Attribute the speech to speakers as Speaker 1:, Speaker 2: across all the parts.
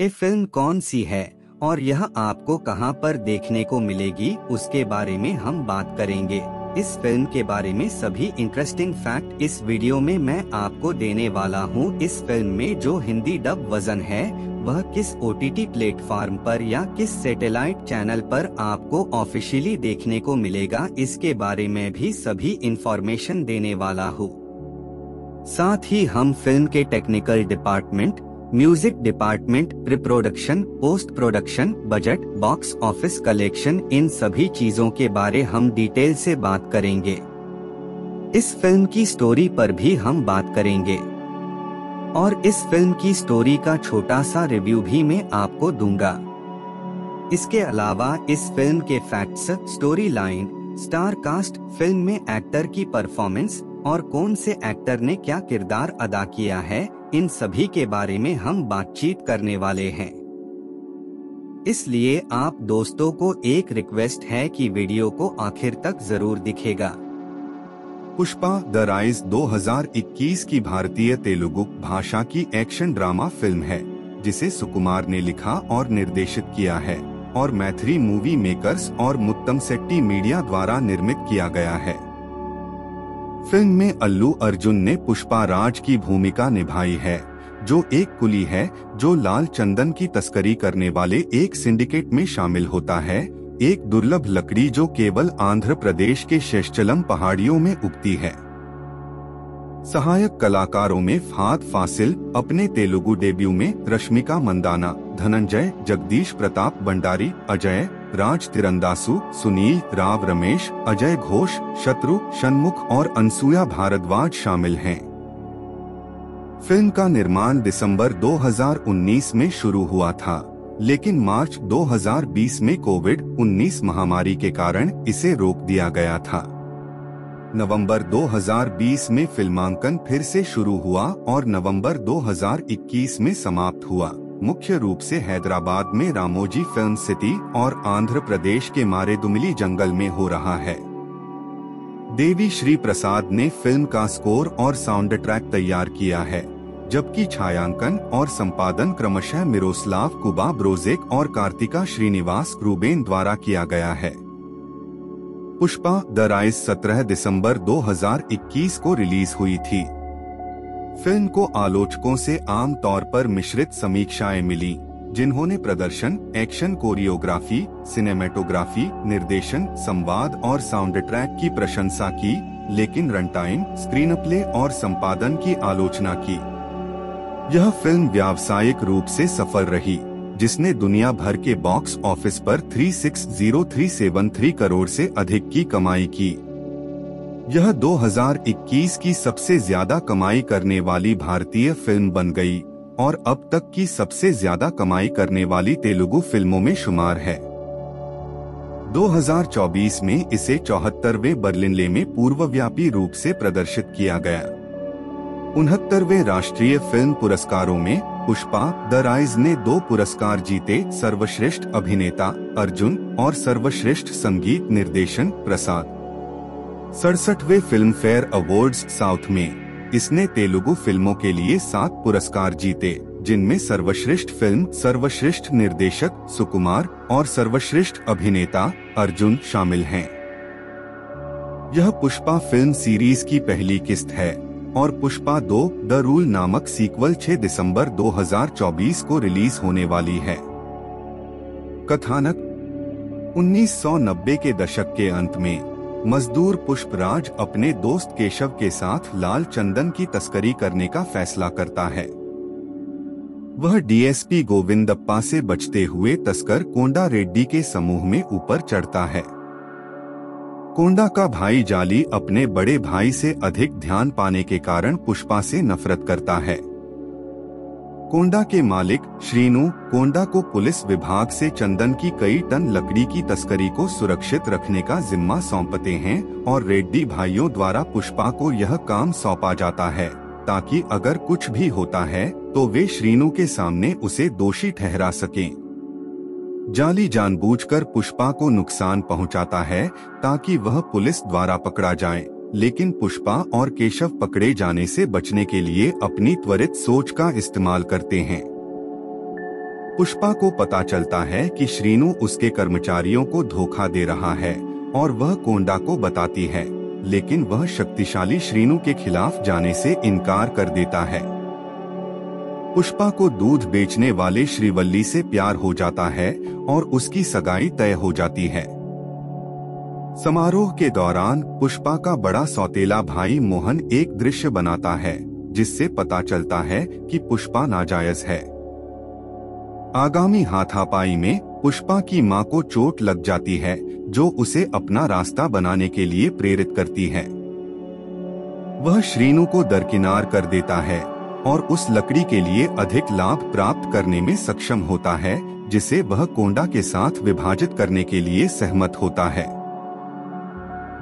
Speaker 1: ये फ़िल्म कौन सी है और यह आपको कहाँ पर देखने को मिलेगी, उसके बारे में हम बात करेंगे इस फ़िल्म के बारे में सभी इंटरेस्टिंग फैक्ट इस वीडियो में मैं आपको देने वाला हूँ। इस फ़िल्म में जो हिंदी डब वज़न है, वह किस ओ टी टी प्लेटफॉर्म पर या किस सैटेलाइट चैनल पर आपको ऑफिशियली देखने को मिलेगा, इसके बारे में भी सभी इंफॉर्मेशन देने वाला हूँ साथ ही हम फ़िल्म के technical department music department preproduction post production budget, box office collection, इन सभी चीज़ों के बारे हम डिटेल से बात करेंगे। इस फ़िल्म की स्टोरी पर भी हम बात करेंगे। और इस फ़िल्म की स्टोरी का छोटा सा रिव्यू भी मैं आपको दूँगा। इसके अलावा इस फ़िल्म के facts story line star cast film में एक्टर की परफॉर्मेंस और कौन से एक्टर ने क्या किरदार अदा किया है इन सभी के बारे में हम बातचीत करने वाले हैं। इसलिए आप दोस्तों को एक रिक्वेस्ट है कि वीडियो को आखिर तक ज़रूर दिखेगा।
Speaker 2: पुष्पा द राइज 2021 की भारतीय तेलुगु भाषा की एक्शन ड्रामा फ़िल्म है, जिसे सुकुमार ने लिखा और निर्देशित किया है, और मैथ्री मूवी मेकर्स और मुत्तम सेट्टी मीडिया द्वारा निर्मित किया गया है। फ़िल्म में अल्लू अर्जुन ने पुष्पा राज की भूमिका निभाई है, जो एक कुली है, जो लाल चंदन की तस्करी करने वाले एक सिंडिकेट में शामिल होता है, एक दुर्लभ लकड़ी जो केवल आंध्र प्रदेश के शेषचलम पहाड़ियों में उगती है। सहायक कलाकारों में फाद फासिल, अपने तेलुगु डेब्यू में रश्मिका मंदाना, धनंजय, जगदीश प्रताप भंडारी, अजय राज तिरंदासु, सुनील, राव रमेश, अजय घोष, शत्रु शनमुख और अनसुया भारद्वाज शामिल हैं। फ़िल्म का निर्माण दिसंबर 2019 में शुरू हुआ था, लेकिन मार्च 2020 में कोविड 19 महामारी के कारण इसे रोक दिया गया था नवंबर 2020 में फिल्मांकन फिर से शुरू हुआ और नवंबर 2021 में समाप्त हुआ मुख्य रूप से हैदराबाद में रामोजी फ़िल्म सिटी और आंध्र प्रदेश के मारे मारेदुमिली जंगल में हो रहा है। देवी श्री प्रसाद ने फ़िल्म का स्कोर और साउंड ट्रैक तैयार किया है, जबकि छायांकन और संपादन क्रमशः मिरोस्लाव, कुबा ब्रोजेक और कार्तिका श्रीनिवास क्रूबेन द्वारा किया गया है। पुष्पा, द राइज 17 दिसंबर 2021 को रिलीज़ हुई थी। फ़िल्म को आलोचकों से आम तौर पर मिश्रित समीक्षाएँ मिली, जिन्होंने प्रदर्शन, एक्शन कोरियोग्राफी, सिनेमेटोग्राफी, निर्देशन, संवाद और साउंड ट्रैक की प्रशंसा की, लेकिन रन टाइम स्क्रीन प्ले और संपादन की आलोचना की। यह फ़िल्म व्यावसायिक रूप से सफल रही, जिसने दुनिया भर के बॉक्स ऑफ़िस पर 360373 करोड़ से अधिक की कमाई की। यह 2021 की सबसे ज़्यादा कमाई करने वाली भारतीय फ़िल्म बन गई, और अब तक की सबसे ज़्यादा कमाई करने वाली तेलुगु फ़िल्मों में शुमार है। 2024 में इसे चौहत्तरवे बर्लिनले में पूर्वव्यापी रूप से प्रदर्शित किया गया। उनहत्तरवे राष्ट्रीय फ़िल्म पुरस्कारों में पुष्पा, द राइज ने दो पुरस्कार जीते, सर्वश्रेष्ठ अभिनेता अर्जुन और सर्वश्रेष्ठ संगीत निर्देशन प्रसाद। सड़सठवे फ़िल्म फेयर अवार्ड साउथ में इसने तेलुगु फ़िल्मों के लिए सात पुरस्कार जीते, जिनमें सर्वश्रेष्ठ फ़िल्म, सर्वश्रेष्ठ निर्देशक सुकुमार और सर्वश्रेष्ठ अभिनेता अर्जुन शामिल हैं। यह पुष्पा फ़िल्म सीरीज़ की पहली किस्त है, और पुष्पा दो, द रूल नामक सीक्वल 6 दिसंबर 2024 को रिलीज़ होने वाली है कथानक 1990 के दशक के अंत में मजदूर पुष्पराज अपने दोस्त केशव के साथ लाल चंदन की तस्करी करने का फैसला करता है। वह डीएसपी गोविंदप्पा से बचते हुए तस्कर कोंडा रेड्डी के समूह में ऊपर चढ़ता है। कोंडा का भाई जाली अपने बड़े भाई से अधिक ध्यान पाने के कारण पुष्पा से नफरत करता है। कोंडा के मालिक श्रीनु कोंडा को पुलिस विभाग से चंदन की कई टन लकड़ी की तस्करी को सुरक्षित रखने का जिम्मा सौंपते हैं और रेड्डी भाइयों द्वारा पुष्पा को यह काम सौंपा जाता है, ताकि अगर कुछ भी होता है तो वे श्रीनु के सामने उसे दोषी ठहरा सकें। जाली जानबूझकर पुष्पा को नुकसान पहुंचाता है, ताकि वह पुलिस द्वारा पकड़ा जाए लेकिन पुष्पा और केशव पकड़े जाने से बचने के लिए अपनी त्वरित सोच का इस्तेमाल करते हैं। पुष्पा को पता चलता है कि श्रीनु उसके कर्मचारियों को धोखा दे रहा है और वह कोंडा को बताती है, लेकिन वह शक्तिशाली श्रीनु के खिलाफ जाने से इनकार कर देता है। पुष्पा को दूध बेचने वाले श्रीवल्ली से प्यार हो जाता है और उसकी सगाई तय हो जाती है। समारोह के दौरान पुष्पा का बड़ा सौतेला भाई मोहन एक दृश्य बनाता है, जिससे पता चलता है कि पुष्पा नाजायज है। आगामी हाथापाई में पुष्पा की माँ को चोट लग जाती है, जो उसे अपना रास्ता बनाने के लिए प्रेरित करती है। वह श्रीनु को दरकिनार कर देता है, और उस लकड़ी के लिए अधिक लाभ प्राप्त करने में सक्षम होता है, जिसे वह कोंडा के साथ विभाजित करने के लिए सहमत होता है।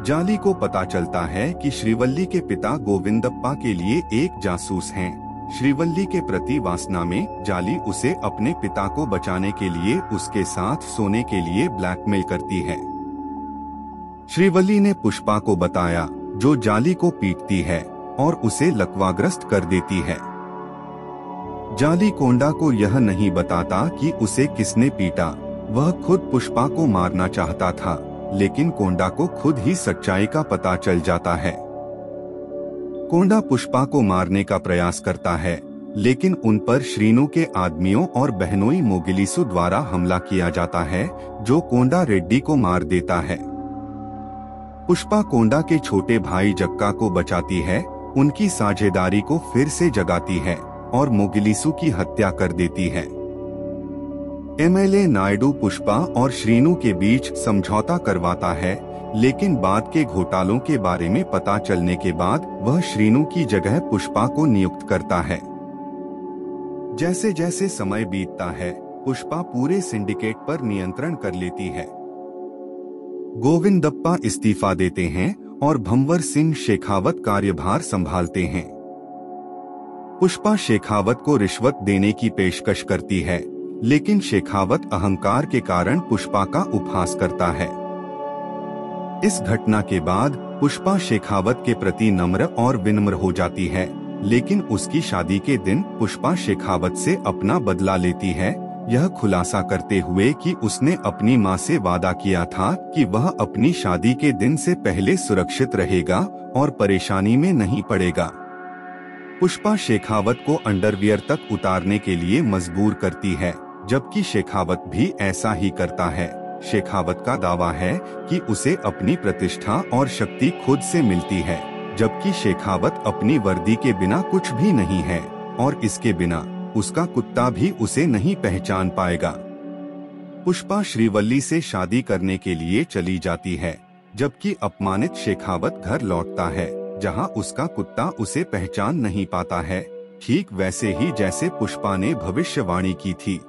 Speaker 2: जाली को पता चलता है कि श्रीवल्ली के पिता गोविंदप्पा के लिए एक जासूस हैं। श्रीवल्ली के प्रति वासना में जाली उसे अपने पिता को बचाने के लिए, उसके साथ सोने के लिए ब्लैकमेल करती है। श्रीवल्ली ने पुष्पा को बताया, जो जाली को पीटती है, और उसे लकवाग्रस्त कर देती है। जाली कोंडा को यह नहीं बताता कि उसे किसने पीटा, वह खुद पुष्पा को मारना चाहता था। लेकिन कोंडा को खुद ही सच्चाई का पता चल जाता है। कोंडा पुष्पा को मारने का प्रयास करता है, लेकिन उन पर श्रीनु के आदमियों और बहनोई मोगिलिसु द्वारा हमला किया जाता है, जो कोंडा रेड्डी को मार देता है। पुष्पा कोंडा के छोटे भाई जक्का को बचाती है, उनकी साझेदारी को फिर से जगाती है, और मोगिलिसु की हत्या कर देती है। एमएलए नायडू, पुष्पा और श्रीनु के बीच समझौता करवाता है, लेकिन बाद के घोटालों के बारे में पता चलने के बाद वह श्रीनु की जगह पुष्पा को नियुक्त करता है। जैसे जैसे समय बीतता है, पुष्पा पूरे सिंडिकेट पर नियंत्रण कर लेती है। गोविंदप्पा इस्तीफा देते हैं और भंवर सिंह शेखावत कार्यभार संभालते हैं। पुष्पा शेखावत को रिश्वत देने की पेशकश करती है। लेकिन शेखावत अहंकार के कारण पुष्पा का उपहास करता है। इस घटना के बाद पुष्पा शेखावत के प्रति नम्र और विनम्र हो जाती है, लेकिन उसकी शादी के दिन पुष्पा शेखावत से अपना बदला लेती है। यह खुलासा करते हुए कि उसने अपनी माँ से वादा किया था कि वह अपनी शादी के दिन से पहले सुरक्षित रहेगा और परेशानी में नहीं पड़ेगा। पुष्पा शेखावत को अंडरवियर तक उतारने के लिए मजबूर करती है। जबकि शेखावत भी ऐसा ही करता है। शेखावत का दावा है कि उसे अपनी प्रतिष्ठा और शक्ति खुद से मिलती है, जबकि शेखावत अपनी वर्दी के बिना कुछ भी नहीं है, और इसके बिना उसका कुत्ता भी उसे नहीं पहचान पाएगा। पुष्पा श्रीवल्ली से शादी करने के लिए चली जाती है, जबकि अपमानित शेखावत घर लौटता है, जहाँ उसका कुत्ता उसे पहचान नहीं पाता है। ठीक वैसे ही जैसे पुष्पा ने भविष्यवाणी की थी।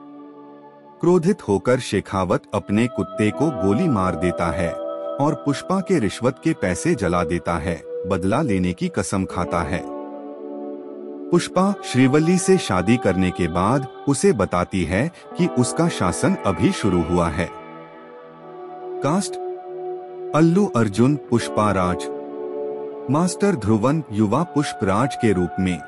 Speaker 2: क्रोधित होकर शेखावत अपने कुत्ते को गोली मार देता है और पुष्पा के रिश्वत के पैसे जला देता है, बदला लेने की कसम खाता है। पुष्पा श्रीवल्ली से शादी करने के बाद उसे बताती है कि उसका शासन अभी शुरू हुआ है। कास्ट अल्लू अर्जुन पुष्पा राज। मास्टर ध्रुवन युवा पुष्पराज के रूप में।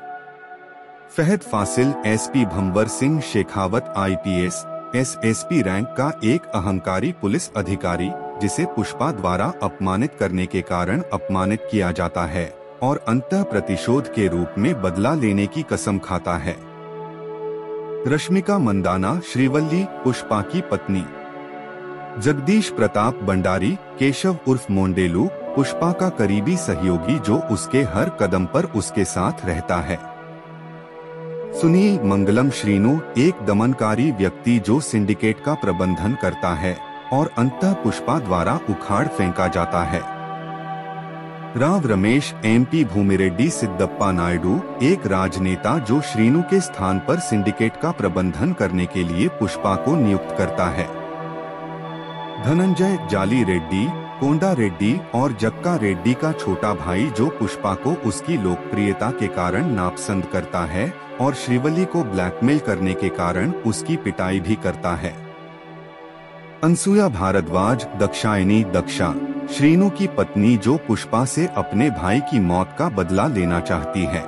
Speaker 2: Fahadh Faasil SP Bhanwar Singh Shekhawat IPS. SSP rank का एक अहंकारी पुलिस अधिकारी, जिसे पुष्पा द्वारा अपमानित करने के कारण अपमानित किया जाता है और अंत प्रतिशोध के रूप में बदला लेने की कसम खाता है। रश्मिका मंदाना, श्रीवल्ली, पुष्पा की पत्नी। जगदीश प्रताप भंडारी, केशव उर्फ़ मोंडेलू, पुष्पा का करीबी सहयोगी जो उसके हर कदम पर उसके साथ रहता है। सुनिए मंगलम श्रीनु, एक दमनकारी व्यक्ति जो सिंडिकेट का प्रबंधन करता है और अंत पुष्पा द्वारा उखाड़ फेंका जाता है। राव रमेश एमपी भूमिरेड्डी, सिद्धप्पा नायडू, एक राजनेता जो श्रीनु के स्थान पर सिंडिकेट का प्रबंधन करने के लिए पुष्पा को नियुक्त करता है। धनंजय जाली रेड्डी, कोंडा रेड्डी और जक्का रेड्डी का छोटा भाई जो पुष्पा को उसकी लोकप्रियता के कारण नापसंद करता है और श्रीवली को ब्लैकमेल करने के कारण उसकी पिटाई भी करता है। अनसुया भारद्वाज, दक्षायनी, दक्षा, श्रीनु की पत्नी जो पुष्पा से अपने भाई की मौत का बदला लेना चाहती है।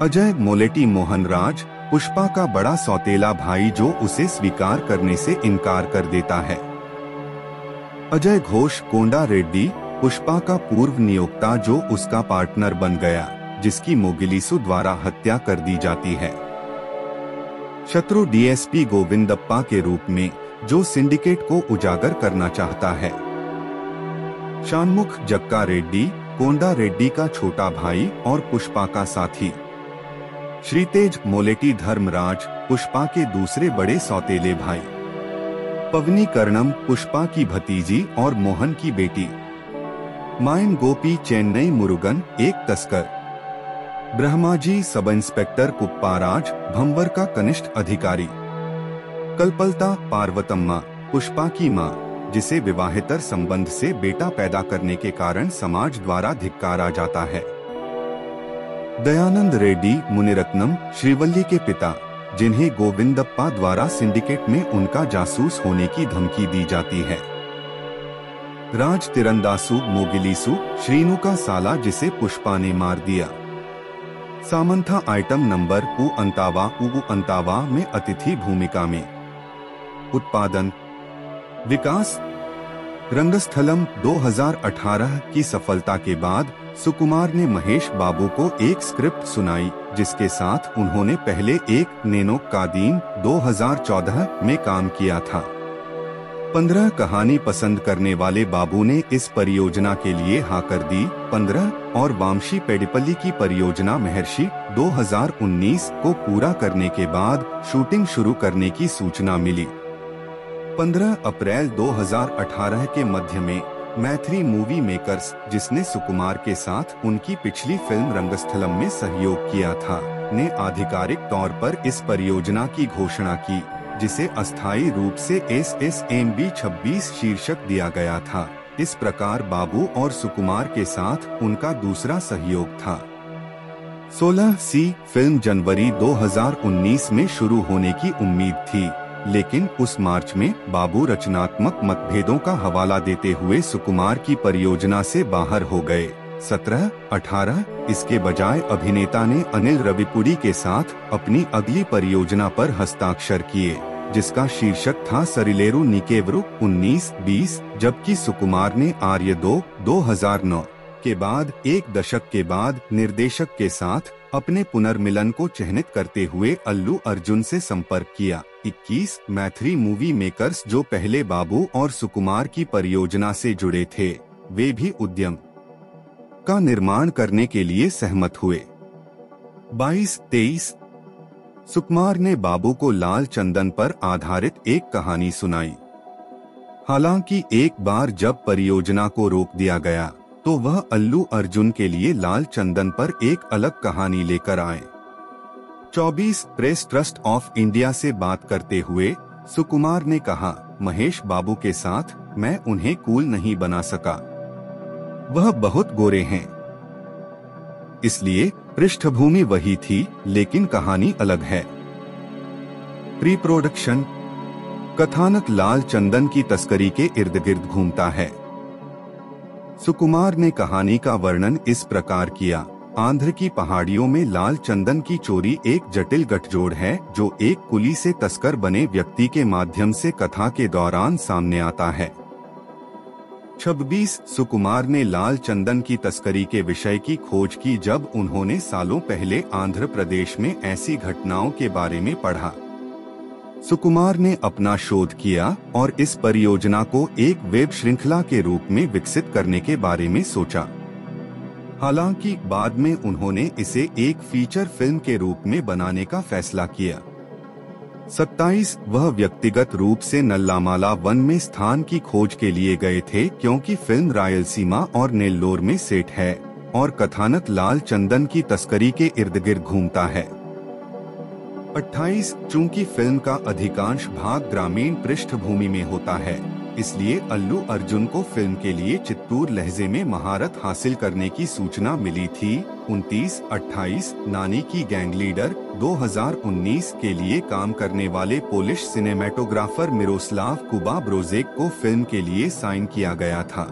Speaker 2: अजय मोलेटी मोहन राज पुष्पा का बड़ा सौतेला भाई जो उसे स्वीकार करने से इनकार कर देता है। अजय घोष, कोंडा रेड्डी, पुष्पा का पूर्व नियोक्ता जो उसका पार्टनर बन गया। जिसकी मोगिलीसु द्वारा हत्या कर दी जाती है। शत्रु डीएसपी गोविंदप्पा के रूप में, जो सिंडिकेट को उजागर करना चाहता है। शानमुख जक्का रेड्डी, कोंडा रेड्डी का छोटा भाई और पुष्पा का साथी। श्रीतेज मोलेटी धर्मराज, पुष्पा के दूसरे बड़े सौतेले भाई। पवनी कर्णम, पुष्पा की भतीजी और मोहन की बेटी। मायन गोपी, चेन्नई मुरुगन, एक तस्कर। ब्रह्माजी सब इंस्पेक्टर कुप्पाराज, भंवर का कनिष्ठ अधिकारी। कल्पलता पार्वतम्मा, पुष्पा की माँ, जिसे विवाहितर संबंध से बेटा पैदा करने के कारण समाज द्वारा धिक्कारा जाता है। दयानंद रेड्डी, मुनिरत्नम, श्रीवल्ली के पिता, जिन्हें गोविंदप्पा द्वारा सिंडिकेट में उनका जासूस होने की धमकी दी जाती है। राज तिरंदासु, मोगिलीसु, श्रीनु का साला जिसे पुष्पा ने मार दिया। सामंथा आइटम नंबर उ अंतावा उ अंतावा में अतिथि भूमिका में। उत्पादन। विकास। रंगस्थलम 2018 की सफलता के बाद सुकुमार ने महेश बाबू को एक स्क्रिप्ट सुनाई, जिसके साथ उन्होंने पहले एक नैनो कादीन 2014 में काम किया था। पंद्रह कहानी पसंद करने वाले बाबू ने इस परियोजना के लिए हाँ कर दी। पंद्रह और वामशी पेडिपल्ली की परियोजना महर्षि 2019 को पूरा करने के बाद शूटिंग शुरू करने की सूचना मिली। 15 अप्रैल 2018 के मध्य में मैथ्री मूवी मेकर्स, जिसने सुकुमार के साथ उनकी पिछली फ़िल्म रंगस्थलम में सहयोग किया था, ने आधिकारिक तौर पर इस परियोजना की घोषणा की। जिसे अस्थायी रूप से एस एस एम बी छब्बीस शीर्षक दिया गया था। इस प्रकार बाबू और सुकुमार के साथ उनका दूसरा सहयोग था। 16 सी फ़िल्म जनवरी 2019 में शुरू होने की उम्मीद थी, लेकिन उस मार्च में बाबू रचनात्मक मतभेदों का हवाला देते हुए सुकुमार की परियोजना से बाहर हो गए। सत्रह, अठारह, इसके बजाय अभिनेता ने अनिल रविपुरी के साथ अपनी अगली परियोजना पर हस्ताक्षर किए, जिसका शीर्षक था सरिलेरु निकेवरु 19-20 जबकि सुकुमार ने आर्य दो 2009 के बाद एक दशक के बाद निर्देशक के साथ अपने पुनर्मिलन को चिन्हित करते हुए अल्लू अर्जुन से संपर्क किया। 21 मैथ्री मूवी मेकर्स जो पहले बाबू और सुकुमार की परियोजना से जुड़े थे, वे भी उद्यम। का निर्माण करने के लिए सहमत हुए। 22 तेईस। सुकुमार ने बाबू को लाल चंदन पर आधारित एक कहानी सुनाई। हालाँकि एक बार जब परियोजना को रोक दिया गया तो वह अल्लू अर्जुन के लिए लाल चंदन पर एक अलग कहानी लेकर आए। 24 प्रेस ट्रस्ट ऑफ़ इंडिया से बात करते हुए, सुकुमार ने कहा, महेश बाबू के साथ मैं उन्हें कूल नहीं बना सका। वह बहुत गोरे हैं। इसलिए पृष्ठभूमि वही थी, लेकिन कहानी अलग है। प्री प्रोडक्शन कथानक लाल चंदन की तस्करी के इर्द गिर्द घूमता है। सुकुमार ने कहानी का वर्णन इस प्रकार किया। आंध्र की पहाड़ियों में लाल चंदन की चोरी एक जटिल गठजोड़ है, जो एक कुली से तस्कर बने व्यक्ति के माध्यम से कथा के दौरान सामने आता है। छब्बीस सुकुमार ने लाल चंदन की तस्करी के विषय की खोज की जब उन्होंने सालों पहले आंध्र प्रदेश में ऐसी घटनाओं के बारे में पढ़ा। सुकुमार ने अपना शोध किया और इस परियोजना को एक वेब श्रृंखला के रूप में विकसित करने के बारे में सोचा। हालाँकि बाद में उन्होंने इसे एक फीचर फ़िल्म के रूप में बनाने का फैसला किया। 27 वह व्यक्तिगत रूप से नल्लामाला वन में स्थान की खोज के लिए गए थे क्योंकि फ़िल्म रायलसीमा और नेल्लोर में सेट है, और कथानक लाल चंदन की तस्करी के इर्द गिर्द घूमता है। 28 चूँकि फ़िल्म का अधिकांश भाग ग्रामीण पृष्ठभूमि में होता है। इसलिए अल्लू अर्जुन को फ़िल्म के लिए चित्तूर लहजे में महारत हासिल करने की सूचना मिली थी। 29 28 नानी की गैंग लीडर 2019 के लिए काम करने वाले Polish cinematographer Miroslaw Kuba Brozek को फ़िल्म के लिए साइन किया गया था।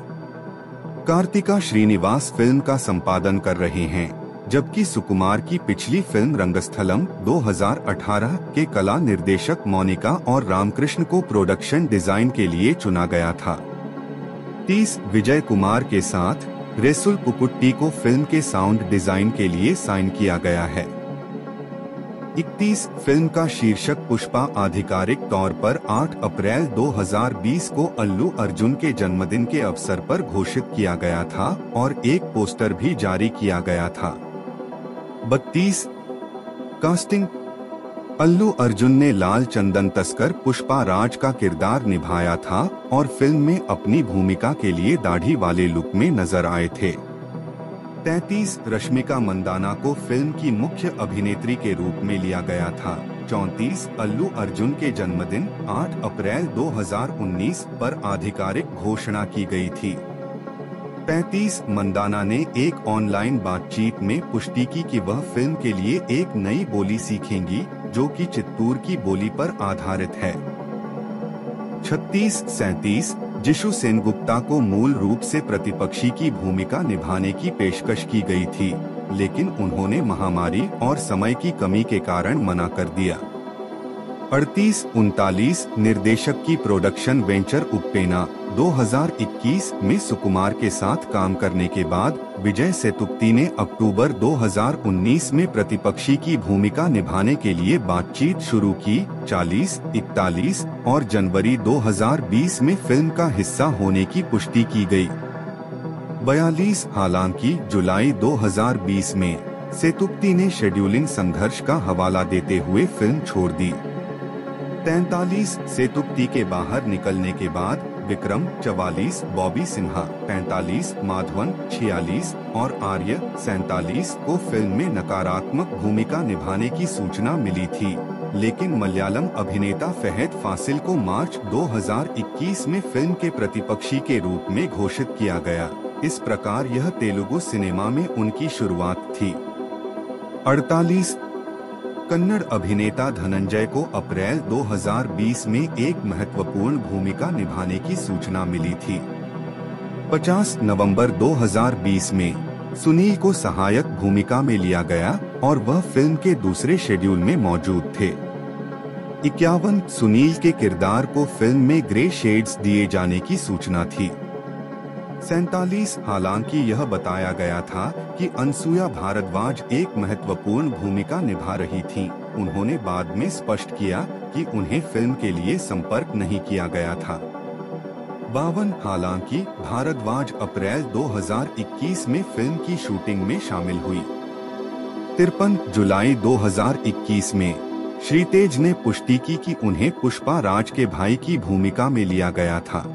Speaker 2: कार्तिका श्रीनिवास फ़िल्म का संपादन कर रहे हैं। जबकि सुकुमार की पिछली फ़िल्म रंगस्थलम 2018 के कला निर्देशक मोनिका और रामकृष्ण को प्रोडक्शन डिज़ाइन के लिए चुना गया था। तीस विजय कुमार के साथ रेसुल कुकुट्टी को फ़िल्म के साउंड डिज़ाइन के लिए साइन किया गया है। इकतीस फ़िल्म का शीर्षक पुष्पा आधिकारिक तौर पर 8 अप्रैल 2020 को अल्लू अर्जुन के जन्मदिन के अवसर पर घोषित किया गया था और एक पोस्टर भी जारी किया गया था। बत्तीस। कास्टिंग। अल्लू अर्जुन ने लाल चंदन तस्कर पुष्पा राज का किरदार निभाया था और फ़िल्म में अपनी भूमिका के लिए दाढ़ी वाले लुक में नज़र आए थे। तैतीस। रश्मिका मंदाना को फ़िल्म की मुख्य अभिनेत्री के रूप में लिया गया था। चौतीस। अल्लू अर्जुन के जन्मदिन 8 अप्रैल 2019 पर आधिकारिक घोषणा की गई थी। 35 मंदाना ने एक ऑनलाइन बातचीत में पुष्टि की कि वह फ़िल्म के लिए एक नई बोली सीखेंगी, जो कि चित्तूर की बोली पर आधारित है। छत्तीस सैतीस, जिशु सेनगुप्ता को मूल रूप से प्रतिपक्षी की भूमिका निभाने की पेशकश की गई थी, लेकिन उन्होंने महामारी और समय की कमी के कारण मना कर दिया। अड़तीस उनतालीस, निर्देशक की प्रोडक्शन वेंचर उपेना 2021 में सुकुमार के साथ काम करने के बाद विजय सेतुप्ती ने अक्टूबर 2019 में प्रतिपक्षी की भूमिका निभाने के लिए बातचीत शुरू की 40, इकतालीस और जनवरी 2020 में फ़िल्म का हिस्सा होने की पुष्टि की गई। बयालीस हालाँकि जुलाई 2020 में सेतुप्ती ने शेड्यूलिंग संघर्ष का हवाला देते हुए फ़िल्म छोड़ दी तैतालीस सेतुप्ती के बाहर निकलने के बाद विक्रम, चवालीस, बॉबी सिन्हा, पैंतालीस, माधवन, छियालीस और आर्य, सैतालीस को फ़िल्म में नकारात्मक भूमिका निभाने की सूचना मिली थी। लेकिन मलयालम अभिनेता फहद फासिल को मार्च 2021 में फ़िल्म के प्रतिपक्षी के रूप में घोषित किया गया। इस प्रकार यह तेलुगु सिनेमा में उनकी शुरुआत थी। अड़तालीस कन्नड़ अभिनेता धनंजय को अप्रैल 2020 में एक महत्वपूर्ण भूमिका निभाने की सूचना मिली थी। 50 नवंबर 2020 में सुनील को सहायक भूमिका में लिया गया और वह फ़िल्म के दूसरे शेड्यूल में मौजूद थे। इक्यावन सुनील के किरदार को फ़िल्म में ग्रे शेड्स दिए जाने की सूचना थी। सैतालीस हालाँकि यह बताया गया था कि अनसुया भारद्वाज एक महत्वपूर्ण भूमिका निभा रही थी। उन्होंने बाद में स्पष्ट किया कि उन्हें फ़िल्म के लिए संपर्क नहीं किया गया था। बावन हालाँकि भारद्वाज अप्रैल 2021 में फ़िल्म की शूटिंग में शामिल हुई। तिरपन जुलाई 2021 में श्रीतेज ने पुष्टि की कि उन्हें पुष्पा राज के भाई की भूमिका में लिया गया था।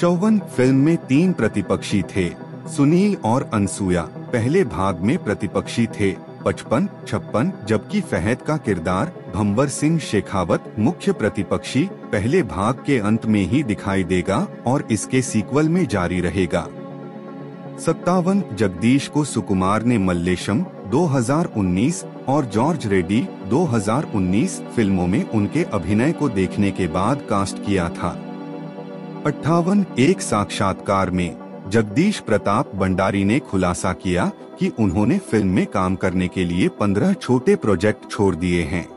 Speaker 2: चौवन फ़िल्म में तीन प्रतिपक्षी थे, सुनील और अनसुया पहले भाग में प्रतिपक्षी थे, पचपन, छप्पन, जबकि फहद का किरदार भंवर सिंह शेखावत मुख्य प्रतिपक्षी पहले भाग के अंत में ही दिखाई देगा और इसके सीक्वल में जारी रहेगा। सत्तावन, जगदीश को सुकुमार ने मल्लेशम 2019 और जॉर्ज रेड्डी 2019 फ़िल्मों में उनके अभिनय को देखने के बाद कास्ट किया था। अट्ठावन एक साक्षात्कार में जगदीश प्रताप भंडारी ने खुलासा किया कि उन्होंने फ़िल्म में काम करने के लिए पंद्रह छोटे प्रोजेक्ट छोड़ दिए हैं।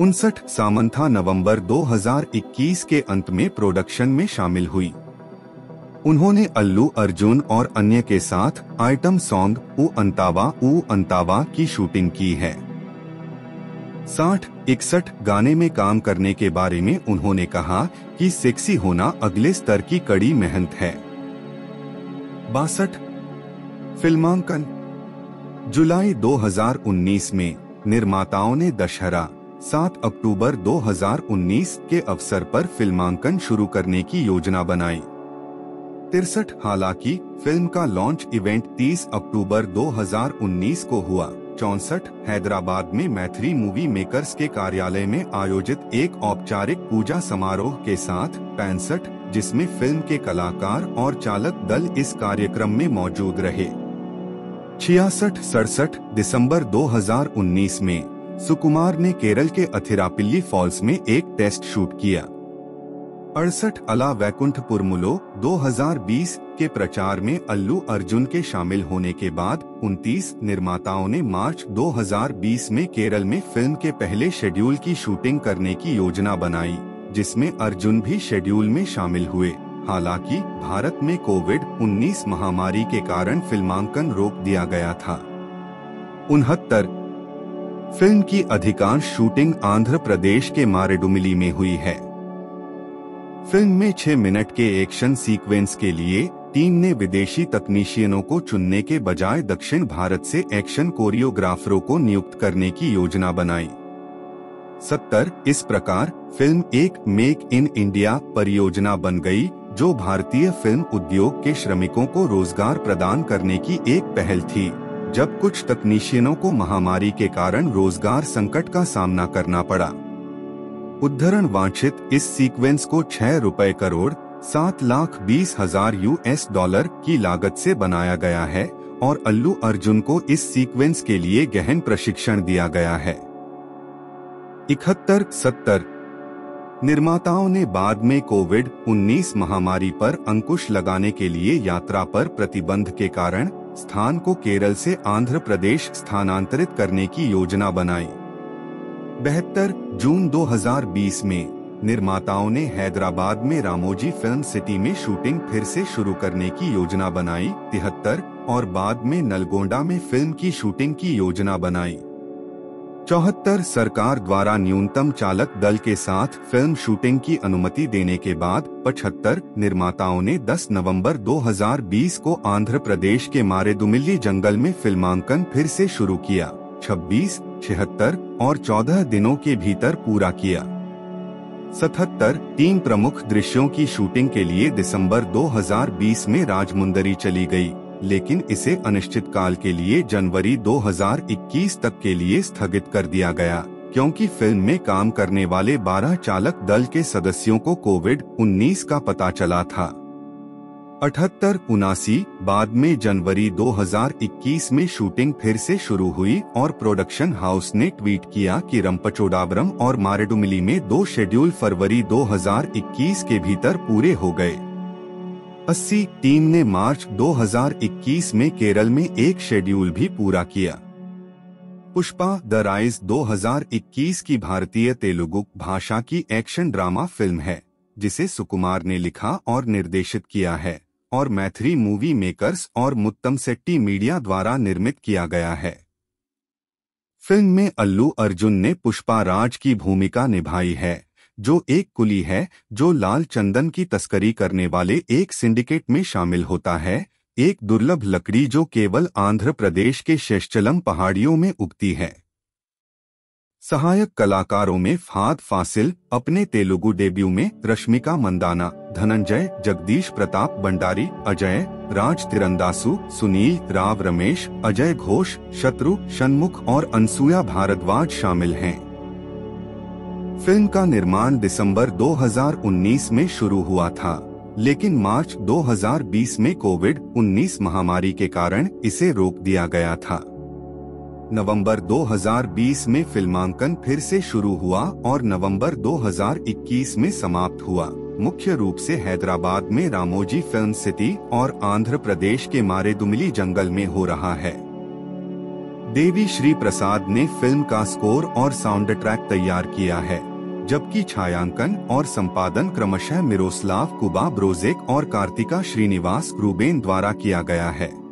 Speaker 2: उनसठ सामंथा नवंबर 2021 के अंत में प्रोडक्शन में शामिल हुई। उन्होंने अल्लू अर्जुन और अन्य के साथ आइटम सॉन्ग ऊ अंतावा ऊ अंतावा की शूटिंग की है। साठ, इकसठ गाने में काम करने के बारे में उन्होंने कहा कि सेक्सी होना अगले स्तर की कड़ी मेहनत है। बासठ, फिल्मांकन। जुलाई 2019 में निर्माताओं ने दशहरा 7 अक्टूबर 2019 के अवसर पर फिल्मांकन शुरू करने की योजना बनाई। तिरसठ, हालाँकि, फ़िल्म का लॉन्च इवेंट 30 अक्टूबर 2019 को हुआ। चौसठ, हैदराबाद में मैथिली मूवी मेकर्स के कार्यालय में आयोजित एक औपचारिक पूजा समारोह के साथ पैंसठ, जिसमें फ़िल्म के कलाकार और चालक दल इस कार्यक्रम में मौजूद रहे। छियासठ, सड़सठ दिसंबर 2019 में सुकुमार ने केरल के अथिरापिल्ली फॉल्स में एक टेस्ट शूट किया। अड़सठ अला वैकुंठपुर मुलो 2020 के प्रचार में अल्लू अर्जुन के शामिल होने के बाद 29 निर्माताओं ने मार्च 2020 में केरल में फ़िल्म के पहले शेड्यूल की शूटिंग करने की योजना बनाई, जिसमें अर्जुन भी शेड्यूल में शामिल हुए। हालाँकि, भारत में कोविड 19 महामारी के कारण फिल्मांकन रोक दिया गया था। उनहत्तर फ़िल्म की अधिकांश शूटिंग आंध्र प्रदेश के मारेडुमिली में हुई है। फ़िल्म में छह मिनट के एक्शन सीक्वेंस के लिए टीम ने विदेशी तकनीशियनों को चुनने के बजाय दक्षिण भारत से एक्शन कोरियोग्राफरों को नियुक्त करने की योजना बनाई। सत्तर, इस प्रकार, फ़िल्म एक मेक इन इंडिया परियोजना बन गई, जो भारतीय फ़िल्म उद्योग के श्रमिकों को रोज़गार प्रदान करने की एक पहल थी, जब कुछ तकनीशियनों को महामारी के कारण रोज़गार संकट का सामना करना पड़ा। उद्धरण वांछित इस सीक्वेंस को छह रुपए करोड़, सात लाख बीस हज़ार यूएस डॉलर की लागत से बनाया गया है और अल्लू अर्जुन को इस सीक्वेंस के लिए गहन प्रशिक्षण दिया गया है। इकहत्तर, सत्तर। निर्माताओं ने बाद में कोविड 19 महामारी पर अंकुश लगाने के लिए यात्रा पर प्रतिबंध के कारण स्थान को केरल से आंध्र प्रदेश स्थानांतरित करने की योजना बनाई। बहत्तर जून 2020 में, निर्माताओं ने हैदराबाद में रामोजी फ़िल्म सिटी में शूटिंग फिर से शुरू करने की योजना बनाई, तिहत्तर, और बाद में नलगोंडा में फ़िल्म की शूटिंग की योजना बनाई। चौहत्तर, सरकार द्वारा न्यूनतम चालक दल के साथ फ़िल्म शूटिंग की अनुमति देने के बाद, पचहत्तर, निर्माताओं ने 10 नवंबर 2020 को आंध्र प्रदेश के मारेदुमिल्ली जंगल में फिल्मांकन फिर से शुरू किया। 26, छिहत्तर और 14 दिनों के भीतर पूरा किया। सतहत्तर तीन प्रमुख दृश्यों की शूटिंग के लिए दिसंबर 2020 में राजमुंदरी चली गई, लेकिन इसे अनिश्चित काल के लिए जनवरी 2021 तक के लिए स्थगित कर दिया गया क्योंकि फ़िल्म में काम करने वाले 12 चालक दल के सदस्यों को कोविड 19 का पता चला था। अठहत्तर उनासी बाद में जनवरी 2021 में शूटिंग फिर से शुरू हुई और प्रोडक्शन हाउस ने ट्वीट किया कि रंपचोडावरम और मारेडुमिली में दो शेड्यूल फरवरी 2021 के भीतर पूरे हो गए। 80 टीम ने मार्च 2021 में केरल में एक शेड्यूल भी पूरा किया। पुष्पा, द राइज 2021 की भारतीय तेलुगु भाषा की एक्शन ड्रामा फ़िल्म है, जिसे सुकुमार ने लिखा और निर्देशित किया है। और मैथ्री मूवी मेकर्स और मुत्तम सेट्टी मीडिया द्वारा निर्मित किया गया है। फ़िल्म में अल्लू अर्जुन ने पुष्पा राज की भूमिका निभाई है, जो एक कुली है, जो लाल चंदन की तस्करी करने वाले एक सिंडिकेट में शामिल होता है, एक दुर्लभ लकड़ी जो केवल आंध्र प्रदेश के शेषचलम पहाड़ियों में उगती है। सहायक कलाकारों में फाद फासिल, अपने तेलुगु डेब्यू में रश्मिका मंदाना धनंजय, जगदीश प्रताप, भंडारी, अजय, राज तिरंदासु, सुनील, राव रमेश, अजय घोष, शत्रु शनमुख और अनसुया भारद्वाज शामिल हैं। फ़िल्म का निर्माण दिसंबर 2019 में शुरू हुआ था, लेकिन मार्च 2020 में कोविड 19 महामारी के कारण इसे रोक दिया गया था। नवंबर 2020 में फिल्मांकन फिर से शुरू हुआ और नवंबर 2021 में समाप्त हुआ। मुख्य रूप से हैदराबाद में रामोजी फ़िल्म सिटी और आंध्र प्रदेश के मारेदुमिली जंगल में हो रहा है। देवी श्री प्रसाद ने फ़िल्म का स्कोर और साउंड ट्रैक तैयार किया है, जबकि छायांकन और संपादन क्रमशः मिरोस्लाव, कुबा ब्रोजेक और कार्तिका श्रीनिवास रूबेन द्वारा किया गया है।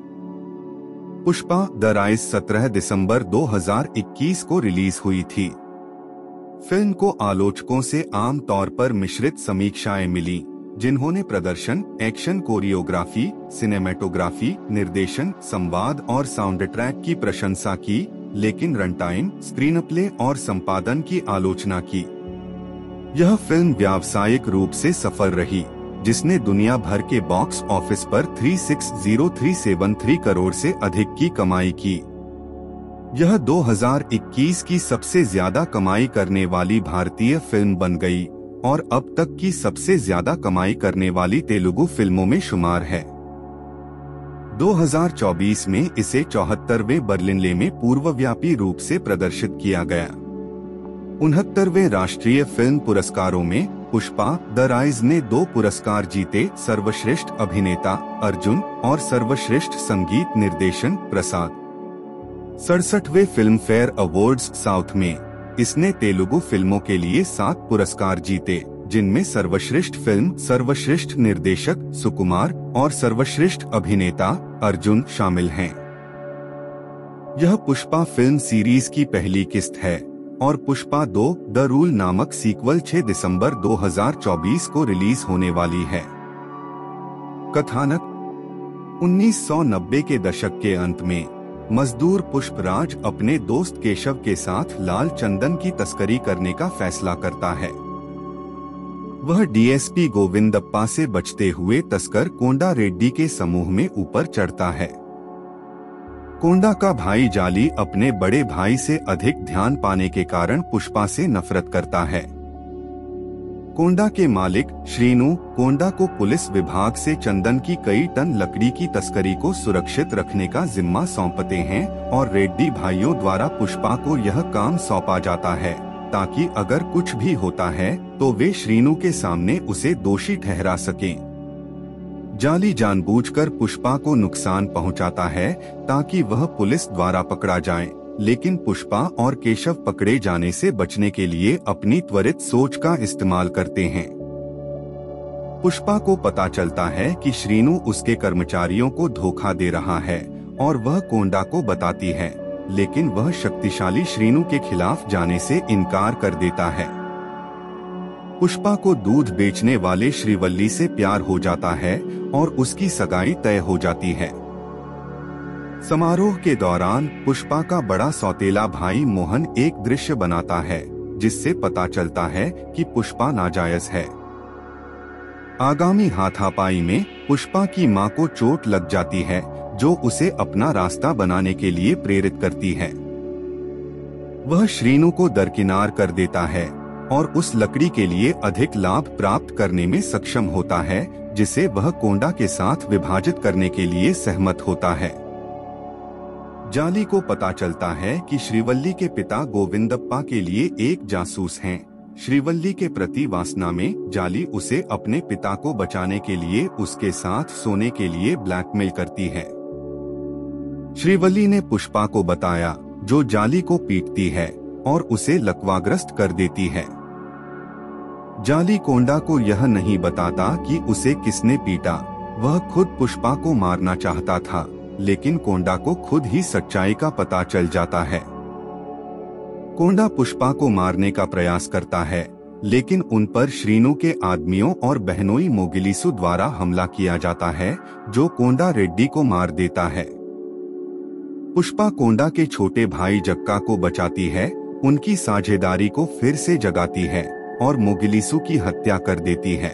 Speaker 2: पुष्पा द राइज 17 दिसंबर 2021 को रिलीज़ हुई थी। फ़िल्म को आलोचकों से आम तौर पर मिश्रित समीक्षाएँ मिली, जिन्होंने प्रदर्शन, एक्शन कोरियोग्राफी, सिनेमेटोग्राफी, निर्देशन, संवाद और साउंड ट्रैक की प्रशंसा की, लेकिन रनटाइम स्क्रीन प्ले और संपादन की आलोचना की। यह फ़िल्म व्यावसायिक रूप से सफल रही। जिसने दुनिया भर के बॉक्स ऑफ़िस पर 360373 करोड़ से अधिक की कमाई की। यह 2021 की सबसे ज़्यादा कमाई करने वाली भारतीय फ़िल्म बन गई, और अब तक की सबसे ज़्यादा कमाई करने वाली तेलुगु फ़िल्मों में शुमार है। 2024 में इसे चौहत्तरवे बर्लिनले में पूर्वव्यापी रूप से प्रदर्शित किया गया। उनहत्तरवे राष्ट्रीय फ़िल्म पुरस्कारों में पुष्पा, द राइज ने दो पुरस्कार जीते, सर्वश्रेष्ठ अभिनेता, अर्जुन, और सर्वश्रेष्ठ संगीत निर्देशन, प्रसाद। सड़सठवे फ़िल्म फेयर अवार्ड्स साउथ में। इसने तेलुगु फ़िल्मों के लिए सात पुरस्कार जीते, जिनमें सर्वश्रेष्ठ फ़िल्म, सर्वश्रेष्ठ निर्देशक, सुकुमार, और सर्वश्रेष्ठ अभिनेता, अर्जुन शामिल हैं। यह पुष्पा फ़िल्म सीरीज़ की पहली किस्त है। और पुष्पा दो, द रूल नामक सीक्वल 6 दिसंबर 2024 को रिलीज़ होने वाली है। कथानक 1990 के दशक के अंत में, मजदूर पुष्पराज अपने दोस्त केशव के साथ लाल चंदन की तस्करी करने का फैसला करता है। वह डीएसपी गोविंदप्पा से बचते हुए तस्कर कोंडा रेड्डी के समूह में ऊपर चढ़ता है। कोंडा का भाई जाली अपने बड़े भाई से अधिक ध्यान पाने के कारण पुष्पा से नफरत करता है। कोंडा के मालिक श्रीनु कोंडा को पुलिस विभाग से चंदन की कई टन लकड़ी की तस्करी को सुरक्षित रखने का जिम्मा सौंपते हैं और रेड्डी भाइयों द्वारा पुष्पा को यह काम सौंपा जाता है, ताकि अगर कुछ भी होता है तो वे श्रीनु के सामने उसे दोषी ठहरा सकें। जाली जानबूझकर पुष्पा को नुकसान पहुंचाता है ताकि वह पुलिस द्वारा पकड़ा जाए। लेकिन पुष्पा और केशव पकड़े जाने से बचने के लिए अपनी त्वरित सोच का इस्तेमाल करते हैं। पुष्पा को पता चलता है कि श्रीनु उसके कर्मचारियों को धोखा दे रहा है और वह कोंडा को बताती है, लेकिन वह शक्तिशाली श्रीनु के खिलाफ जाने से इनकार कर देता है। पुष्पा को दूध बेचने वाले श्रीवल्ली से प्यार हो जाता है और उसकी सगाई तय हो जाती है। समारोह के दौरान पुष्पा का बड़ा सौतेला भाई मोहन एक दृश्य बनाता है, जिससे पता चलता है कि पुष्पा नाजायज है। आगामी हाथापाई में पुष्पा की माँ को चोट लग जाती है, जो उसे अपना रास्ता बनाने के लिए प्रेरित करती है। वह श्रीनु को दरकिनार कर देता है। और उस लकड़ी के लिए अधिक लाभ प्राप्त करने में सक्षम होता है, जिसे वह कोंडा के साथ विभाजित करने के लिए सहमत होता है। जाली को पता चलता है कि श्रीवल्ली के पिता गोविंदप्पा के लिए एक जासूस हैं। श्रीवल्ली के प्रति वासना में जाली उसे अपने पिता को बचाने के लिए, उसके साथ सोने के लिए ब्लैकमेल करती है। श्रीवल्ली ने पुष्पा को बताया, जो जाली को पीटती है, और उसे लकवाग्रस्त कर देती है। जाली कोंडा को यह नहीं बताता कि उसे किसने पीटा। वह खुद पुष्पा को मारना चाहता था, लेकिन कोंडा को खुद ही सच्चाई का पता चल जाता है। कोंडा पुष्पा को मारने का प्रयास करता है, लेकिन उन पर श्रीनु के आदमियों और बहनोई मोगिलीसु द्वारा हमला किया जाता है, जो कोंडा रेड्डी को मार देता है। पुष्पा कोंडा के छोटे भाई जक्का को बचाती है, उनकी साझेदारी को फिर से जगाती है। और मोगिलीसु की हत्या कर देती है।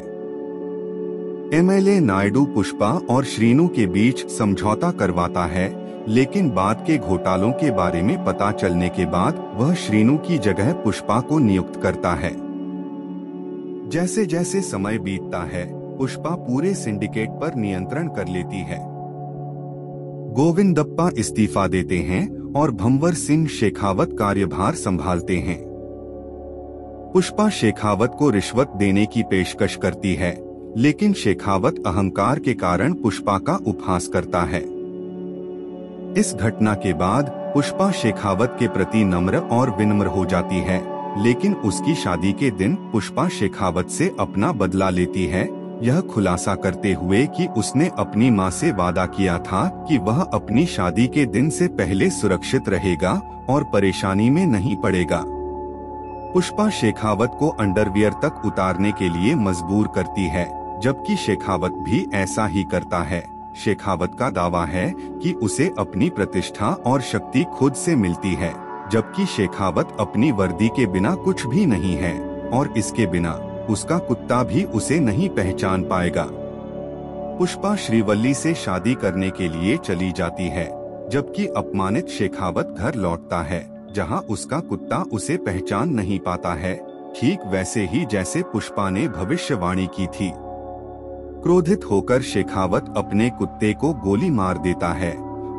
Speaker 2: एमएलए नायडू पुष्पा और श्रीनु के बीच समझौता करवाता है, लेकिन बाद के घोटालों के बारे में पता चलने के बाद वह श्रीनु की जगह पुष्पा को नियुक्त करता है। जैसे जैसे समय बीतता है, पुष्पा पूरे सिंडिकेट पर नियंत्रण कर लेती है। गोविंदप्पा इस्तीफा देते हैं और भंवर सिंह शेखावत कार्यभार संभालते हैं। पुष्पा शेखावत को रिश्वत देने की पेशकश करती है, लेकिन शेखावत अहंकार के कारण पुष्पा का उपहास करता है। इस घटना के बाद पुष्पा शेखावत के प्रति नम्र और विनम्र हो जाती है, लेकिन उसकी शादी के दिन पुष्पा शेखावत से अपना बदला लेती है। यह खुलासा करते हुए कि उसने अपनी माँ से वादा किया था कि वह अपनी शादी के दिन से पहले सुरक्षित रहेगा और परेशानी में नहीं पड़ेगा। पुष्पा शेखावत को अंडरवियर तक उतारने के लिए मजबूर करती है, जबकि शेखावत भी ऐसा ही करता है। शेखावत का दावा है कि उसे अपनी प्रतिष्ठा और शक्ति खुद से मिलती है, जबकि शेखावत अपनी वर्दी के बिना कुछ भी नहीं है, और इसके बिना उसका कुत्ता भी उसे नहीं पहचान पाएगा। पुष्पा श्रीवल्ली से शादी करने के लिए चली जाती है, जबकि अपमानित शेखावत घर लौटता है। जहाँ उसका कुत्ता उसे पहचान नहीं पाता है, ठीक वैसे ही जैसे पुष्पा ने भविष्यवाणी की थी। क्रोधित होकर शेखावत अपने कुत्ते को गोली मार देता है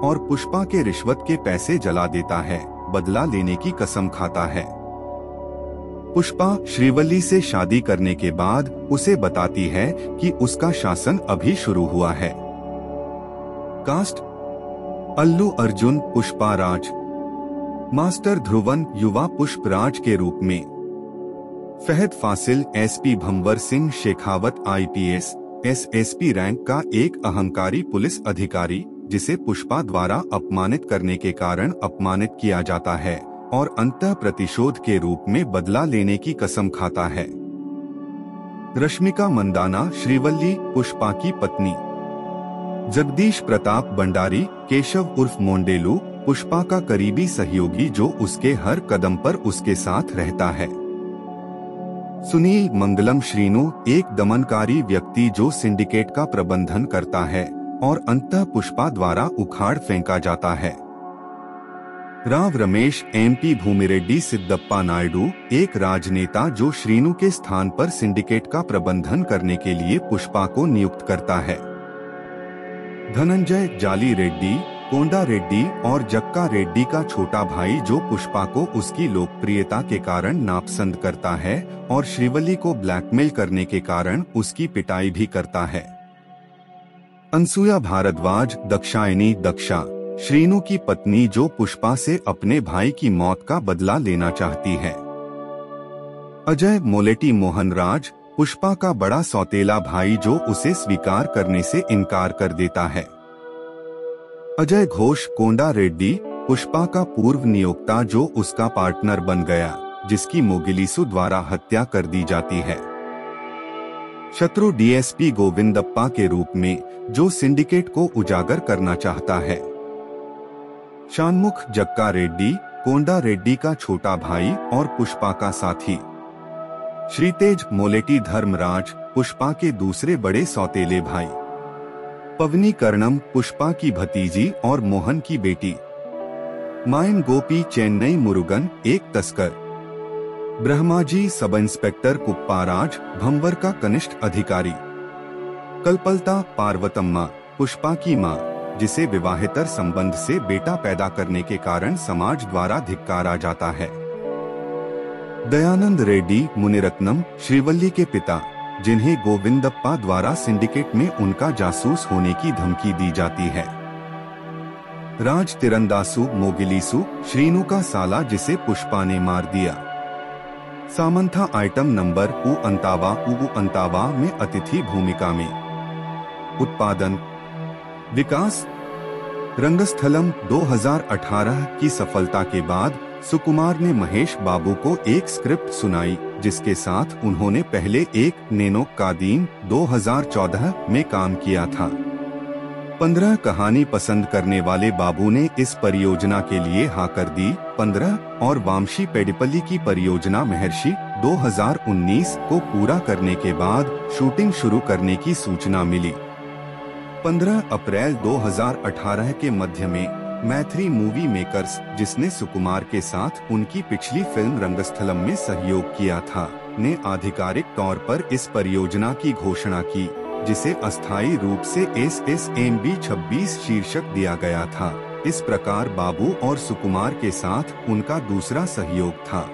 Speaker 2: और पुष्पा के रिश्वत के पैसे जला देता है, बदला लेने की कसम खाता है। पुष्पा श्रीवल्ली से शादी करने के बाद उसे बताती है कि उसका शासन अभी शुरू हुआ है। कास्ट। अल्लू अर्जुन पुष्पा राज। मास्टर ध्रुवन युवा पुष्पराज के रूप में। Fahadh Faasil SP Bhanwar Singh Shekhawat IPS, SSP rank का एक अहंकारी पुलिस अधिकारी, जिसे पुष्पा द्वारा अपमानित करने के कारण अपमानित किया जाता है और अंत प्रतिशोध के रूप में बदला लेने की कसम खाता है। रश्मिका मंदाना श्रीवल्ली पुष्पा की पत्नी। जगदीश प्रताप भंडारी, केशव उर्फ़ मोंडेलू पुष्पा का करीबी सहयोगी जो उसके हर कदम पर उसके साथ रहता है। सुनील मंगलम श्रीनु, एक दमनकारी व्यक्ति जो सिंडिकेट का प्रबंधन करता है और अंत पुष्पा द्वारा उखाड़ फेंका जाता है। राव रमेश एमपी भूमिरेड्डी, सिद्धप्पा नायडू, एक राजनेता जो श्रीनु के स्थान पर सिंडिकेट का प्रबंधन करने के लिए पुष्पा को नियुक्त करता है। धनंजय जाली रेड्डी कोंडा रेड्डी और जक्का रेड्डी का छोटा भाई जो पुष्पा को उसकी लोकप्रियता के कारण नापसंद करता है और श्रीवली को ब्लैकमेल करने के कारण उसकी पिटाई भी करता है। अनसुया भारद्वाज, दक्षायनी, दक्षा, श्रीनु की पत्नी जो पुष्पा से अपने भाई की मौत का बदला लेना चाहती है। अजय मोलेटी मोहन राज पुष्पा का बड़ा सौतेला भाई जो उसे स्वीकार करने से इनकार कर देता है। अजय घोष, कोंडा रेड्डी, पुष्पा का पूर्व नियोक्ता जो उसका पार्टनर बन गया, जिसकी मोगिलीसु द्वारा हत्या कर दी जाती है। शत्रु डीएसपी गोविंदप्पा के रूप में, जो सिंडिकेट को उजागर करना चाहता है। शानमुख, जक्का रेड्डी, कोंडा रेड्डी का छोटा भाई और पुष्पा का साथी। श्रीतेज, मोलेटी धर्मराज, पुष्पा के दूसरे बड़े सौतेले भाई। पवनी कर्णम, पुष्पा की भतीजी और मोहन की बेटी। मायन गोपी, चेन्नई मुरुगन, एक तस्कर। ब्रह्माजी सब इंस्पेक्टर कुप्पाराज, भंवर का कनिष्ठ अधिकारी। कल्पलता पार्वतम्मा, पुष्पा की माँ, जिसे विवाहितर संबंध से बेटा पैदा करने के कारण समाज द्वारा धिक्कारा जाता है। दयानंद रेड्डी, मुनिरत्नम, श्रीवल्ली के पिता। जिन्हें गोविंदप्पा द्वारा सिंडिकेट में उनका जासूस होने की धमकी दी जाती है। राज तिरंदासु, मोगिलीसु, श्रीनु का साला जिसे पुष्पा ने मार दिया। सामंथा आइटम नंबर उ अंतावा उ अंतावा में अतिथि भूमिका में। उत्पादन। विकास। रंगस्थलम 2018 की सफलता के बाद सुकुमार ने महेश बाबू को एक स्क्रिप्ट सुनाई, जिसके साथ उन्होंने पहले एक नैनो कादीन 2014 में काम किया था। पंद्रह कहानी पसंद करने वाले बाबू ने इस परियोजना के लिए हाँ कर दी। पंद्रह और वामशी पेडिपल्ली की परियोजना महर्षि 2019 को पूरा करने के बाद शूटिंग शुरू करने की सूचना मिली। 15 अप्रैल 2018 के मध्य में मैथ्री मूवी मेकर्स जिसने सुकुमार के साथ उनकी पिछली फ़िल्म रंगस्थलम में सहयोग किया था, ने आधिकारिक तौर पर इस परियोजना की घोषणा की, जिसे अस्थायी रूप से एस एस एम बी छब्बीस शीर्षक दिया गया था। इस प्रकार बाबू और सुकुमार के साथ उनका दूसरा सहयोग था।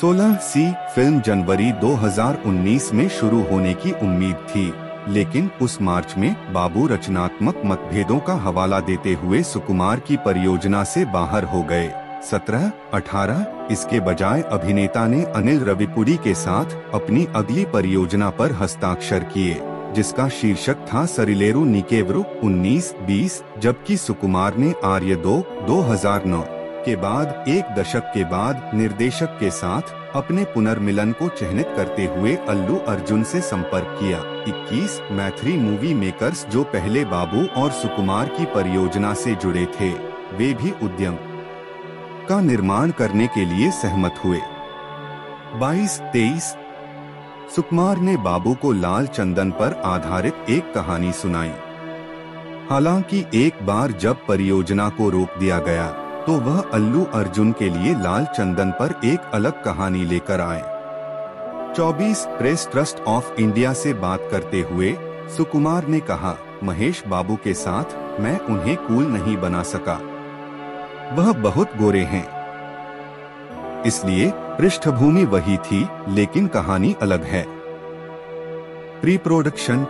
Speaker 2: 16 सी फ़िल्म जनवरी 2019 में शुरू होने की उम्मीद थी। लेकिन उस मार्च में बाबू रचनात्मक मतभेदों का हवाला देते हुए सुकुमार की परियोजना से बाहर हो गए। सत्रह, अठारह, इसके बजाय अभिनेता ने अनिल रविपुड़ी के साथ अपनी अगली परियोजना पर हस्ताक्षर किए, जिसका शीर्षक था सरिलेरु निकेवरु 19-20 जबकि सुकुमार ने आर्य दो 2009 के बाद एक दशक के बाद निर्देशक के साथ अपने पुनर्मिलन को चिन्हित करते हुए अल्लू अर्जुन से संपर्क किया। 21 मैथ्री मूवी मेकर्स जो पहले बाबू और सुकुमार की परियोजना से जुड़े थे, वे भी उद्यम का निर्माण करने के लिए सहमत हुए। 22 तेईस सुकुमार ने बाबू को लाल चंदन पर आधारित एक कहानी सुनाई। हालाँकि एक बार जब परियोजना को रोक दिया गया तो वह अल्लू अर्जुन के लिए लाल चंदन पर एक अलग कहानी लेकर आए। 24 प्रेस ट्रस्ट ऑफ़ इंडिया से बात करते हुए, सुकुमार ने कहा, महेश बाबू के साथ मैं उन्हें कूल नहीं बना सका। वह बहुत गोरे हैं। इसलिए पृष्ठभूमि वही थी, लेकिन कहानी अलग है। प्री प्रोडक्शन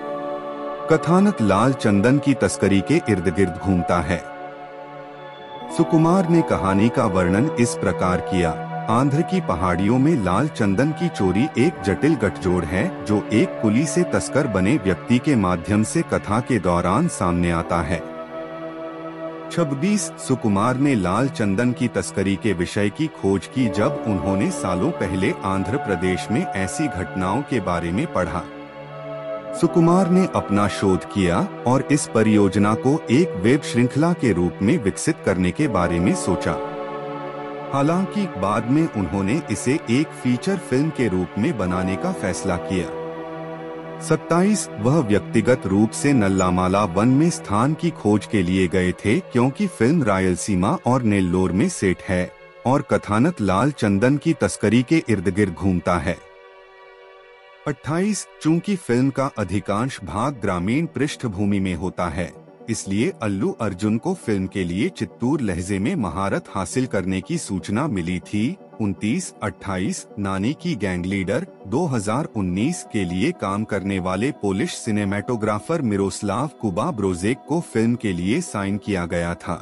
Speaker 2: कथानक लाल चंदन की तस्करी के इर्द गिर्द घूमता है। सुकुमार ने कहानी का वर्णन इस प्रकार किया। आंध्र की पहाड़ियों में लाल चंदन की चोरी एक जटिल गठजोड़ है, जो एक कुली से तस्कर बने व्यक्ति के माध्यम से कथा के दौरान सामने आता है। छब्बीस, सुकुमार ने लाल चंदन की तस्करी के विषय की खोज की जब उन्होंने सालों पहले आंध्र प्रदेश में ऐसी घटनाओं के बारे में पढ़ा। सुकुमार ने अपना शोध किया और इस परियोजना को एक वेब श्रृंखला के रूप में विकसित करने के बारे में सोचा। हालाँकि बाद में उन्होंने इसे एक फीचर फ़िल्म के रूप में बनाने का फैसला किया। 27 वह व्यक्तिगत रूप से नल्लामाला वन में स्थान की खोज के लिए गए थे क्योंकि फ़िल्म रायलसीमा और नेल्लोर में सेट है और कथानक लाल चंदन की तस्करी के इर्द गिर्द घूमता है। 28 चूँकि फ़िल्म का अधिकांश भाग ग्रामीण पृष्ठभूमि में होता है, इसलिए अल्लू अर्जुन को फ़िल्म के लिए चित्तूर लहजे में महारत हासिल करने की सूचना मिली थी। उनतीस, अट्ठाईस, नानी की गैंग लीडर 2019 के लिए काम करने वाले Polish cinematographer Miroslaw Kuba Brozek को फ़िल्म के लिए साइन किया गया था।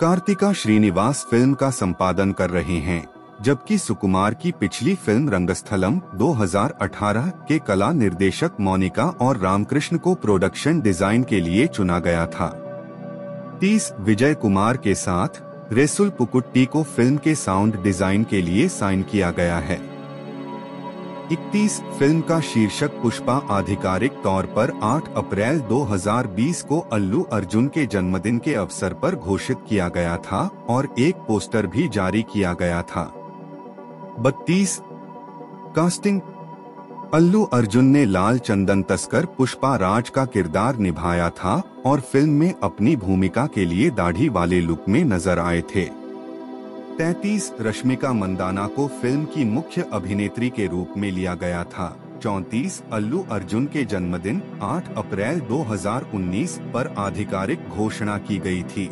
Speaker 2: कार्तिका श्रीनिवास फ़िल्म का संपादन कर रहे हैं। जबकि सुकुमार की पिछली फ़िल्म रंगस्थलम 2018 के कला निर्देशक मोनिका और रामकृष्ण को प्रोडक्शन डिज़ाइन के लिए चुना गया था। 30 विजय कुमार के साथ, रेसुल पुकुट्टी को फ़िल्म के साउंड डिज़ाइन के लिए साइन किया गया है। 31 फ़िल्म का शीर्षक पुष्पा आधिकारिक तौर पर 8 अप्रैल 2020 को अल्लू अर्जुन के जन्मदिन के अवसर पर घोषित किया गया था और एक पोस्टर भी जारी किया गया था। बत्तीस, कास्टिंग। अल्लू अर्जुन ने लाल चंदन तस्कर पुष्पा राज का किरदार निभाया था और फ़िल्म में अपनी भूमिका के लिए दाढ़ी वाले लुक में नज़र आए थे। तैतीस, रश्मिका मंदाना को फ़िल्म की मुख्य अभिनेत्री के रूप में लिया गया था। चौतीस, अल्लू अर्जुन के जन्मदिन 8 अप्रैल 2019 पर आधिकारिक घोषणा की गई थी।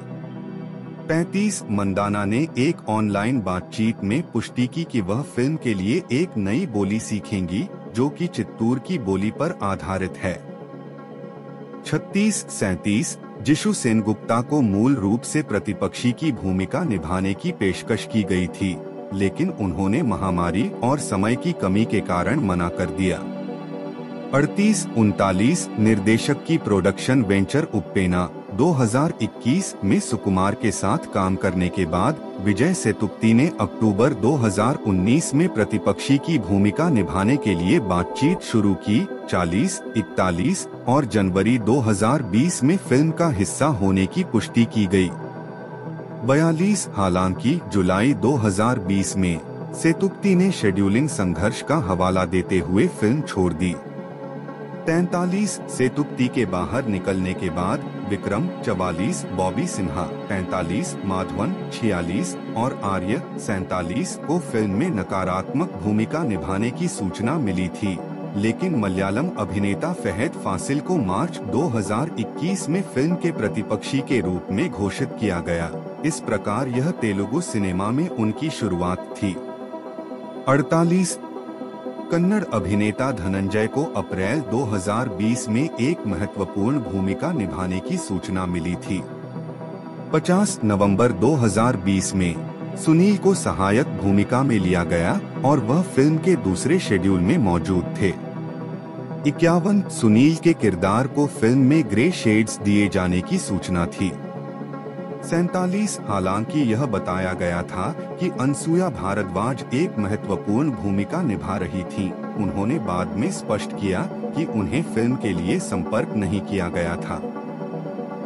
Speaker 2: 35 मंदाना ने एक ऑनलाइन बातचीत में पुष्टि की कि वह फ़िल्म के लिए एक नई बोली सीखेंगी, जो कि चित्तूर की बोली पर आधारित है। छत्तीस सैतीस, जिशु सेन गुप्ता को मूल रूप से प्रतिपक्षी की भूमिका निभाने की पेशकश की गई थी, लेकिन उन्होंने महामारी और समय की कमी के कारण मना कर दिया। अड़तीस उनतालीस, निर्देशक की प्रोडक्शन वेंचर उपेना 2021 में सुकुमार के साथ काम करने के बाद विजय सेतुप्ती ने अक्टूबर 2019 में प्रतिपक्षी की भूमिका निभाने के लिए बातचीत शुरू की 40, इकतालीस और जनवरी 2020 में फ़िल्म का हिस्सा होने की पुष्टि की गई। बयालीस हालाँकि जुलाई 2020 में सेतुप्ती ने शेड्यूलिंग संघर्ष का हवाला देते हुए फ़िल्म छोड़ दी तैतालीस से तुप्ती के बाहर निकलने के बाद विक्रम, चवालीस, बॉबी सिन्हा पैंतालीस माधवन, छियालीस और आर्य, सैतालीस को फ़िल्म में नकारात्मक भूमिका निभाने की सूचना मिली थी। लेकिन मलयालम अभिनेता फहद फासिल को मार्च 2021 में फ़िल्म के प्रतिपक्षी के रूप में घोषित किया गया। इस प्रकार यह तेलुगु सिनेमा में उनकी शुरुआत थी। अड़तालीस कन्नड़ अभिनेता धनंजय को अप्रैल 2020 में एक महत्वपूर्ण भूमिका निभाने की सूचना मिली थी। 50 नवंबर 2020 में सुनील को सहायक भूमिका में लिया गया और वह फ़िल्म के दूसरे शेड्यूल में मौजूद थे। इक्यावन सुनील के किरदार को फ़िल्म में ग्रे शेड्स दिए जाने की सूचना थी। सैतालीस हालाँकि यह बताया गया था कि अनसुया भारद्वाज एक महत्वपूर्ण भूमिका निभा रही थी। उन्होंने बाद में स्पष्ट किया कि उन्हें फ़िल्म के लिए संपर्क नहीं किया गया था।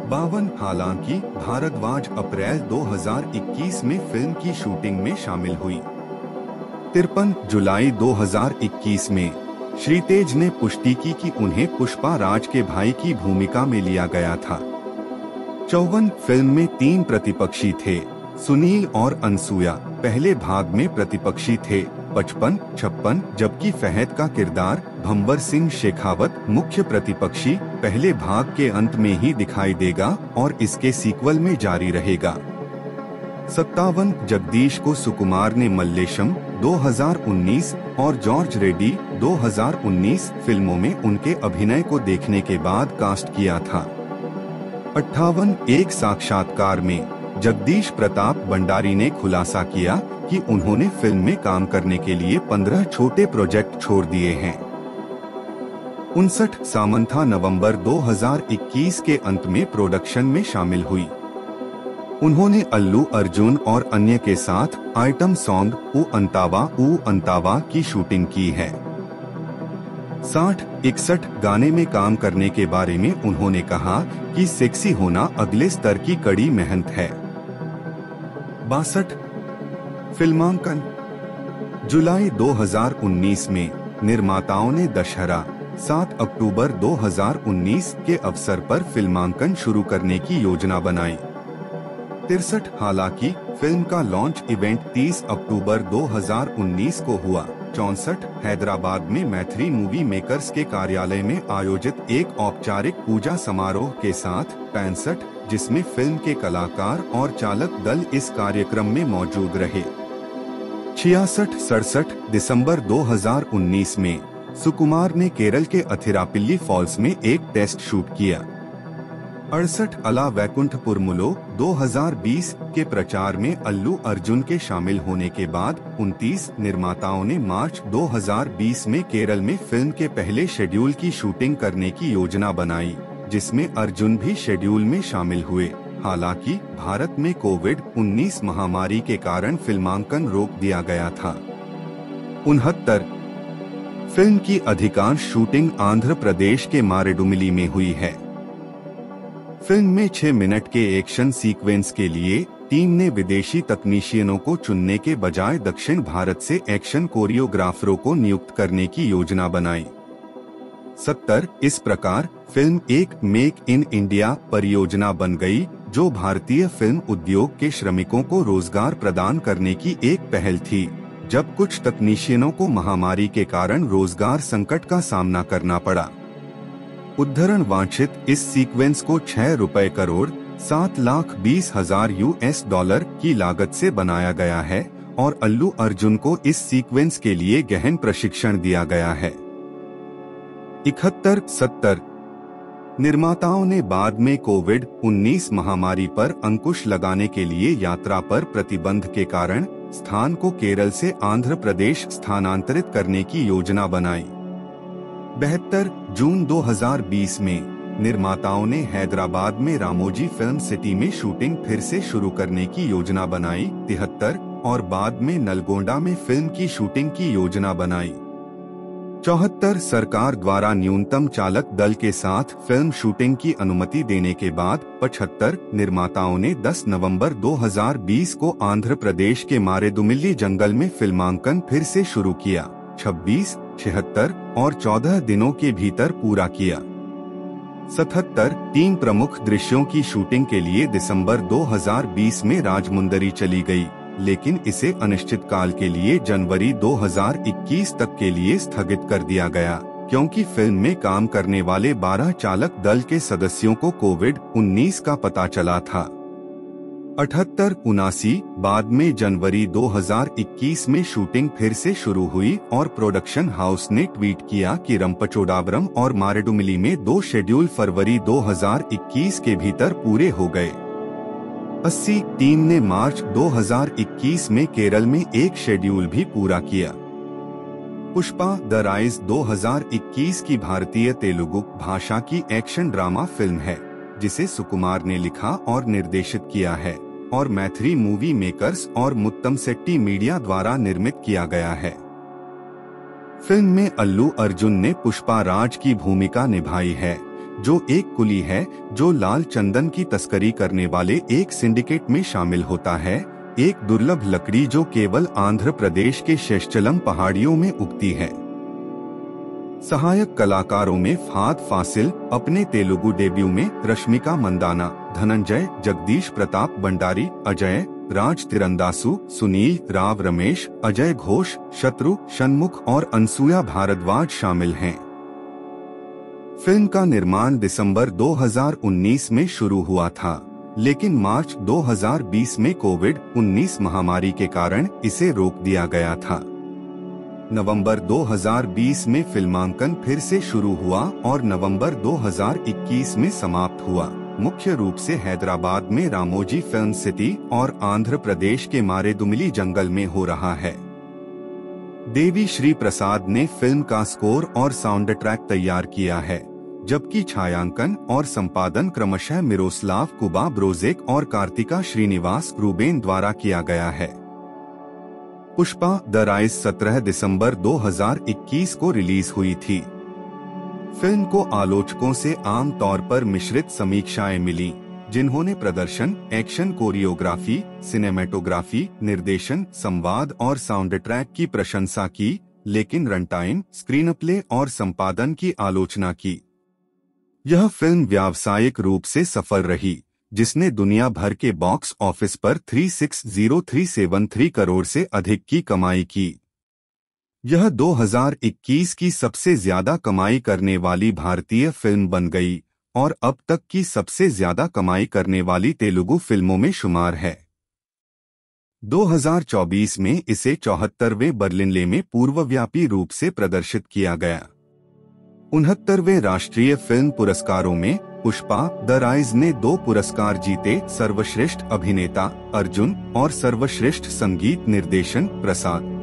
Speaker 2: बावन हालाँकि भारद्वाज अप्रैल 2021 में फ़िल्म की शूटिंग में शामिल हुई। तिरपन जुलाई 2021 में, श्रीतेज ने पुष्टि की कि उन्हें पुष्पा राज के भाई की भूमिका में लिया गया था। चौवन फ़िल्म में तीन प्रतिपक्षी थे, सुनील और अनसुया पहले भाग में प्रतिपक्षी थे, पचपन, छप्पन, जबकि फहद का किरदार, भंवर सिंह शेखावत, मुख्य प्रतिपक्षी, पहले भाग के अंत में ही दिखाई देगा, और इसके सीक्वल में जारी रहेगा। सत्तावन, जगदीश को सुकुमार ने मल्लेशम 2019 और जॉर्ज रेड्डी 2019 फ़िल्मों में उनके अभिनय को देखने के बाद कास्ट किया था। अट्ठावन एक साक्षात्कार में जगदीश प्रताप भंडारी ने खुलासा किया कि उन्होंने फ़िल्म में काम करने के लिए पंद्रह छोटे प्रोजेक्ट छोड़ दिए हैं। उनसठ सामंथा नवंबर 2021 के अंत में प्रोडक्शन में शामिल हुई। उन्होंने अल्लू अर्जुन और अन्य के साथ आइटम सॉन्ग ऊ अंतावा ऊ अंतावा की शूटिंग की है। साठ इकसठ गाने में काम करने के बारे में उन्होंने कहा कि सेक्सी होना अगले स्तर की कड़ी मेहनत है। बासठ, फिल्मांकन। जुलाई 2019 में निर्माताओं ने दशहरा 7 अक्टूबर 2019 के अवसर पर फिल्मांकन शुरू करने की योजना बनाई। तिरसठ, हालाँकि, फ़िल्म का लॉन्च इवेंट 30 अक्टूबर 2019 को हुआ। हैदराबाद में मैथिली मूवी मेकर्स के कार्यालय में आयोजित एक औपचारिक पूजा समारोह के साथ पैंसठ, जिसमें फ़िल्म के कलाकार और चालक दल इस कार्यक्रम में मौजूद रहे। छियासठ, सड़सठ दिसंबर 2019 में सुकुमार ने केरल के अथिरापिल्ली फॉल्स में एक टेस्ट शूट किया। अड़सठ अला वैकुंठपुर मुलो 2020 के प्रचार में अल्लू अर्जुन के शामिल होने के बाद 29 निर्माताओं ने मार्च 2020 में केरल में फ़िल्म के पहले शेड्यूल की शूटिंग करने की योजना बनाई, जिसमें अर्जुन भी शेड्यूल में शामिल हुए। हालाँकि, भारत में कोविड 19 महामारी के कारण फिल्मांकन रोक दिया गया था। उनहत्तर फ़िल्म की अधिकांश शूटिंग आंध्र प्रदेश के मारेडुमिली में हुई है। फ़िल्म में छह मिनट के एक्शन सीक्वेंस के लिए टीम ने विदेशी तकनीशियनों को चुनने के बजाय दक्षिण भारत से एक्शन कोरियोग्राफरों को नियुक्त करने की योजना बनाई। सत्तर, इस प्रकार, फ़िल्म एक मेक इन इंडिया परियोजना बन गई, जो भारतीय फ़िल्म उद्योग के श्रमिकों को रोज़गार प्रदान करने की एक पहल थी, जब कुछ तकनीशियनों को महामारी के कारण रोज़गार संकट का सामना करना पड़ा। उद्धरण वांछित इस सीक्वेंस को छह रुपए करोड़, सात लाख बीस हज़ार यूएस डॉलर की लागत से बनाया गया है और अल्लू अर्जुन को इस सीक्वेंस के लिए गहन प्रशिक्षण दिया गया है। इकहत्तर, सत्तर। निर्माताओं ने बाद में कोविड 19 महामारी पर अंकुश लगाने के लिए यात्रा पर प्रतिबंध के कारण स्थान को केरल से आंध्र प्रदेश स्थानांतरित करने की योजना बनाई। बेहतर जून 2020 में, निर्माताओं ने हैदराबाद में रामोजी फ़िल्म सिटी में शूटिंग फिर से शुरू करने की योजना बनाई, तिहत्तर, और बाद में नलगोंडा में फ़िल्म की शूटिंग की योजना बनाई। चौहत्तर सरकार द्वारा न्यूनतम चालक दल के साथ फ़िल्म शूटिंग की अनुमति देने के बाद, पचहत्तर निर्माताओं ने 10 नवंबर 2020 को आंध्र प्रदेश के मारेदुमिल्ली जंगल में फिल्मांकन फिर से शुरू किया। 26 छिहत्तर और चौदह दिनों के भीतर पूरा किया। सतहत्तर तीन प्रमुख दृश्यों की शूटिंग के लिए दिसंबर 2020 में राजमुंदरी चली गई, लेकिन इसे अनिश्चित काल के लिए जनवरी 2021 तक के लिए स्थगित कर दिया गया क्योंकि फ़िल्म में काम करने वाले 12 चालक दल के सदस्यों को कोविड 19 का पता चला था। अठहत्तर उनासी बाद में जनवरी 2021 में शूटिंग फिर से शुरू हुई और प्रोडक्शन हाउस ने ट्वीट किया कि रंपचोडावरम और मारेडुमिली में दो शेड्यूल फरवरी 2021 के भीतर पूरे हो गए। अस्सी टीम ने मार्च 2021 में केरल में एक शेड्यूल भी पूरा किया। पुष्पा, द राइज 2021 की भारतीय तेलुगु भाषा की एक्शन ड्रामा फ़िल्म है, जिसे सुकुमार ने लिखा और निर्देशित किया है। और मैथ्री मूवी मेकर्स और मुत्तम सेट्टी मीडिया द्वारा निर्मित किया गया है। फ़िल्म में अल्लू अर्जुन ने पुष्पा राज की भूमिका निभाई है, जो एक कुली है, जो लाल चंदन की तस्करी करने वाले एक सिंडिकेट में शामिल होता है, एक दुर्लभ लकड़ी जो केवल आंध्र प्रदेश के शेषचलम पहाड़ियों में उगती है। सहायक कलाकारों में फाद फासिल, अपने तेलुगु डेब्यू में रश्मिका मंदाना, धनंजय, जगदीश प्रताप भंडारी, अजय, राज तिरंदासु, सुनील, राव रमेश, अजय घोष, शत्रु शनमुख और अनसुया भारद्वाज शामिल हैं। फ़िल्म का निर्माण दिसंबर 2019 में शुरू हुआ था, लेकिन मार्च 2020 में कोविड 19 महामारी के कारण इसे रोक दिया गया था नवंबर 2020 में फिल्मांकन फिर से शुरू हुआ और नवंबर 2021 में समाप्त हुआ। मुख्य रूप से हैदराबाद में रामोजी फ़िल्म सिटी और आंध्र प्रदेश के मारेदुमिली जंगल में हो रहा है। देवी श्री प्रसाद ने फ़िल्म का स्कोर और साउंड ट्रैक तैयार किया है, जबकि छायांकन और संपादन क्रमशः मिरोस्लाव, कुबा ब्रोजेक और कार्तिका श्रीनिवास रूबेन द्वारा किया गया है। पुष्पा द राइज 17 दिसंबर 2021 को रिलीज़ हुई थी। फ़िल्म को आलोचकों से आम तौर पर मिश्रित समीक्षाएँ मिली, जिन्होंने प्रदर्शन, एक्शन कोरियोग्राफी, सिनेमेटोग्राफी, निर्देशन, संवाद और साउंड ट्रैक की प्रशंसा की, लेकिन रन टाइम स्क्रीन प्ले और संपादन की आलोचना की। यह फ़िल्म व्यावसायिक रूप से सफल रही। जिसने दुनिया भर के बॉक्स ऑफ़िस पर 360373 करोड़ से अधिक की कमाई की। यह 2021 की सबसे ज़्यादा कमाई करने वाली भारतीय फ़िल्म बन गई और अब तक की सबसे ज़्यादा कमाई करने वाली तेलुगु फ़िल्मों में शुमार है। 2024 में इसे चौहत्तरवें बर्लिनले में पूर्वव्यापी रूप से प्रदर्शित किया गया। उनहत्तरवें राष्ट्रीय फ़िल्म पुरस्कारों में पुष्पा, द राइज ने दो पुरस्कार जीते, सर्वश्रेष्ठ अभिनेता, अर्जुन, और सर्वश्रेष्ठ संगीत निर्देशन, प्रसाद।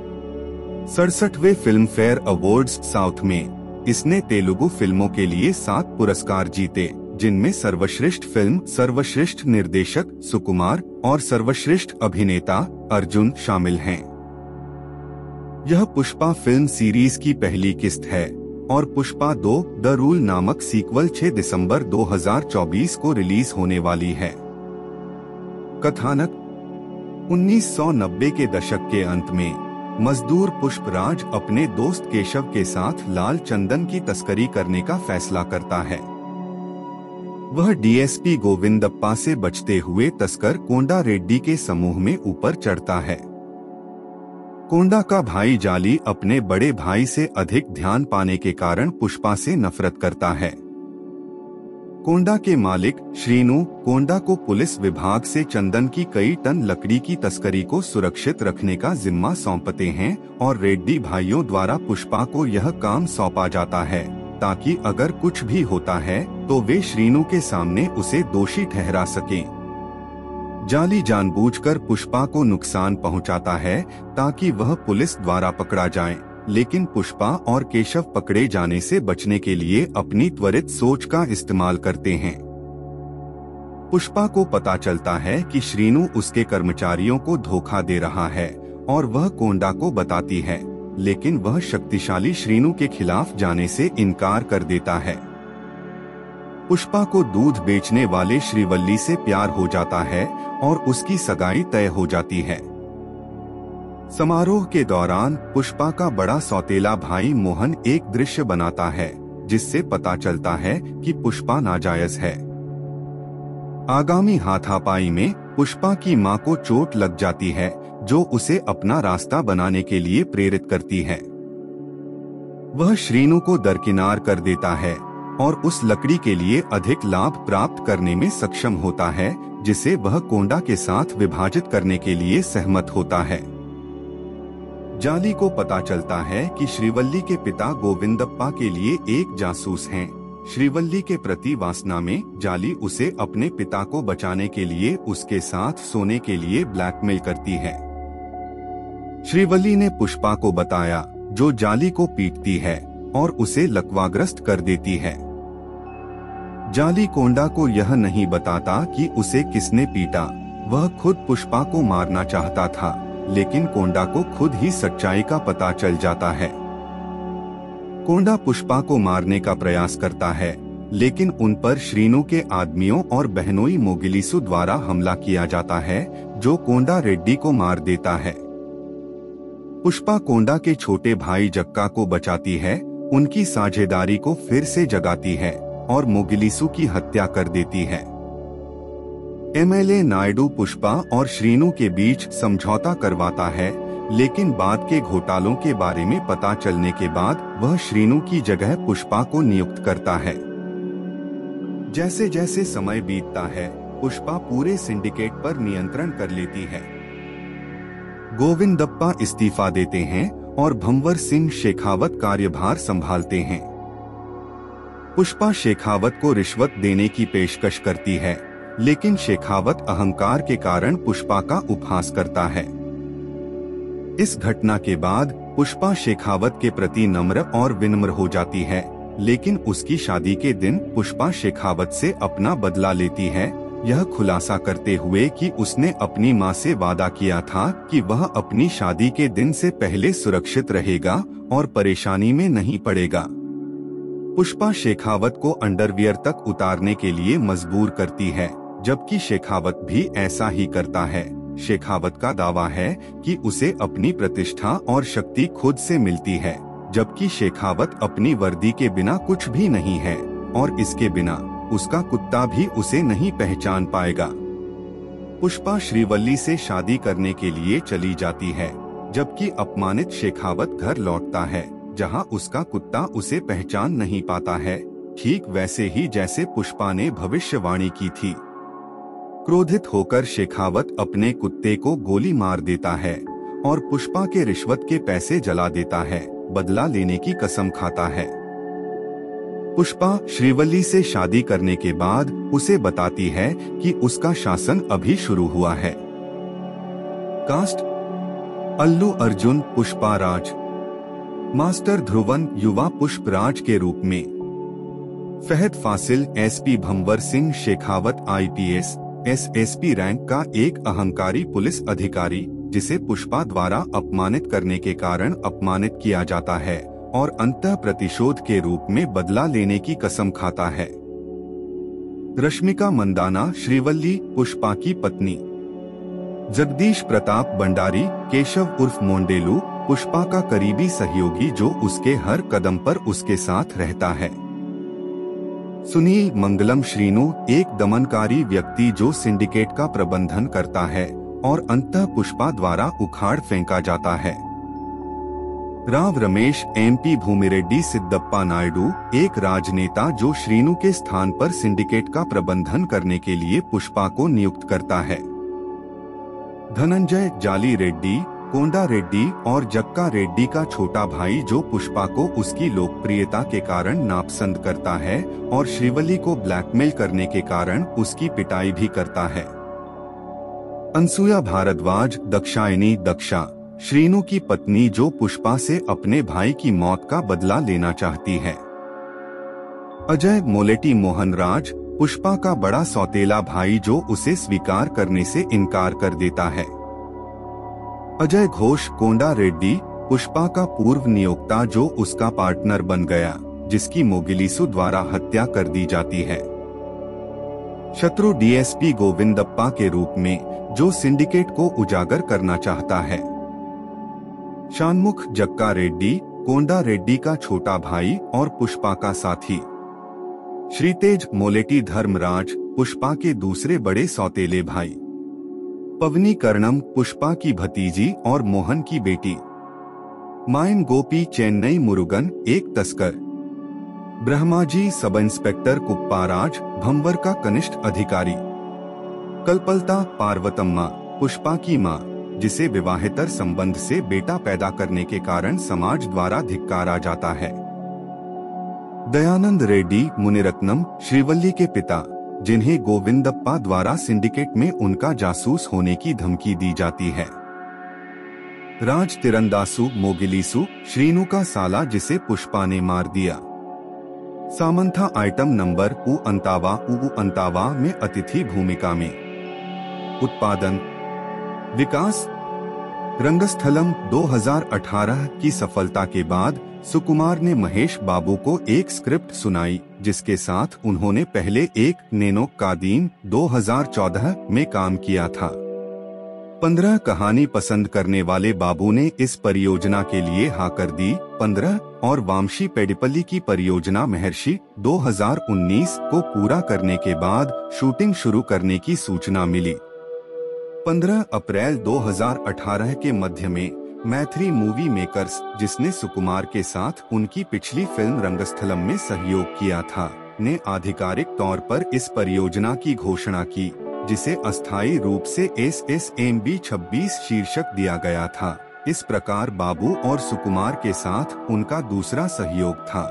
Speaker 2: सड़सठवे फ़िल्म फेयर अवार्ड साउथ में। इसने तेलुगु फ़िल्मों के लिए सात पुरस्कार जीते, जिनमें सर्वश्रेष्ठ फ़िल्म, सर्वश्रेष्ठ निर्देशक, सुकुमार, और सर्वश्रेष्ठ अभिनेता, अर्जुन शामिल हैं। यह पुष्पा फ़िल्म सीरीज़ की पहली किस्त है। और पुष्पा दो, द रूल नामक सीक्वल 6 दिसंबर 2024 को रिलीज़ होने वाली है। कथानक 1990 के दशक के अंत में, मजदूर पुष्पराज अपने दोस्त केशव के साथ लाल चंदन की तस्करी करने का फैसला करता है। वह डीएसपी गोविंदप्पा से बचते हुए तस्कर कोंडा रेड्डी के समूह में ऊपर चढ़ता है। कोंडा का भाई जाली अपने बड़े भाई से अधिक ध्यान पाने के कारण पुष्पा से नफरत करता है कोंडा के मालिक श्रीनु कोंडा को पुलिस विभाग से चंदन की कई टन लकड़ी की तस्करी को सुरक्षित रखने का जिम्मा सौंपते हैं और रेड्डी भाइयों द्वारा पुष्पा को यह काम सौंपा जाता है, ताकि अगर कुछ भी होता है तो वे श्रीनु के सामने उसे दोषी ठहरा सकें। जाली जानबूझकर पुष्पा को नुकसान पहुंचाता है, ताकि वह पुलिस द्वारा पकड़ा जाए। लेकिन पुष्पा और केशव पकड़े जाने से बचने के लिए अपनी त्वरित सोच का इस्तेमाल करते हैं। पुष्पा को पता चलता है कि श्रीनु उसके कर्मचारियों को धोखा दे रहा है, और वह कोंडा को बताती है। लेकिन वह शक्तिशाली श्रीनु के खिलाफ जाने से इनकार कर देता है। पुष्पा को दूध बेचने वाले श्रीवल्ली से प्यार हो जाता है और उसकी सगाई तय हो जाती है। समारोह के दौरान पुष्पा का बड़ा सौतेला भाई मोहन एक दृश्य बनाता है, जिससे पता चलता है कि पुष्पा नाजायज है। आगामी हाथापाई में पुष्पा की माँ को चोट लग जाती है, जो उसे अपना रास्ता बनाने के लिए प्रेरित करती है। वह श्रीनु को दरकिनार कर देता है। और उस लकड़ी के लिए अधिक लाभ प्राप्त करने में सक्षम होता है, जिसे वह कोंडा के साथ विभाजित करने के लिए सहमत होता है। जाली को पता चलता है कि श्रीवल्ली के पिता गोविंदप्पा के लिए एक जासूस हैं। श्रीवल्ली के प्रति वासना में जाली उसे अपने पिता को बचाने के लिए, उसके साथ सोने के लिए ब्लैकमेल करती है। श्रीवल्ली ने पुष्पा को बताया, जो जाली को पीटती है, और उसे लकवाग्रस्त कर देती है। जाली कोंडा को यह नहीं बताता कि उसे किसने पीटा। वह खुद पुष्पा को मारना चाहता था, लेकिन कोंडा को खुद ही सच्चाई का पता चल जाता है। कोंडा पुष्पा को मारने का प्रयास करता है, लेकिन उन पर श्रीनु के आदमियों और बहनोई मोगिलीसु द्वारा हमला किया जाता है, जो कोंडा रेड्डी को मार देता है। पुष्पा कोंडा के छोटे भाई जक्का को बचाती है, उनकी साझेदारी को फिर से जगाती है। और मोगिलीसु की हत्या कर देती है। एमएलए नायडू पुष्पा और श्रीनु के बीच समझौता करवाता है, लेकिन बाद के घोटालों के बारे में पता चलने के बाद वह श्रीनु की जगह पुष्पा को नियुक्त करता है। जैसे जैसे समय बीतता है, पुष्पा पूरे सिंडिकेट पर नियंत्रण कर लेती है। गोविंदप्पा इस्तीफा देते हैं और भंवर सिंह शेखावत कार्यभार संभालते हैं। पुष्पा शेखावत को रिश्वत देने की पेशकश करती है, लेकिन शेखावत अहंकार के कारण पुष्पा का उपहास करता है। इस घटना के बाद पुष्पा शेखावत के प्रति नम्र और विनम्र हो जाती है, लेकिन उसकी शादी के दिन पुष्पा शेखावत से अपना बदला लेती है। यह खुलासा करते हुए कि उसने अपनी माँ से वादा किया था कि वह अपनी शादी के दिन से पहले सुरक्षित रहेगा और परेशानी में नहीं पड़ेगा। पुष्पा शेखावत को अंडरवियर तक उतारने के लिए मजबूर करती है, जबकि शेखावत भी ऐसा ही करता है। शेखावत का दावा है कि उसे अपनी प्रतिष्ठा और शक्ति खुद से मिलती है, जबकि शेखावत अपनी वर्दी के बिना कुछ भी नहीं है, और इसके बिना उसका कुत्ता भी उसे नहीं पहचान पाएगा। पुष्पा श्रीवल्ली से शादी करने के लिए चली जाती है, जबकि अपमानित शेखावत घर लौटता है। जहाँ उसका कुत्ता उसे पहचान नहीं पाता है, ठीक वैसे ही जैसे पुष्पा ने भविष्यवाणी की थी। क्रोधित होकर शेखावत अपने कुत्ते को गोली मार देता है और पुष्पा के रिश्वत के पैसे जला देता है, बदला लेने की कसम खाता है। पुष्पा श्रीवल्ली से शादी करने के बाद उसे बताती है कि उसका शासन अभी शुरू हुआ है। कास्ट। अल्लू अर्जुन, पुष्पा राज। मास्टर ध्रुवन युवा पुष्पराज के रूप में। Fahadh Faasil, SP Bhanwar Singh Shekhawat, IPS, SSP rank का एक अहंकारी पुलिस अधिकारी, जिसे पुष्पा द्वारा अपमानित करने के कारण अपमानित किया जाता है, और अंत प्रतिशोध के रूप में बदला लेने की कसम खाता है। रश्मिका मंदाना, श्रीवल्ली, पुष्पा की पत्नी। जगदीश प्रताप भंडारी, केशव उर्फ़ मोंडेलू पुष्पा का करीबी सहयोगी जो उसके हर कदम पर उसके साथ रहता है। सुनील मंगलम श्रीनु, एक दमनकारी व्यक्ति जो सिंडिकेट का प्रबंधन करता है और अंत पुष्पा द्वारा उखाड़ फेंका जाता है। राव रमेश एमपी भूमिरेड्डी, सिद्धप्पा नायडू, एक राजनेता जो श्रीनु के स्थान पर सिंडिकेट का प्रबंधन करने के लिए पुष्पा को नियुक्त करता है। धनंजय जाली रेड्डी कोंडा रेड्डी और जक्का रेड्डी का छोटा भाई जो पुष्पा को उसकी लोकप्रियता के कारण नापसंद करता है और श्रीवली को ब्लैकमेल करने के कारण उसकी पिटाई भी करता है। अनसुया भारद्वाज, दक्षायनी, दक्षा, श्रीनु की पत्नी जो पुष्पा से अपने भाई की मौत का बदला लेना चाहती है। अजय मोलेटी मोहन राज, पुष्पा का बड़ा सौतेला भाई जो उसे स्वीकार करने से इनकार कर देता है। अजय घोष, कोंडा रेड्डी, पुष्पा का पूर्व नियोक्ता जो उसका पार्टनर बन गया, जिसकी मोगिलीसु द्वारा हत्या कर दी जाती है। शत्रु डीएसपी गोविंदप्पा के रूप में, जो सिंडिकेट को उजागर करना चाहता है। शानमुख, जक्का रेड्डी, कोंडा रेड्डी का छोटा भाई और पुष्पा का साथी। श्रीतेज, मोलेटी धर्मराज, पुष्पा के दूसरे बड़े सौतेले भाई। पवनी कर्णम, पुष्पा की भतीजी और मोहन की बेटी। माइन गोपी, चेन्नई मुरुगन, एक तस्कर। ब्रह्माजी सब इंस्पेक्टर कुप्पाराज, भंवर का कनिष्ठ अधिकारी। कल्पलता, पार्वतम्मा, पुष्पा की माँ, जिसे विवाहेतर संबंध से बेटा पैदा करने के कारण समाज द्वारा धिक्कारा जाता है। दयानंद रेड्डी, मुनिरत्नम, श्रीवल्ली के पिता। जिन्हें गोविंदप्पा द्वारा सिंडिकेट में उनका जासूस होने की धमकी दी जाती है। राज तिरंदासु, मोगिलीसु, श्रीनु का साला जिसे पुष्पा ने मार दिया। सामंथा आइटम नंबर उ अंतावा उ अंतावा में अतिथि भूमिका में। उत्पादन। विकास। रंगस्थलम 2018 की सफलता के बाद सुकुमार ने महेश बाबू को एक स्क्रिप्ट सुनाई। जिसके साथ उन्होंने पहले एक नैनो कादीन 2014 में काम किया था। पंद्रह कहानी पसंद करने वाले बाबू ने इस परियोजना के लिए हाँ कर दी। पंद्रह और वामशी पेडिपल्ली की परियोजना महर्षि 2019 को पूरा करने के बाद शूटिंग शुरू करने की सूचना मिली। 15 अप्रैल 2018 के मध्य में मैथ्री मूवी मेकर्स, जिसने सुकुमार के साथ उनकी पिछली फ़िल्म रंगस्थलम में सहयोग किया था, ने आधिकारिक तौर पर इस परियोजना की घोषणा की, जिसे अस्थायी रूप से एस एस एम बी छब्बीस शीर्षक दिया गया था। इस प्रकार बाबू और सुकुमार के साथ उनका दूसरा सहयोग था।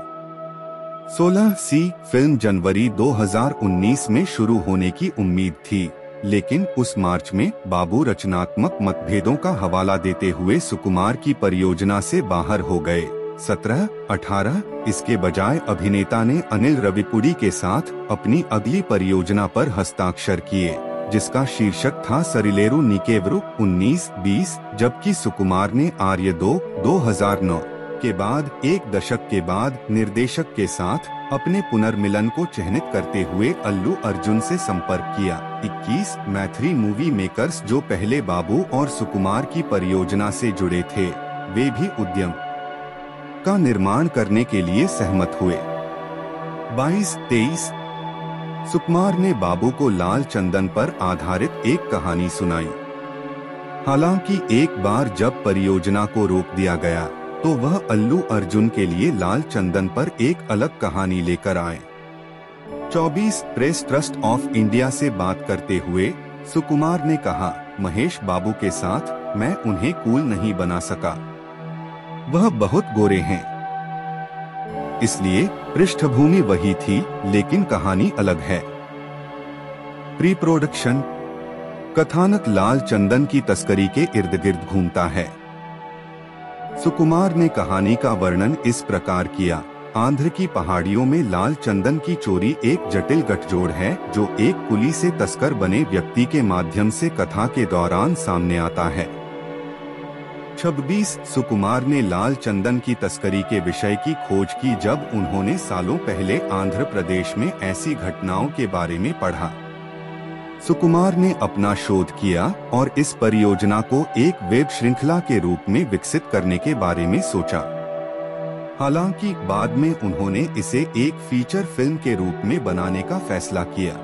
Speaker 2: 16 सी, फ़िल्म जनवरी 2019 में शुरू होने की उम्मीद थी। लेकिन उस मार्च में बाबू रचनात्मक मतभेदों का हवाला देते हुए सुकुमार की परियोजना से बाहर हो गए। सत्रह, अठारह, इसके बजाय अभिनेता ने अनिल रविपुरी के साथ अपनी अगली परियोजना पर हस्ताक्षर किए, जिसका शीर्षक था सरिलेरु निकेवरु 1920 जबकि सुकुमार ने आर्य दो 2009 के बाद एक दशक के बाद निर्देशक के साथ अपने पुनर्मिलन को चिन्हित करते हुए अल्लू अर्जुन से संपर्क किया। 21 मैथ्री मूवी मेकर्स जो पहले बाबू और सुकुमार की परियोजना से जुड़े थे, वे भी उद्यम का निर्माण करने के लिए सहमत हुए। 22 तेईस सुकुमार ने बाबू को लाल चंदन पर आधारित एक कहानी सुनाई। हालाँकि एक बार जब परियोजना को रोक दिया गया तो वह अल्लू अर्जुन के लिए लाल चंदन पर एक अलग कहानी लेकर आए। 24 प्रेस ट्रस्ट ऑफ़ इंडिया से बात करते हुए, सुकुमार ने कहा, महेश बाबू के साथ मैं उन्हें कूल नहीं बना सका। वह बहुत गोरे हैं। इसलिए पृष्ठभूमि वही थी, लेकिन कहानी अलग है। प्री प्रोडक्शन कथानक लाल चंदन की तस्करी के इर्द गिर्द घूमता है। सुकुमार ने कहानी का वर्णन इस प्रकार किया। आंध्र की पहाड़ियों में लाल चंदन की चोरी एक जटिल गठजोड़ है, जो एक कुली से तस्कर बने व्यक्ति के माध्यम से कथा के दौरान सामने आता है। छब्बीस, सुकुमार ने लाल चंदन की तस्करी के विषय की खोज की जब उन्होंने सालों पहले आंध्र प्रदेश में ऐसी घटनाओं के बारे में पढ़ा। सुकुमार ने अपना शोध किया और इस परियोजना को एक वेब श्रृंखला के रूप में विकसित करने के बारे में सोचा। हालाँकि बाद में उन्होंने इसे एक फीचर फ़िल्म के रूप में बनाने का फैसला किया।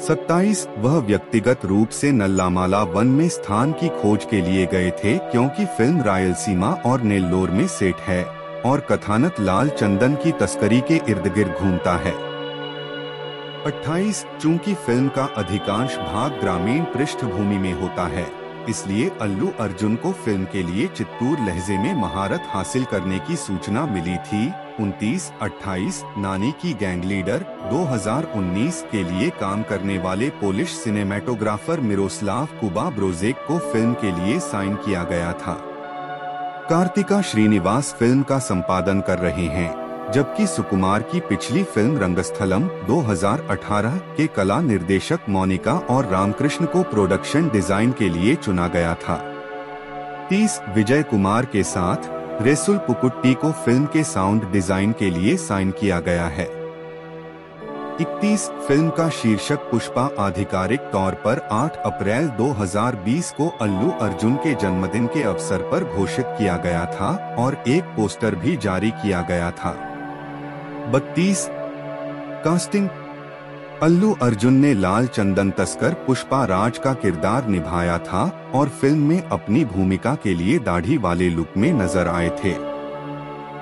Speaker 2: 27 वह व्यक्तिगत रूप से नल्लामाला वन में स्थान की खोज के लिए गए थे क्योंकि फ़िल्म रायलसीमा और नेल्लोर में सेट है और कथानक लाल चंदन की तस्करी के इर्द गिर्द घूमता है। 28 चूँकि फ़िल्म का अधिकांश भाग ग्रामीण पृष्ठभूमि में होता है, इसलिए अल्लू अर्जुन को फ़िल्म के लिए चित्तूर लहजे में महारत हासिल करने की सूचना मिली थी। 29 28 नानी की गैंग लीडर 2019 के लिए काम करने वाले Polish cinematographer Miroslaw Kuba Brozek को फ़िल्म के लिए साइन किया गया था। कार्तिका श्रीनिवास फ़िल्म का संपादन कर रहे हैं। जबकि सुकुमार की पिछली फ़िल्म रंगस्थलम 2018 के कला निर्देशक मोनिका और रामकृष्ण को प्रोडक्शन डिज़ाइन के लिए चुना गया था। 30 विजय कुमार के साथ, रेसुल पुकुट्टी को फ़िल्म के साउंड डिज़ाइन के लिए साइन किया गया है। 31 फ़िल्म का शीर्षक पुष्पा आधिकारिक तौर पर 8 अप्रैल 2020 को अल्लू अर्जुन के जन्मदिन के अवसर पर घोषित किया गया था और एक पोस्टर भी जारी किया गया था। बत्तीस। कास्टिंग। अल्लू अर्जुन ने लाल चंदन तस्कर पुष्पा राज का किरदार निभाया था और फ़िल्म में अपनी भूमिका के लिए दाढ़ी वाले लुक में नज़र आए थे।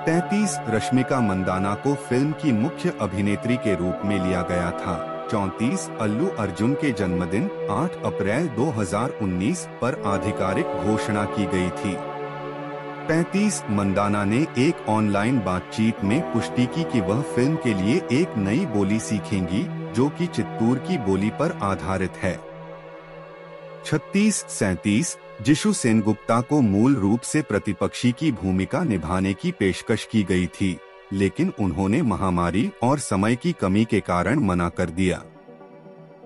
Speaker 2: तैतीस। रश्मिका मंदाना को फ़िल्म की मुख्य अभिनेत्री के रूप में लिया गया था। चौतीस। अल्लू अर्जुन के जन्मदिन 8 अप्रैल 2019 पर आधिकारिक घोषणा की गई थी। 35 मंदाना ने एक ऑनलाइन बातचीत में पुष्टि की कि वह फ़िल्म के लिए एक नई बोली सीखेंगी, जो कि चित्तूर की बोली पर आधारित है। छत्तीस सैतीस, जिशु सेनगुप्ता को मूल रूप से प्रतिपक्षी की भूमिका निभाने की पेशकश की गई थी, लेकिन उन्होंने महामारी और समय की कमी के कारण मना कर दिया।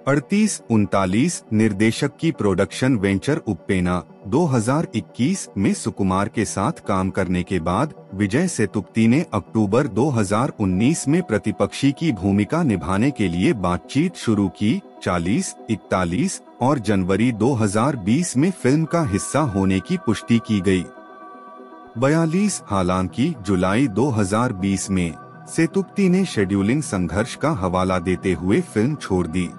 Speaker 2: अड़तीस उनतालीस निर्देशक की प्रोडक्शन वेंचर उपेना 2021 में सुकुमार के साथ काम करने के बाद विजय सेतुप्ती ने अक्टूबर 2019 में प्रतिपक्षी की भूमिका निभाने के लिए बातचीत शुरू की 40, इकतालीस और जनवरी 2020 में फ़िल्म का हिस्सा होने की पुष्टि की गई। बयालीस हालाँकि जुलाई 2020 में सेतुप्ती ने शेड्यूलिंग संघर्ष का हवाला देते हुए फ़िल्म छोड़ दी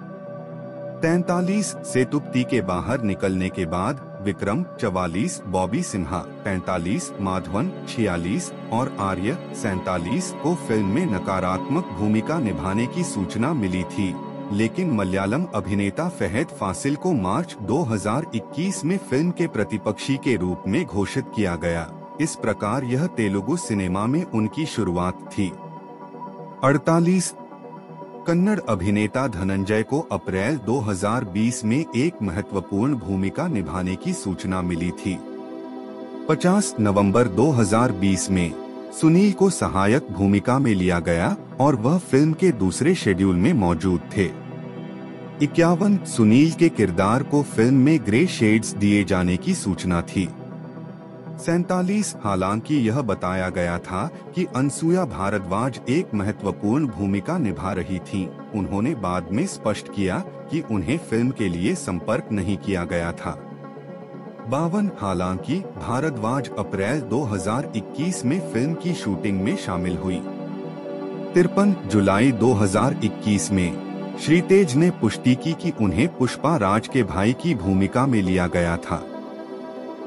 Speaker 2: तैतालीस से तुप्ती के बाहर निकलने के बाद, विक्रम, चवालीस, बॉबी सिन्हा, पैंतालीस, माधवन, छियालीस और आर्य, सैतालीस को फ़िल्म में नकारात्मक भूमिका निभाने की सूचना मिली थी। लेकिन मलयालम अभिनेता फहद फासिल को मार्च 2021 में फ़िल्म के प्रतिपक्षी के रूप में घोषित किया गया। इस प्रकार यह तेलुगु सिनेमा में उनकी शुरुआत थी। अड़तालीस कन्नड़ अभिनेता धनंजय को अप्रैल 2020 में एक महत्वपूर्ण भूमिका निभाने की सूचना मिली थी। 50 नवंबर 2020 में सुनील को सहायक भूमिका में लिया गया और वह फ़िल्म के दूसरे शेड्यूल में मौजूद थे। इक्यावन सुनील के किरदार को फ़िल्म में ग्रे शेड्स दिए जाने की सूचना थी। सैतालीस हालाँकि यह बताया गया था कि अनसुया भारद्वाज एक महत्वपूर्ण भूमिका निभा रही थीं। उन्होंने बाद में स्पष्ट किया कि उन्हें फ़िल्म के लिए संपर्क नहीं किया गया था। बावन हालाँकि भारद्वाज अप्रैल 2021 में फ़िल्म की शूटिंग में शामिल हुई। तिरपन जुलाई 2021 में श्रीतेज ने पुष्टि की कि उन्हें पुष्पा राज के भाई की भूमिका में लिया गया था।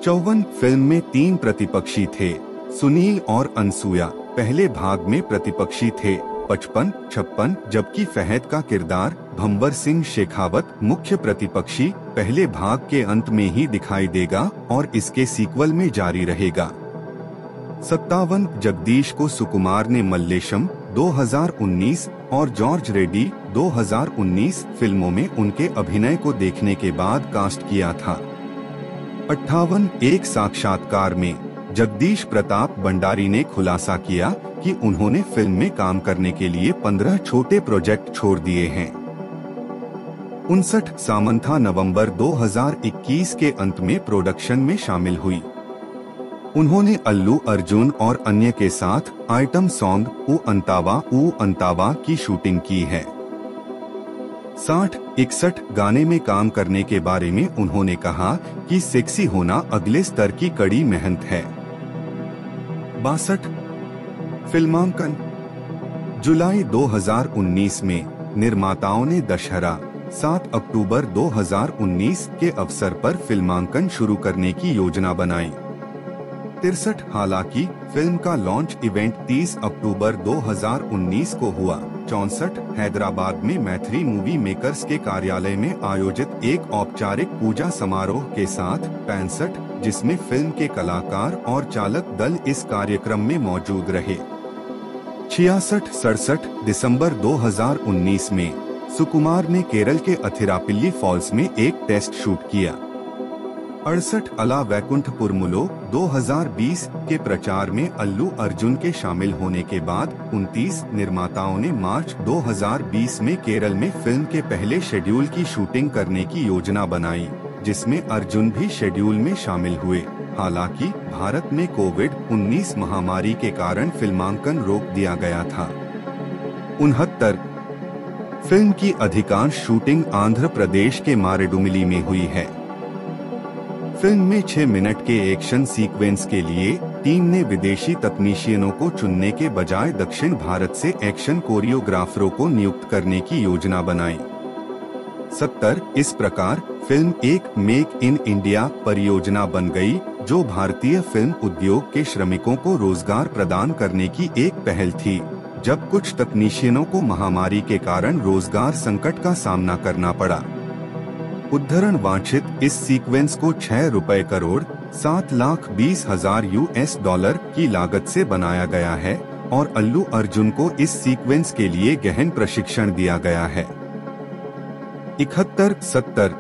Speaker 2: चौवन फ़िल्म में तीन प्रतिपक्षी थे, सुनील और अनसुया पहले भाग में प्रतिपक्षी थे, पचपन, छप्पन, जबकि फहद का किरदार भंवर सिंह शेखावत मुख्य प्रतिपक्षी पहले भाग के अंत में ही दिखाई देगा और इसके सीक्वल में जारी रहेगा। सत्तावन, जगदीश को सुकुमार ने मल्लेशम 2019 और जॉर्ज रेड्डी 2019 फ़िल्मों में उनके अभिनय को देखने के बाद कास्ट किया था। अट्ठावन एक साक्षात्कार में जगदीश प्रताप भंडारी ने खुलासा किया कि उन्होंने फ़िल्म में काम करने के लिए पंद्रह छोटे प्रोजेक्ट छोड़ दिए हैं। उनसठ सामंथा नवंबर 2021 के अंत में प्रोडक्शन में शामिल हुई। उन्होंने अल्लू अर्जुन और अन्य के साथ आइटम सॉन्ग ऊ अंतावा ऊ अंतावा की शूटिंग की है। साठ, इकसठ गाने में काम करने के बारे में उन्होंने कहा कि सेक्सी होना अगले स्तर की कड़ी मेहनत है। बासठ, फिल्मांकन। जुलाई 2019 में निर्माताओं ने दशहरा 7 अक्टूबर 2019 के अवसर पर फिल्मांकन शुरू करने की योजना बनाई। तिरसठ, हालाँकि, फ़िल्म का लॉन्च इवेंट 30 अक्टूबर 2019 को हुआ। चौसठ, हैदराबाद में मैथिली मूवी मेकर्स के कार्यालय में आयोजित एक औपचारिक पूजा समारोह के साथ पैंसठ, जिसमें फ़िल्म के कलाकार और चालक दल इस कार्यक्रम में मौजूद रहे। छियासठ, सड़सठ दिसंबर 2019 में सुकुमार ने केरल के अथिरापिल्ली फॉल्स में एक टेस्ट शूट किया। अड़सठ अला वैकुंठपुर मुलो 2020 के प्रचार में अल्लू अर्जुन के शामिल होने के बाद 29 निर्माताओं ने मार्च 2020 में केरल में फ़िल्म के पहले शेड्यूल की शूटिंग करने की योजना बनाई, जिसमें अर्जुन भी शेड्यूल में शामिल हुए। हालाँकि, भारत में कोविड 19 महामारी के कारण फिल्मांकन रोक दिया गया था। उनहत्तर फ़िल्म की अधिकांश शूटिंग आंध्र प्रदेश के मारेडुमिली में हुई है। फ़िल्म में छह मिनट के एक्शन सीक्वेंस के लिए टीम ने विदेशी तकनीशियनों को चुनने के बजाय दक्षिण भारत से एक्शन कोरियोग्राफरों को नियुक्त करने की योजना बनाई। सत्तर, इस प्रकार, फ़िल्म एक मेक इन इंडिया परियोजना बन गई, जो भारतीय फ़िल्म उद्योग के श्रमिकों को रोज़गार प्रदान करने की एक पहल थी। जब कुछ तकनीशियनों को महामारी के कारण रोज़गार संकट का सामना करना पड़ा उद्धरण वांछित इस सीक्वेंस को छह रुपए करोड़, सात लाख बीस हज़ार यूएस डॉलर की लागत से बनाया गया है और अल्लू अर्जुन को इस सीक्वेंस के लिए गहन प्रशिक्षण दिया गया है। इकहत्तर, सत्तर।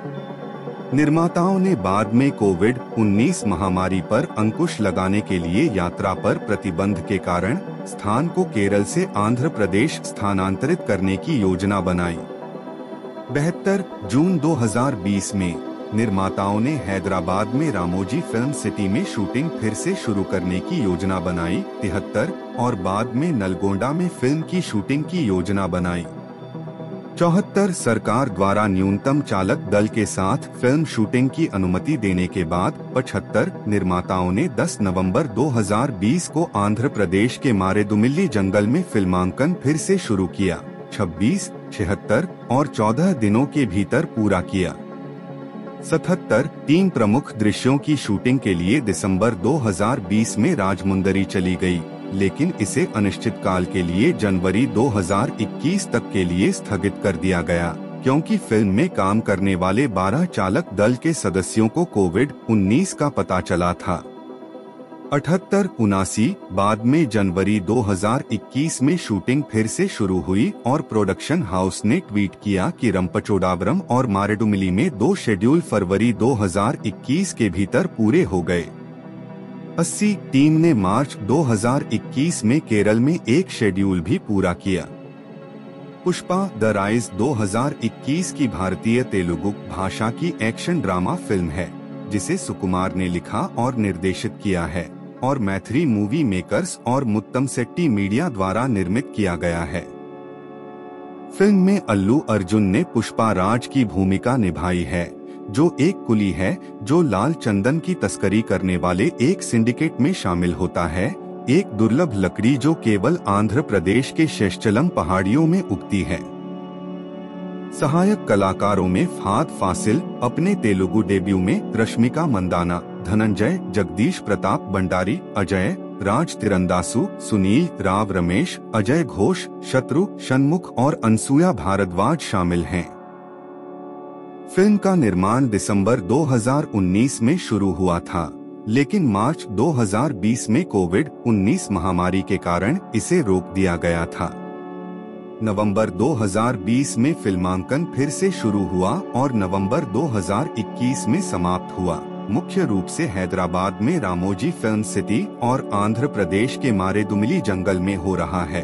Speaker 2: निर्माताओं ने बाद में कोविड 19 महामारी पर अंकुश लगाने के लिए यात्रा पर प्रतिबंध के कारण स्थान को केरल से आंध्र प्रदेश स्थानांतरित करने की योजना बनाई। बेहतर जून 2020 में, निर्माताओं ने हैदराबाद में रामोजी फ़िल्म सिटी में शूटिंग फिर से शुरू करने की योजना बनाई, तिहत्तर, और बाद में नलगोंडा में फ़िल्म की शूटिंग की योजना बनाई। चौहत्तर सरकार द्वारा न्यूनतम चालक दल के साथ फ़िल्म शूटिंग की अनुमति देने के बाद, पचहत्तर निर्माताओं ने 10 नवंबर 2020 को आंध्र प्रदेश के मारेदुमिल्ली जंगल में फिल्मांकन फिर से शुरू किया। 26 छिहत्तर और चौदह दिनों के भीतर पूरा किया। सतहत्तर तीन प्रमुख दृश्यों की शूटिंग के लिए दिसंबर 2020 में राजमुंदरी चली गई, लेकिन इसे अनिश्चित काल के लिए जनवरी 2021 तक के लिए स्थगित कर दिया गया क्योंकि फ़िल्म में काम करने वाले 12 चालक दल के सदस्यों को कोविड 19 का पता चला था। अठहत्तर उनासी बाद में जनवरी 2021 में शूटिंग फिर से शुरू हुई और प्रोडक्शन हाउस ने ट्वीट किया कि रंपचोडावरम और मारेडुमिली में दो शेड्यूल फरवरी 2021 के भीतर पूरे हो गए। 80 टीम ने मार्च 2021 में केरल में एक शेड्यूल भी पूरा किया। पुष्पा द राइज 2021 की भारतीय तेलुगु भाषा की एक्शन ड्रामा फ़िल्म है। जिसे सुकुमार ने लिखा और निर्देशित किया है, और मैथ्री मूवी मेकर्स और मुत्तम सेट्टी मीडिया द्वारा निर्मित किया गया है। फ़िल्म में अल्लू अर्जुन ने पुष्पा राज की भूमिका निभाई है, जो एक कुली है, जो लाल चंदन की तस्करी करने वाले एक सिंडिकेट में शामिल होता है, एक दुर्लभ लकड़ी जो केवल आंध्र प्रदेश के शेषचलम पहाड़ियों में उगती है। सहायक कलाकारों में फाद फासिल, अपने तेलुगु डेब्यू में रश्मिका मंदाना, धनंजय, जगदीश प्रताप भंडारी, अजय, राज तिरंदासु, सुनील, राव रमेश, अजय घोष, शत्रु शनमुख और अनसुया भारद्वाज शामिल हैं। फ़िल्म का निर्माण दिसंबर 2019 में शुरू हुआ था, लेकिन मार्च 2020 में कोविड 19 महामारी के कारण इसे रोक दिया गया था। नवंबर 2020 में फिल्मांकन फिर से शुरू हुआ और नवंबर 2021 में समाप्त हुआ। मुख्य रूप से हैदराबाद में रामोजी फ़िल्म सिटी और आंध्र प्रदेश के मारेदुमिली जंगल में हो रहा है।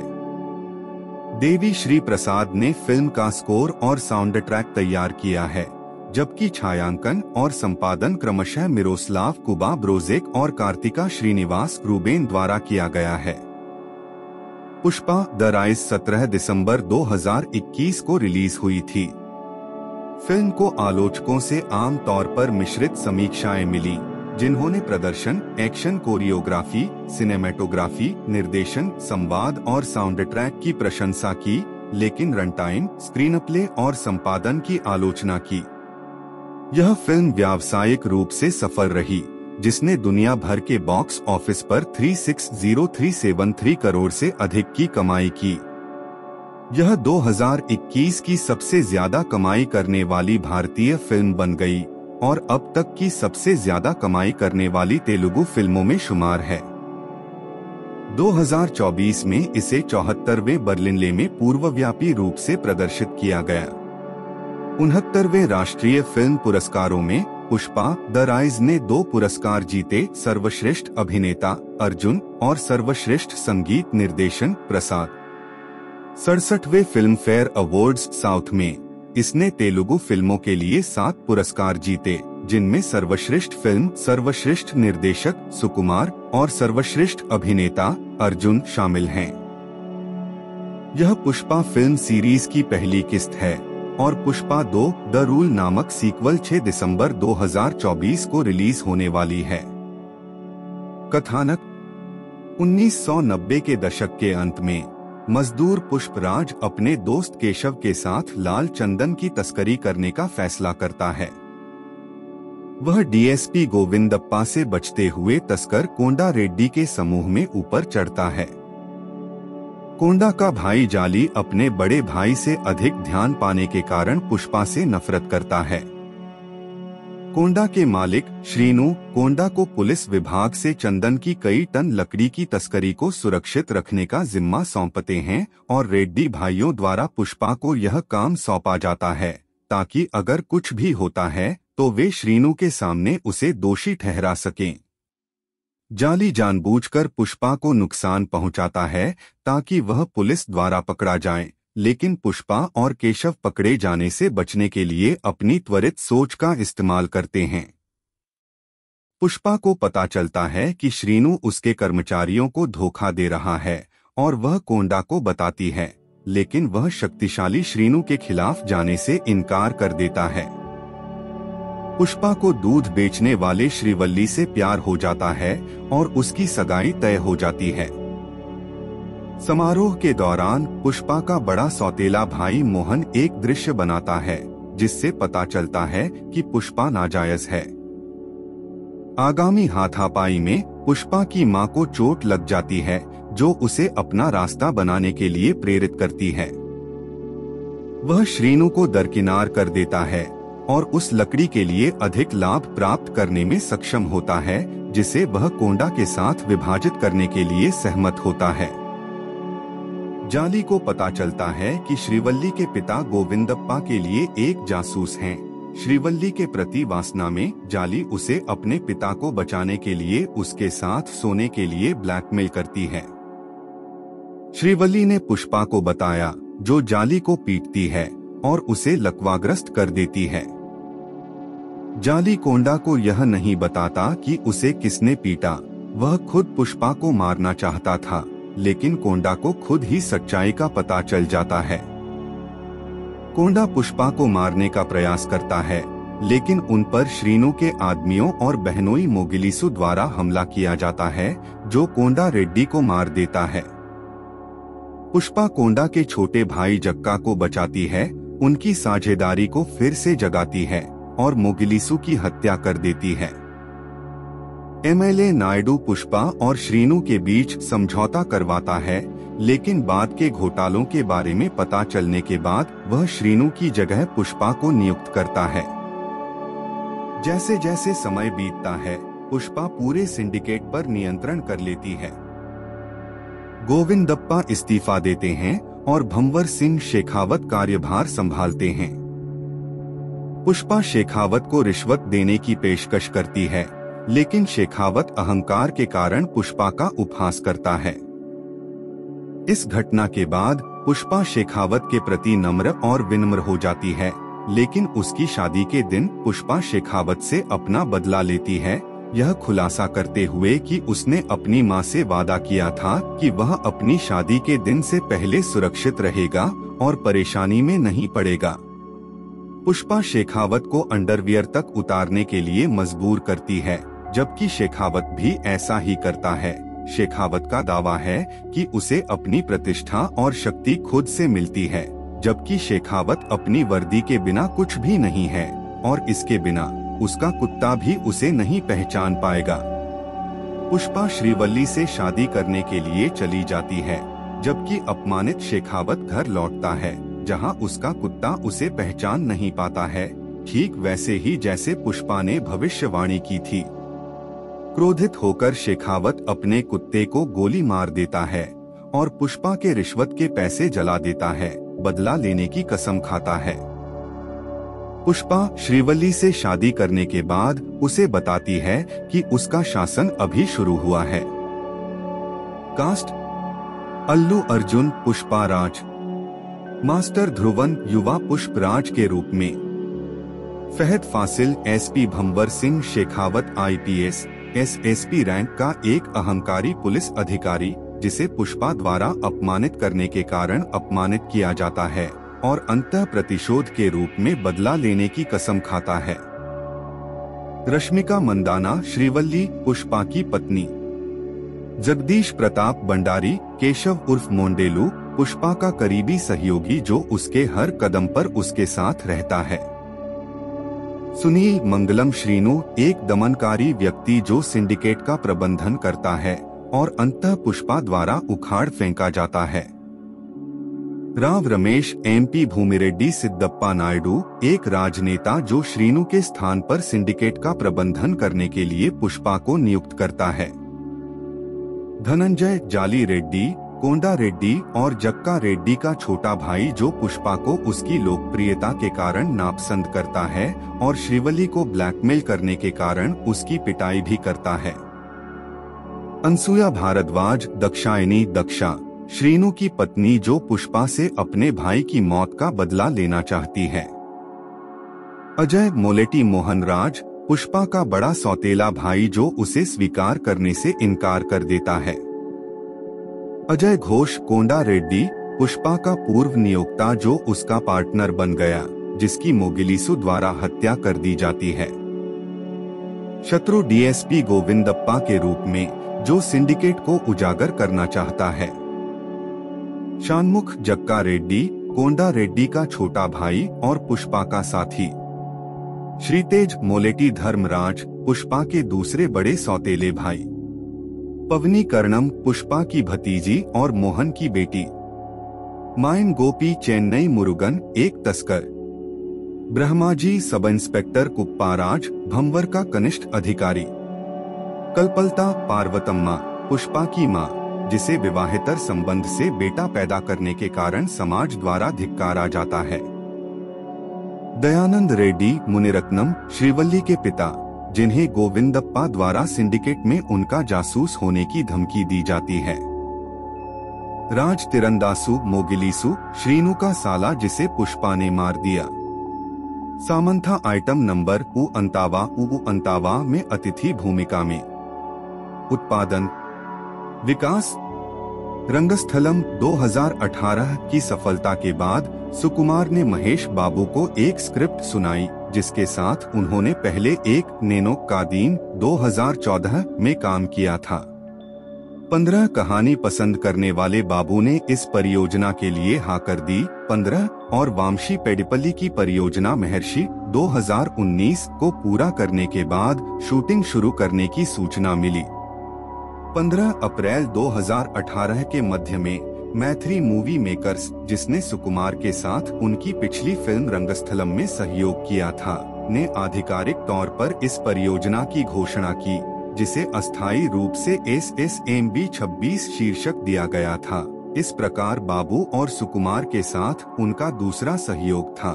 Speaker 2: देवी श्री प्रसाद ने फ़िल्म का स्कोर और साउंड ट्रैक तैयार किया है, जबकि छायांकन और संपादन क्रमशः मिरोस्लाव, कुबा ब्रोजेक और कार्तिका श्रीनिवास रूबेन द्वारा किया गया है। पुष्पा द राइज 17 दिसंबर 2021 को रिलीज़ हुई थी। फ़िल्म को आलोचकों से आम तौर पर मिश्रित समीक्षाएँ मिली, जिन्होंने प्रदर्शन, एक्शन कोरियोग्राफी, सिनेमेटोग्राफी, निर्देशन, संवाद और साउंड ट्रैक की प्रशंसा की, लेकिन रनटाइम, स्क्रीन प्ले और संपादन की आलोचना की। यह फ़िल्म व्यावसायिक रूप से सफल रही। जिसने दुनिया भर के बॉक्स ऑफ़िस पर 360373 करोड़ से अधिक की कमाई की। यह 2021 की सबसे ज़्यादा कमाई करने वाली भारतीय फ़िल्म बन गई, और अब तक की सबसे ज़्यादा कमाई करने वाली तेलुगु फ़िल्मों में शुमार है। 2024 में इसे चौहत्तरवे बर्लिनले में पूर्वव्यापी रूप से प्रदर्शित किया गया। उनहत्तरवे राष्ट्रीय फ़िल्म पुरस्कारों में पुष्पा, द राइज ने दो पुरस्कार जीते, सर्वश्रेष्ठ अभिनेता, अर्जुन, और सर्वश्रेष्ठ संगीत निर्देशन, प्रसाद। सड़सठवे फ़िल्म फेयर अवार्ड्स साउथ में। इसने तेलुगु फ़िल्मों के लिए सात पुरस्कार जीते, जिनमें सर्वश्रेष्ठ फ़िल्म, सर्वश्रेष्ठ निर्देशक, सुकुमार, और सर्वश्रेष्ठ अभिनेता, अर्जुन शामिल हैं। यह पुष्पा फ़िल्म सीरीज़ की पहली किस्त है। और पुष्पा दो, द रूल नामक सीक्वल 6 दिसंबर 2024 को रिलीज़ होने वाली है। कथानक 1990 के दशक के अंत में, मजदूर पुष्पराज अपने दोस्त केशव के साथ लाल चंदन की तस्करी करने का फैसला करता है। वह डीएसपी गोविंदप्पा से बचते हुए तस्कर कोंडा रेड्डी के समूह में ऊपर चढ़ता है। कोंडा का भाई जाली अपने बड़े भाई से अधिक ध्यान पाने के कारण पुष्पा से नफरत करता है। कोंडा के मालिक श्रीनु कोंडा को पुलिस विभाग से चंदन की कई टन लकड़ी की तस्करी को सुरक्षित रखने का जिम्मा सौंपते हैं और रेड्डी भाइयों द्वारा पुष्पा को यह काम सौंपा जाता है, ताकि अगर कुछ भी होता है तो वे श्रीनु के सामने उसे दोषी ठहरा सकें। जाली जानबूझकर पुष्पा को नुकसान पहुंचाता है ताकि वह पुलिस द्वारा पकड़ा जाए, लेकिन पुष्पा और केशव पकड़े जाने से बचने के लिए अपनी त्वरित सोच का इस्तेमाल करते हैं। पुष्पा को पता चलता है कि श्रीनु उसके कर्मचारियों को धोखा दे रहा है और वह कोंडा को बताती है, लेकिन वह शक्तिशाली श्रीनु के खिलाफ जाने से इनकार कर देता है। पुष्पा को दूध बेचने वाले श्रीवल्ली से प्यार हो जाता है और उसकी सगाई तय हो जाती है। समारोह के दौरान पुष्पा का बड़ा सौतेला भाई मोहन एक दृश्य बनाता है, जिससे पता चलता है कि पुष्पा नाजायज है। आगामी हाथापाई में पुष्पा की माँ को चोट लग जाती है, जो उसे अपना रास्ता बनाने के लिए प्रेरित करती है। वह श्रीनु को दरकिनार कर देता है। और उस लकड़ी के लिए अधिक लाभ प्राप्त करने में सक्षम होता है, जिसे वह कोंडा के साथ विभाजित करने के लिए सहमत होता है। जाली को पता चलता है कि श्रीवल्ली के पिता गोविंदप्पा के लिए एक जासूस हैं। श्रीवल्ली के प्रति वासना में जाली उसे अपने पिता को बचाने के लिए, उसके साथ सोने के लिए ब्लैकमेल करती है। श्रीवल्ली ने पुष्पा को बताया, जो जाली को पीटती है। और उसे लकवाग्रस्त कर देती है। जाली कोंडा को यह नहीं बताता कि उसे किसने पीटा, वह खुद पुष्पा को मारना चाहता था, लेकिन कोंडा को खुद ही सच्चाई का पता चल जाता है। कोंडा पुष्पा को मारने का प्रयास करता है, लेकिन उन पर श्रीनु के आदमियों और बहनोई मोगिलीसु द्वारा हमला किया जाता है, जो कोंडा रेड्डी को मार देता है। पुष्पा कोंडा के छोटे भाई जक्का को बचाती है उनकी साझेदारी को फिर से जगाती है और मोगिलीसु की हत्या कर देती है। एमएलए नायडू पुष्पा और श्रीनु के बीच समझौता करवाता है, लेकिन बाद के घोटालों के बारे में पता चलने के बाद वह श्रीनु की जगह पुष्पा को नियुक्त करता है। जैसे जैसे समय बीतता है, पुष्पा पूरे सिंडिकेट पर नियंत्रण कर लेती है। गोविंदप्पा इस्तीफा देते हैं और भंवर सिंह शेखावत कार्यभार संभालते हैं। पुष्पा शेखावत को रिश्वत देने की पेशकश करती है, लेकिन शेखावत अहंकार के कारण पुष्पा का उपहास करता है। इस घटना के बाद पुष्पा शेखावत के प्रति नम्र और विनम्र हो जाती है, लेकिन उसकी शादी के दिन पुष्पा शेखावत से अपना बदला लेती है यह खुलासा करते हुए कि उसने अपनी माँ से वादा किया था कि वह अपनी शादी के दिन से पहले सुरक्षित रहेगा और परेशानी में नहीं पड़ेगा। पुष्पा शेखावत को अंडरवियर तक उतारने के लिए मजबूर करती है, जबकि शेखावत भी ऐसा ही करता है। शेखावत का दावा है कि उसे अपनी प्रतिष्ठा और शक्ति खुद से मिलती है, जबकि शेखावत अपनी वर्दी के बिना कुछ भी नहीं है, और इसके बिना उसका कुत्ता भी उसे नहीं पहचान पाएगा। पुष्पा श्रीवल्ली से शादी करने के लिए चली जाती है, जबकि अपमानित शेखावत घर लौटता है, जहाँ उसका कुत्ता उसे पहचान नहीं पाता है। ठीक वैसे ही जैसे पुष्पा ने भविष्यवाणी की थी। क्रोधित होकर शेखावत अपने कुत्ते को गोली मार देता है, और पुष्पा के रिश्वत के पैसे जला देता है, बदला लेने की कसम खाता है। पुष्पा श्रीवल्ली से शादी करने के बाद उसे बताती है कि उसका शासन अभी शुरू हुआ है। कास्ट? अल्लू अर्जुन पुष्पा राज। मास्टर ध्रुवन युवा पुष्प राज के रूप में। Fahadh Faasil SP Bhanwar Singh Shekhawat IPS, SSP rank का एक अहंकारी पुलिस अधिकारी, जिसे पुष्पा द्वारा अपमानित करने के कारण अपमानित किया जाता है। और अंत प्रतिशोध के रूप में बदला लेने की कसम खाता है। रश्मिका मंदाना, श्रीवल्ली, पुष्पा की पत्नी। जगदीश प्रताप भंडारी, केशव उर्फ़ मोंडेलू, पुष्पा का करीबी सहयोगी जो उसके हर कदम पर उसके साथ रहता है। सुनील मंगलम श्रीनु, एक दमनकारी व्यक्ति जो सिंडिकेट का प्रबंधन करता है और अंत पुष्पा द्वारा उखाड़ फेंका जाता है। राव रमेश एमपी भूमिरेड्डी, सिद्धप्पा नायडू, एक राजनेता जो श्रीनु के स्थान पर सिंडिकेट का प्रबंधन करने के लिए पुष्पा को नियुक्त करता है। धनंजय, जाली रेड्डी, कोंडा रेड्डी और जक्का रेड्डी का छोटा भाई जो पुष्पा को उसकी लोकप्रियता के कारण नापसंद करता है और श्रीवली को ब्लैकमेल करने के कारण उसकी पिटाई भी करता है। अनसुया भारद्वाज, दक्षायनी, दक्षा श्रीनु की पत्नी जो पुष्पा से अपने भाई की मौत का बदला लेना चाहती है। अजय, मोलेटी मोहन राज, पुष्पा का बड़ा सौतेला भाई जो उसे स्वीकार करने से इनकार कर देता है। अजय घोष, कोंडा रेड्डी, पुष्पा का पूर्व नियोक्ता जो उसका पार्टनर बन गया, जिसकी मोगिलीसु द्वारा हत्या कर दी जाती है। शत्रु डीएसपी गोविंदप्पा के रूप में, जो सिंडिकेट को उजागर करना चाहता है। शानमुख, जक्का रेड्डी, कोंडा रेड्डी का छोटा भाई और पुष्पा का साथी। श्रीतेज, मोलेटी धर्मराज, पुष्पा के दूसरे बड़े सौतेले भाई। पवनी कर्णम, पुष्पा की भतीजी और मोहन की बेटी। माइन गोपी, चेन्नई मुरुगन, एक तस्कर। ब्रह्माजी, सब इंस्पेक्टर कुप्पाराज, भंवर का कनिष्ठ अधिकारी। कल्पलता, पार्वतम्मा, पुष्पा की माँ। जिसे विवाहेतर संबंध से बेटा पैदा करने के कारण समाज द्वारा धिक्कारा जाता है। दयानंद रेड्डी, मुनिरत्नम, श्रीवल्ली के पिता, जिन्हें गोविंदप्पा द्वारा सिंडिकेट में उनका जासूस होने की धमकी दी जाती है। राज तिरंदासु, मोगिलीसु, श्रीनु का साला जिसे पुष्पा ने मार दिया। सामंथा आइटम नंबर, उ अंतावा उ अंतावा में अतिथि भूमिका में। उत्पादन विकास। रंगस्थलम 2018 की सफलता के बाद सुकुमार ने महेश बाबू को एक स्क्रिप्ट सुनाई, जिसके साथ उन्होंने पहले एक नैनो कादीन 2014 में काम किया था। पंद्रह कहानी पसंद करने वाले बाबू ने इस परियोजना के लिए हाँ कर दी। पंद्रह और वामशी पेडिपल्ली की परियोजना महर्षि 2019 को पूरा करने के बाद शूटिंग शुरू करने की सूचना मिली। 15 अप्रैल 2018 के मध्य में मैथ्री मूवी मेकर्स जिसने सुकुमार के साथ उनकी पिछली फ़िल्म रंगस्थलम में सहयोग किया था, ने आधिकारिक तौर पर इस परियोजना की घोषणा की, जिसे अस्थायी रूप से एस एस एम बी छब्बीस शीर्षक दिया गया था। इस प्रकार बाबू और सुकुमार के साथ उनका दूसरा सहयोग था।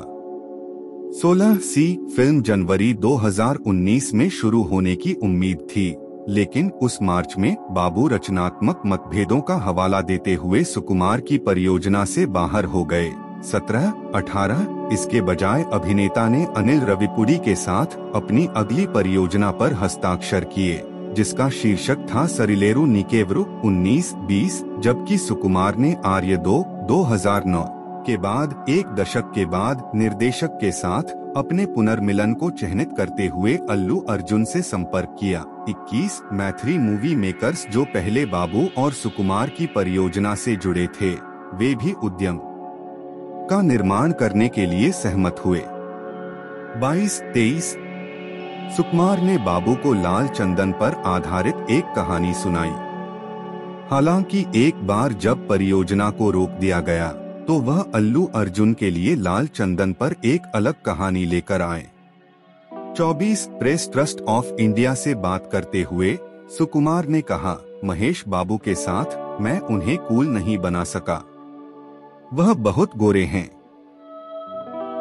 Speaker 2: 16 सी फ़िल्म जनवरी 2019 में शुरू होने की उम्मीद थी। लेकिन उस मार्च में बाबू रचनात्मक मतभेदों का हवाला देते हुए सुकुमार की परियोजना से बाहर हो गए। सत्रह, अठारह, इसके बजाय अभिनेता ने अनिल रविपुरी के साथ अपनी अगली परियोजना पर हस्ताक्षर किए, जिसका शीर्षक था सरिलेरु निकेवरु 1920 जबकि सुकुमार ने आर्य दो 2009 के बाद एक दशक के बाद निर्देशक के साथ अपने पुनर्मिलन को चिन्हित करते हुए अल्लू अर्जुन से संपर्क किया। 21 मैथ्री मूवी मेकर्स जो पहले बाबू और सुकुमार की परियोजना से जुड़े थे, वे भी उद्यम का निर्माण करने के लिए सहमत हुए। 22 तेईस सुकुमार ने बाबू को लाल चंदन पर आधारित एक कहानी सुनाई। हालाँकि एक बार जब परियोजना को रोक दिया गया तो वह अल्लू अर्जुन के लिए लाल चंदन पर एक अलग कहानी लेकर आए। 24 प्रेस ट्रस्ट ऑफ़ इंडिया से बात करते हुए, सुकुमार ने कहा, महेश बाबू के साथ मैं उन्हें कूल नहीं बना सका। वह बहुत गोरे हैं।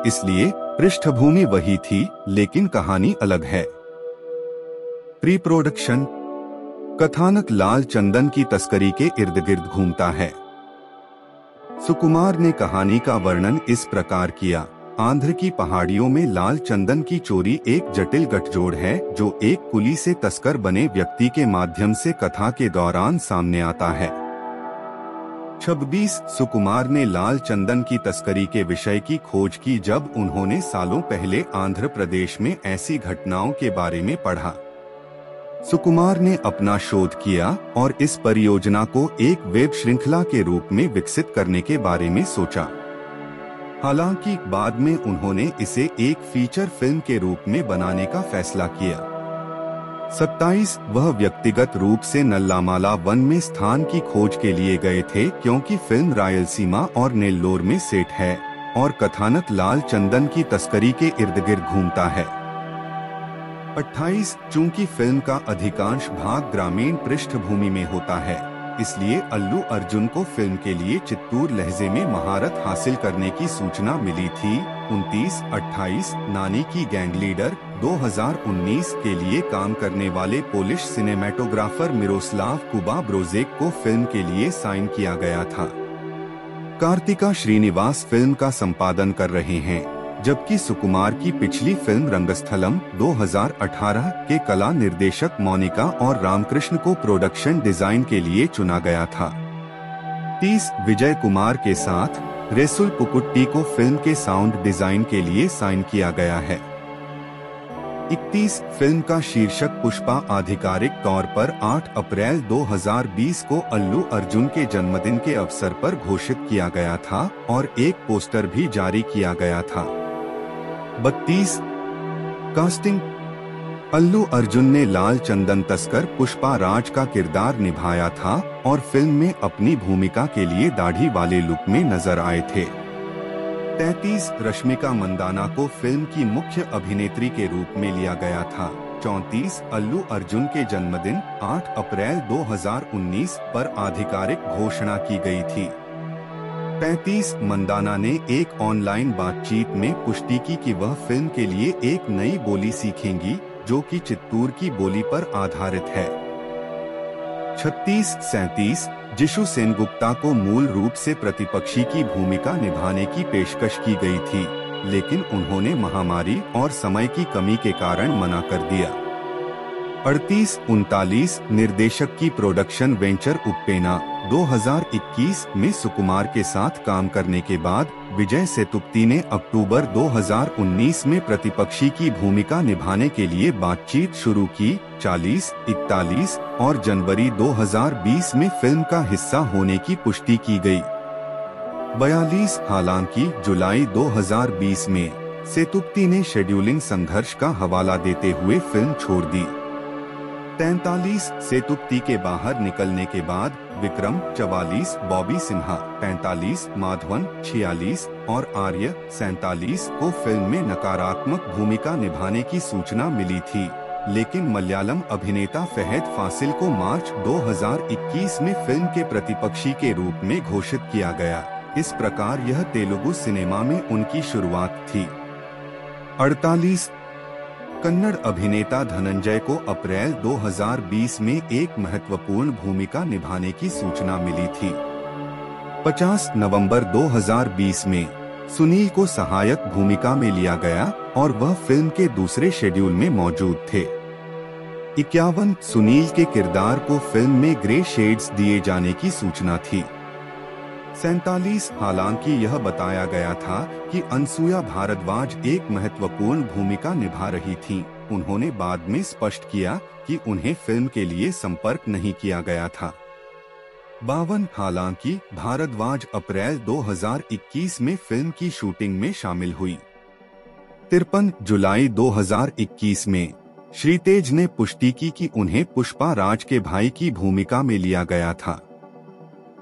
Speaker 2: इसलिए, पृष्ठभूमि वही थी, लेकिन कहानी अलग है। प्री प्रोडक्शन कथानक लाल चंदन की तस्करी के इर्द गिर्द घूमता है। सुकुमार ने कहानी का वर्णन इस प्रकार किया। आंध्र की पहाड़ियों में लाल चंदन की चोरी एक जटिल गठजोड़ है, जो एक कुली से तस्कर बने व्यक्ति के माध्यम से कथा के दौरान सामने आता है। छब्बीस सुकुमार ने लाल चंदन की तस्करी के विषय की खोज की जब उन्होंने सालों पहले आंध्र प्रदेश में ऐसी घटनाओं के बारे में पढ़ा। सुकुमार ने अपना शोध किया और इस परियोजना को एक वेब श्रृंखला के रूप में विकसित करने के बारे में सोचा। हालाँकि बाद में उन्होंने इसे एक फीचर फ़िल्म के रूप में बनाने का फैसला किया। सत्ताईस, वह व्यक्तिगत रूप से नल्लामाला वन में स्थान की खोज के लिए गए थे क्योंकि फ़िल्म रायलसीमा और नेल्लोर में सेट है और कथानक लाल चंदन की तस्करी के इर्द गिर्द घूमता है। 28 चूँकि फ़िल्म का अधिकांश भाग ग्रामीण पृष्ठभूमि में होता है इसलिए अल्लू अर्जुन को फ़िल्म के लिए चित्तूर लहजे में महारत हासिल करने की सूचना मिली थी। 29, 28 नानी की गैंग लीडर 2019 के लिए काम करने वाले Polish cinematographer Miroslaw Kuba Brozek को फ़िल्म के लिए साइन किया गया था। कार्तिका श्रीनिवास फ़िल्म का संपादन कर रहे हैं। जबकि सुकुमार की पिछली फ़िल्म रंगस्थलम 2018 के कला निर्देशक मोनिका और रामकृष्ण को प्रोडक्शन डिज़ाइन के लिए चुना गया था। 30 विजय कुमार के साथ, रेसुल पुकुट्टी को फ़िल्म के साउंड डिज़ाइन के लिए साइन किया गया है। 31 फ़िल्म का शीर्षक पुष्पा आधिकारिक तौर पर 8 अप्रैल 2020 को अल्लू अर्जुन के जन्मदिन के अवसर पर घोषित किया गया था और एक पोस्टर भी जारी किया गया था। बत्तीस, कास्टिंग। अल्लू अर्जुन ने लाल चंदन तस्कर पुष्पा राज का किरदार निभाया था और फ़िल्म में अपनी भूमिका के लिए दाढ़ी वाले लुक में नज़र आए थे। तैतीस, रश्मिका मंदाना को फ़िल्म की मुख्य अभिनेत्री के रूप में लिया गया था। चौतीस, अल्लू अर्जुन के जन्मदिन 8 अप्रैल 2019 पर आधिकारिक घोषणा की गई थी। 35 मंदाना ने एक ऑनलाइन बातचीत में पुष्टि की कि वह फ़िल्म के लिए एक नई बोली सीखेंगी, जो कि चित्तूर की बोली पर आधारित है। छत्तीस, सैतीस, जिशु सेन गुप्ता को मूल रूप से प्रतिपक्षी की भूमिका निभाने की पेशकश की गई थी, लेकिन उन्होंने महामारी और समय की कमी के कारण मना कर दिया। अड़तीस उनतालीस निर्देशक की प्रोडक्शन वेंचर उपेना 2021 में सुकुमार के साथ काम करने के बाद विजय सेतुप्ती ने अक्टूबर 2019 में प्रतिपक्षी की भूमिका निभाने के लिए बातचीत शुरू की 40, इकतालीस और जनवरी 2020 में फ़िल्म का हिस्सा होने की पुष्टि की गई। बयालीस हालाँकि जुलाई 2020 में सेतुप्ती ने शेड्यूलिंग संघर्ष का हवाला देते हुए फ़िल्म छोड़ दी तैतालीस सेतुप्ती के बाहर निकलने के बाद विक्रम, चवालीस, बॉबी सिन्हा, पैंतालीस, माधवन, छियालीस और आर्य, सैतालीस को फ़िल्म में नकारात्मक भूमिका निभाने की सूचना मिली थी। लेकिन मलयालम अभिनेता फहद फासिल को मार्च 2021 में फ़िल्म के प्रतिपक्षी के रूप में घोषित किया गया। इस प्रकार यह तेलुगु सिनेमा में उनकी शुरुआत थी। अड़तालीस कन्नड़ अभिनेता धनंजय को अप्रैल 2020 में एक महत्वपूर्ण भूमिका निभाने की सूचना मिली थी। 50 नवंबर 2020 में सुनील को सहायक भूमिका में लिया गया और वह फ़िल्म के दूसरे शेड्यूल में मौजूद थे। इक्यावन सुनील के किरदार को फ़िल्म में ग्रे शेड्स दिए जाने की सूचना थी। सैतालीस हालाँकि यह बताया गया था कि अनसुया भारद्वाज एक महत्वपूर्ण भूमिका निभा रही थी। उन्होंने बाद में स्पष्ट किया कि उन्हें फ़िल्म के लिए संपर्क नहीं किया गया था। बावन हालाँकि भारद्वाज अप्रैल 2021 में फ़िल्म की शूटिंग में शामिल हुई। तिरपन जुलाई 2021 में, श्रीतेज ने पुष्टि की कि उन्हें पुष्पा राज के भाई की भूमिका में लिया गया था।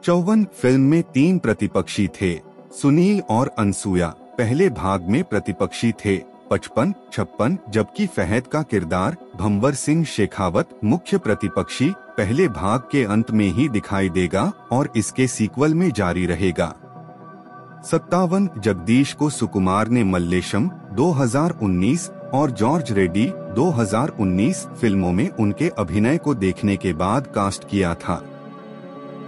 Speaker 2: चौवन फ़िल्म में तीन प्रतिपक्षी थे, सुनील और अनसुया पहले भाग में प्रतिपक्षी थे, पचपन, छप्पन, जबकि फहद का किरदार, भंवर सिंह शेखावत, मुख्य प्रतिपक्षी, पहले भाग के अंत में ही दिखाई देगा, और इसके सीक्वल में जारी रहेगा। सत्तावन, जगदीश को सुकुमार ने मल्लेशम 2019 और जॉर्ज रेड्डी 2019 फ़िल्मों में उनके अभिनय को देखने के बाद कास्ट किया था।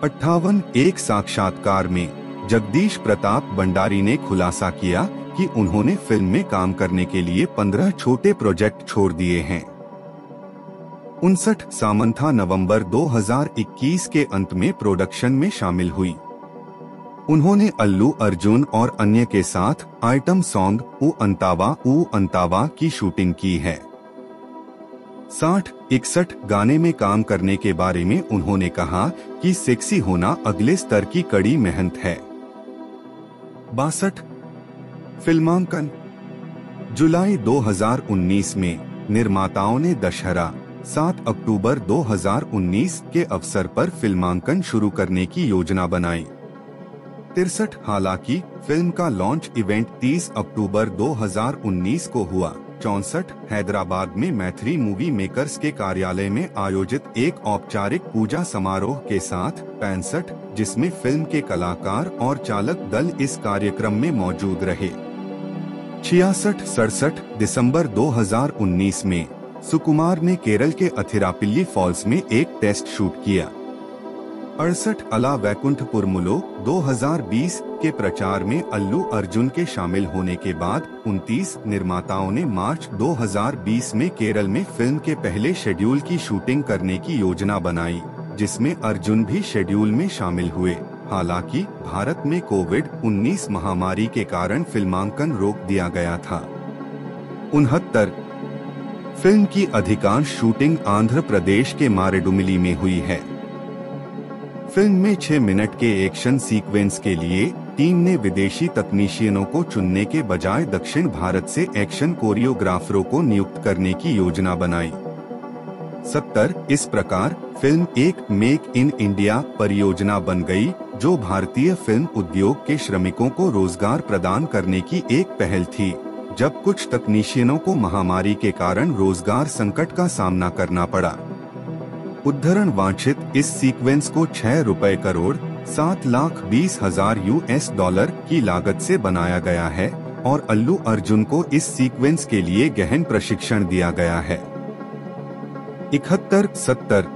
Speaker 2: अट्ठावन एक साक्षात्कार में जगदीश प्रताप भंडारी ने खुलासा किया कि उन्होंने फ़िल्म में काम करने के लिए पंद्रह छोटे प्रोजेक्ट छोड़ दिए हैं। उनसठ सामंथा नवंबर 2021 के अंत में प्रोडक्शन में शामिल हुई। उन्होंने अल्लू अर्जुन और अन्य के साथ आइटम सॉन्ग ऊ अंतावा ऊ अंतावा की शूटिंग की है। साठ, इकसठ गाने में काम करने के बारे में उन्होंने कहा कि सेक्सी होना अगले स्तर की कड़ी मेहनत है। बासठ, फिल्मांकन। जुलाई 2019 में निर्माताओं ने दशहरा 7 अक्टूबर 2019 के अवसर पर फिल्मांकन शुरू करने की योजना बनाई। तिरसठ, हालाँकि, फ़िल्म का लॉन्च इवेंट 30 अक्टूबर 2019 को हुआ। हैदराबाद में मैथिली मूवी मेकर्स के कार्यालय में आयोजित एक औपचारिक पूजा समारोह के साथ पैंसठ, जिसमें फ़िल्म के कलाकार और चालक दल इस कार्यक्रम में मौजूद रहे। छियासठ, सड़सठ दिसंबर 2019 में सुकुमार ने केरल के अथिरापिल्ली फॉल्स में एक टेस्ट शूट किया। अड़सठ अला वैकुंठपुर मुलो 2020 के प्रचार में अल्लू अर्जुन के शामिल होने के बाद 29 निर्माताओं ने मार्च 2020 में केरल में फ़िल्म के पहले शेड्यूल की शूटिंग करने की योजना बनाई, जिसमें अर्जुन भी शेड्यूल में शामिल हुए। हालाँकि, भारत में कोविड 19 महामारी के कारण फिल्मांकन रोक दिया गया था। उनहत्तर फ़िल्म की अधिकांश शूटिंग आंध्र प्रदेश के मारेडुमिली में हुई है। फ़िल्म में छह मिनट के एक्शन सीक्वेंस के लिए टीम ने विदेशी तकनीशियनों को चुनने के बजाय दक्षिण भारत से एक्शन कोरियोग्राफरों को नियुक्त करने की योजना बनाई। सत्तर, इस प्रकार, फ़िल्म एक मेक इन इंडिया परियोजना बन गई, जो भारतीय फ़िल्म उद्योग के श्रमिकों को रोज़गार प्रदान करने की एक पहल थी, जब कुछ तकनीशियनों को महामारी के कारण रोज़गार संकट का सामना करना पड़ा। उद्धरण वांछित इस सीक्वेंस को छह रुपए करोड़, सात लाख बीस हज़ार यूएस डॉलर की लागत से बनाया गया है और अल्लू अर्जुन को इस सीक्वेंस के लिए गहन प्रशिक्षण दिया गया है। इकहत्तर, सत्तर।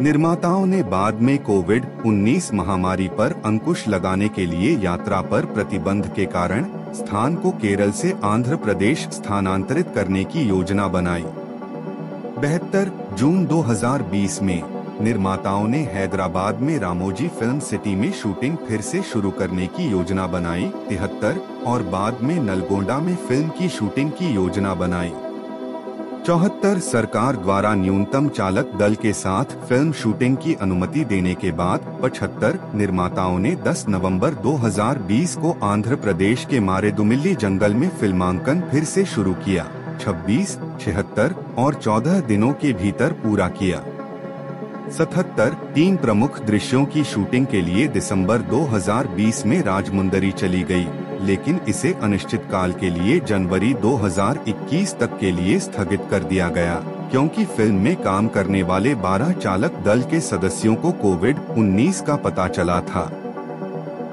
Speaker 2: निर्माताओं ने बाद में कोविड 19 महामारी पर अंकुश लगाने के लिए यात्रा पर प्रतिबंध के कारण स्थान को केरल से आंध्र प्रदेश स्थानांतरित करने की योजना बनाई। बेहतर जून 2020 में, निर्माताओं ने हैदराबाद में रामोजी फ़िल्म सिटी में शूटिंग फिर से शुरू करने की योजना बनाई, तिहत्तर, और बाद में नलगोंडा में फ़िल्म की शूटिंग की योजना बनाई। चौहत्तर सरकार द्वारा न्यूनतम चालक दल के साथ फ़िल्म शूटिंग की अनुमति देने के बाद, पचहत्तर निर्माताओं ने 10 नवंबर 2020 को आंध्र प्रदेश के मारेदुमिल्ली जंगल में फिल्मांकन फिर से शुरू किया। छब्बीस छिहत्तर और चौदह दिनों के भीतर पूरा किया। सतहत्तर तीन प्रमुख दृश्यों की शूटिंग के लिए दिसंबर 2020 में राजमुंदरी चली गई, लेकिन इसे अनिश्चित काल के लिए जनवरी 2021 तक के लिए स्थगित कर दिया गया क्योंकि फ़िल्म में काम करने वाले 12 चालक दल के सदस्यों को कोविड 19 का पता चला था।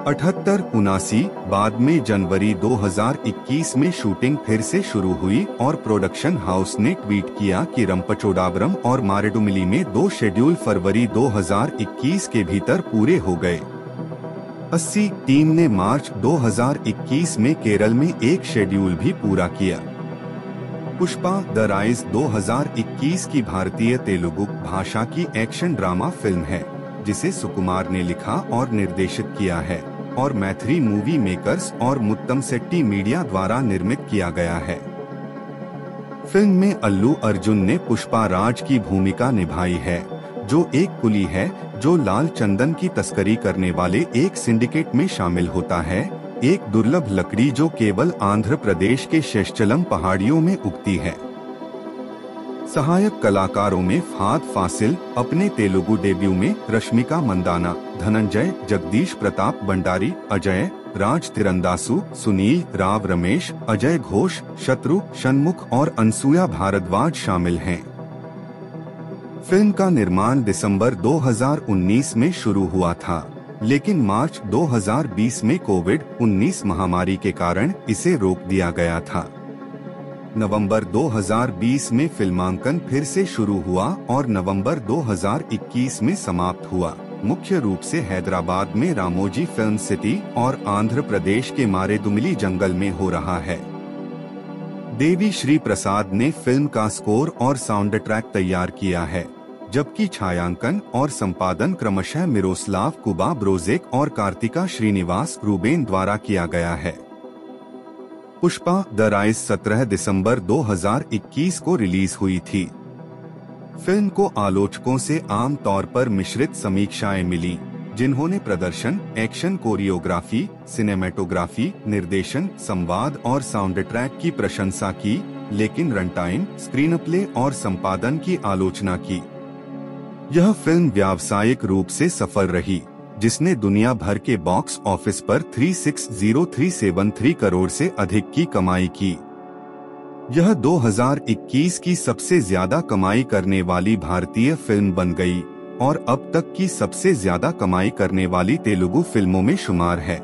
Speaker 2: अठहत्तर उनासी बाद में जनवरी 2021 में शूटिंग फिर से शुरू हुई और प्रोडक्शन हाउस ने ट्वीट किया कि रंपचोडावरम और मारेडुमिली में दो शेड्यूल फरवरी 2021 के भीतर पूरे हो गए। 80 टीम ने मार्च 2021 में केरल में एक शेड्यूल भी पूरा किया। पुष्पा, द राइज 2021 की भारतीय तेलुगु भाषा की एक्शन ड्रामा फ़िल्म है, जिसे सुकुमार ने लिखा और निर्देशित किया है। और मैथरी मूवी मेकर्स और मुत्तम सेट्टी मीडिया द्वारा निर्मित किया गया है। फ़िल्म में अल्लू अर्जुन ने पुष्पा राज की भूमिका निभाई है, जो एक कुली है, जो लाल चंदन की तस्करी करने वाले एक सिंडिकेट में शामिल होता है, एक दुर्लभ लकड़ी जो केवल आंध्र प्रदेश के शेषचलम पहाड़ियों में उगती है। सहायक कलाकारों में फाद फासिल, अपने तेलुगु डेब्यू में रश्मिका मंदाना, धनंजय, जगदीश प्रताप भंडारी, अजय, राज तिरंदासु, सुनील, राव रमेश, अजय घोष, शत्रु शनमुख और अनसुया भारद्वाज शामिल हैं। फ़िल्म का निर्माण दिसंबर 2019 में शुरू हुआ था, लेकिन मार्च 2020 में कोविड 19 महामारी के कारण इसे रोक दिया गया था नवंबर 2020 में फिल्मांकन फिर से शुरू हुआ और नवंबर 2021 में समाप्त हुआ। मुख्य रूप से हैदराबाद में रामोजी फ़िल्म सिटी और आंध्र प्रदेश के मारेदुमिली जंगल में हो रहा है। देवी श्री प्रसाद ने फ़िल्म का स्कोर और साउंड ट्रैक तैयार किया है, जबकि छायांकन और संपादन क्रमशः मिरोस्लाव, कुबा ब्रोजेक और कार्तिका श्रीनिवास रूबेन द्वारा किया गया है। पुष्पा द राइज 17 दिसंबर 2021 को रिलीज़ हुई थी। फ़िल्म को आलोचकों से आम तौर पर मिश्रित समीक्षाएँ मिली, जिन्होंने प्रदर्शन, एक्शन कोरियोग्राफी, सिनेमेटोग्राफी, निर्देशन, संवाद और साउंड ट्रैक की प्रशंसा की, लेकिन रन टाइम स्क्रीन प्ले और संपादन की आलोचना की। यह फ़िल्म व्यावसायिक रूप से सफल रही। जिसने दुनिया भर के बॉक्स ऑफ़िस पर 360373 करोड़ से अधिक की कमाई की। यह 2021 की सबसे ज़्यादा कमाई करने वाली भारतीय फ़िल्म बन गई, और अब तक की सबसे ज़्यादा कमाई करने वाली तेलुगु फ़िल्मों में शुमार है।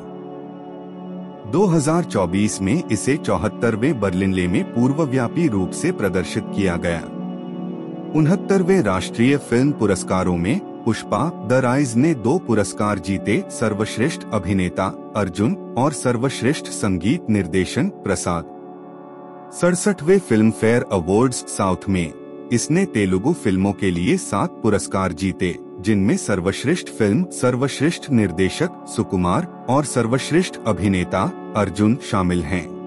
Speaker 2: 2024 में इसे चौहत्तरवे बर्लिनले में पूर्वव्यापी रूप से प्रदर्शित किया गया। उनहत्तरवे राष्ट्रीय फ़िल्म पुरस्कारों में पुष्पा, द राइज ने दो पुरस्कार जीते, सर्वश्रेष्ठ अभिनेता, अर्जुन, और सर्वश्रेष्ठ संगीत निर्देशन, प्रसाद। सड़सठवे फ़िल्म फेयर अवार्ड साउथ में। इसने तेलुगु फ़िल्मों के लिए सात पुरस्कार जीते, जिनमें सर्वश्रेष्ठ फ़िल्म, सर्वश्रेष्ठ निर्देशक, सुकुमार, और सर्वश्रेष्ठ अभिनेता, अर्जुन शामिल हैं।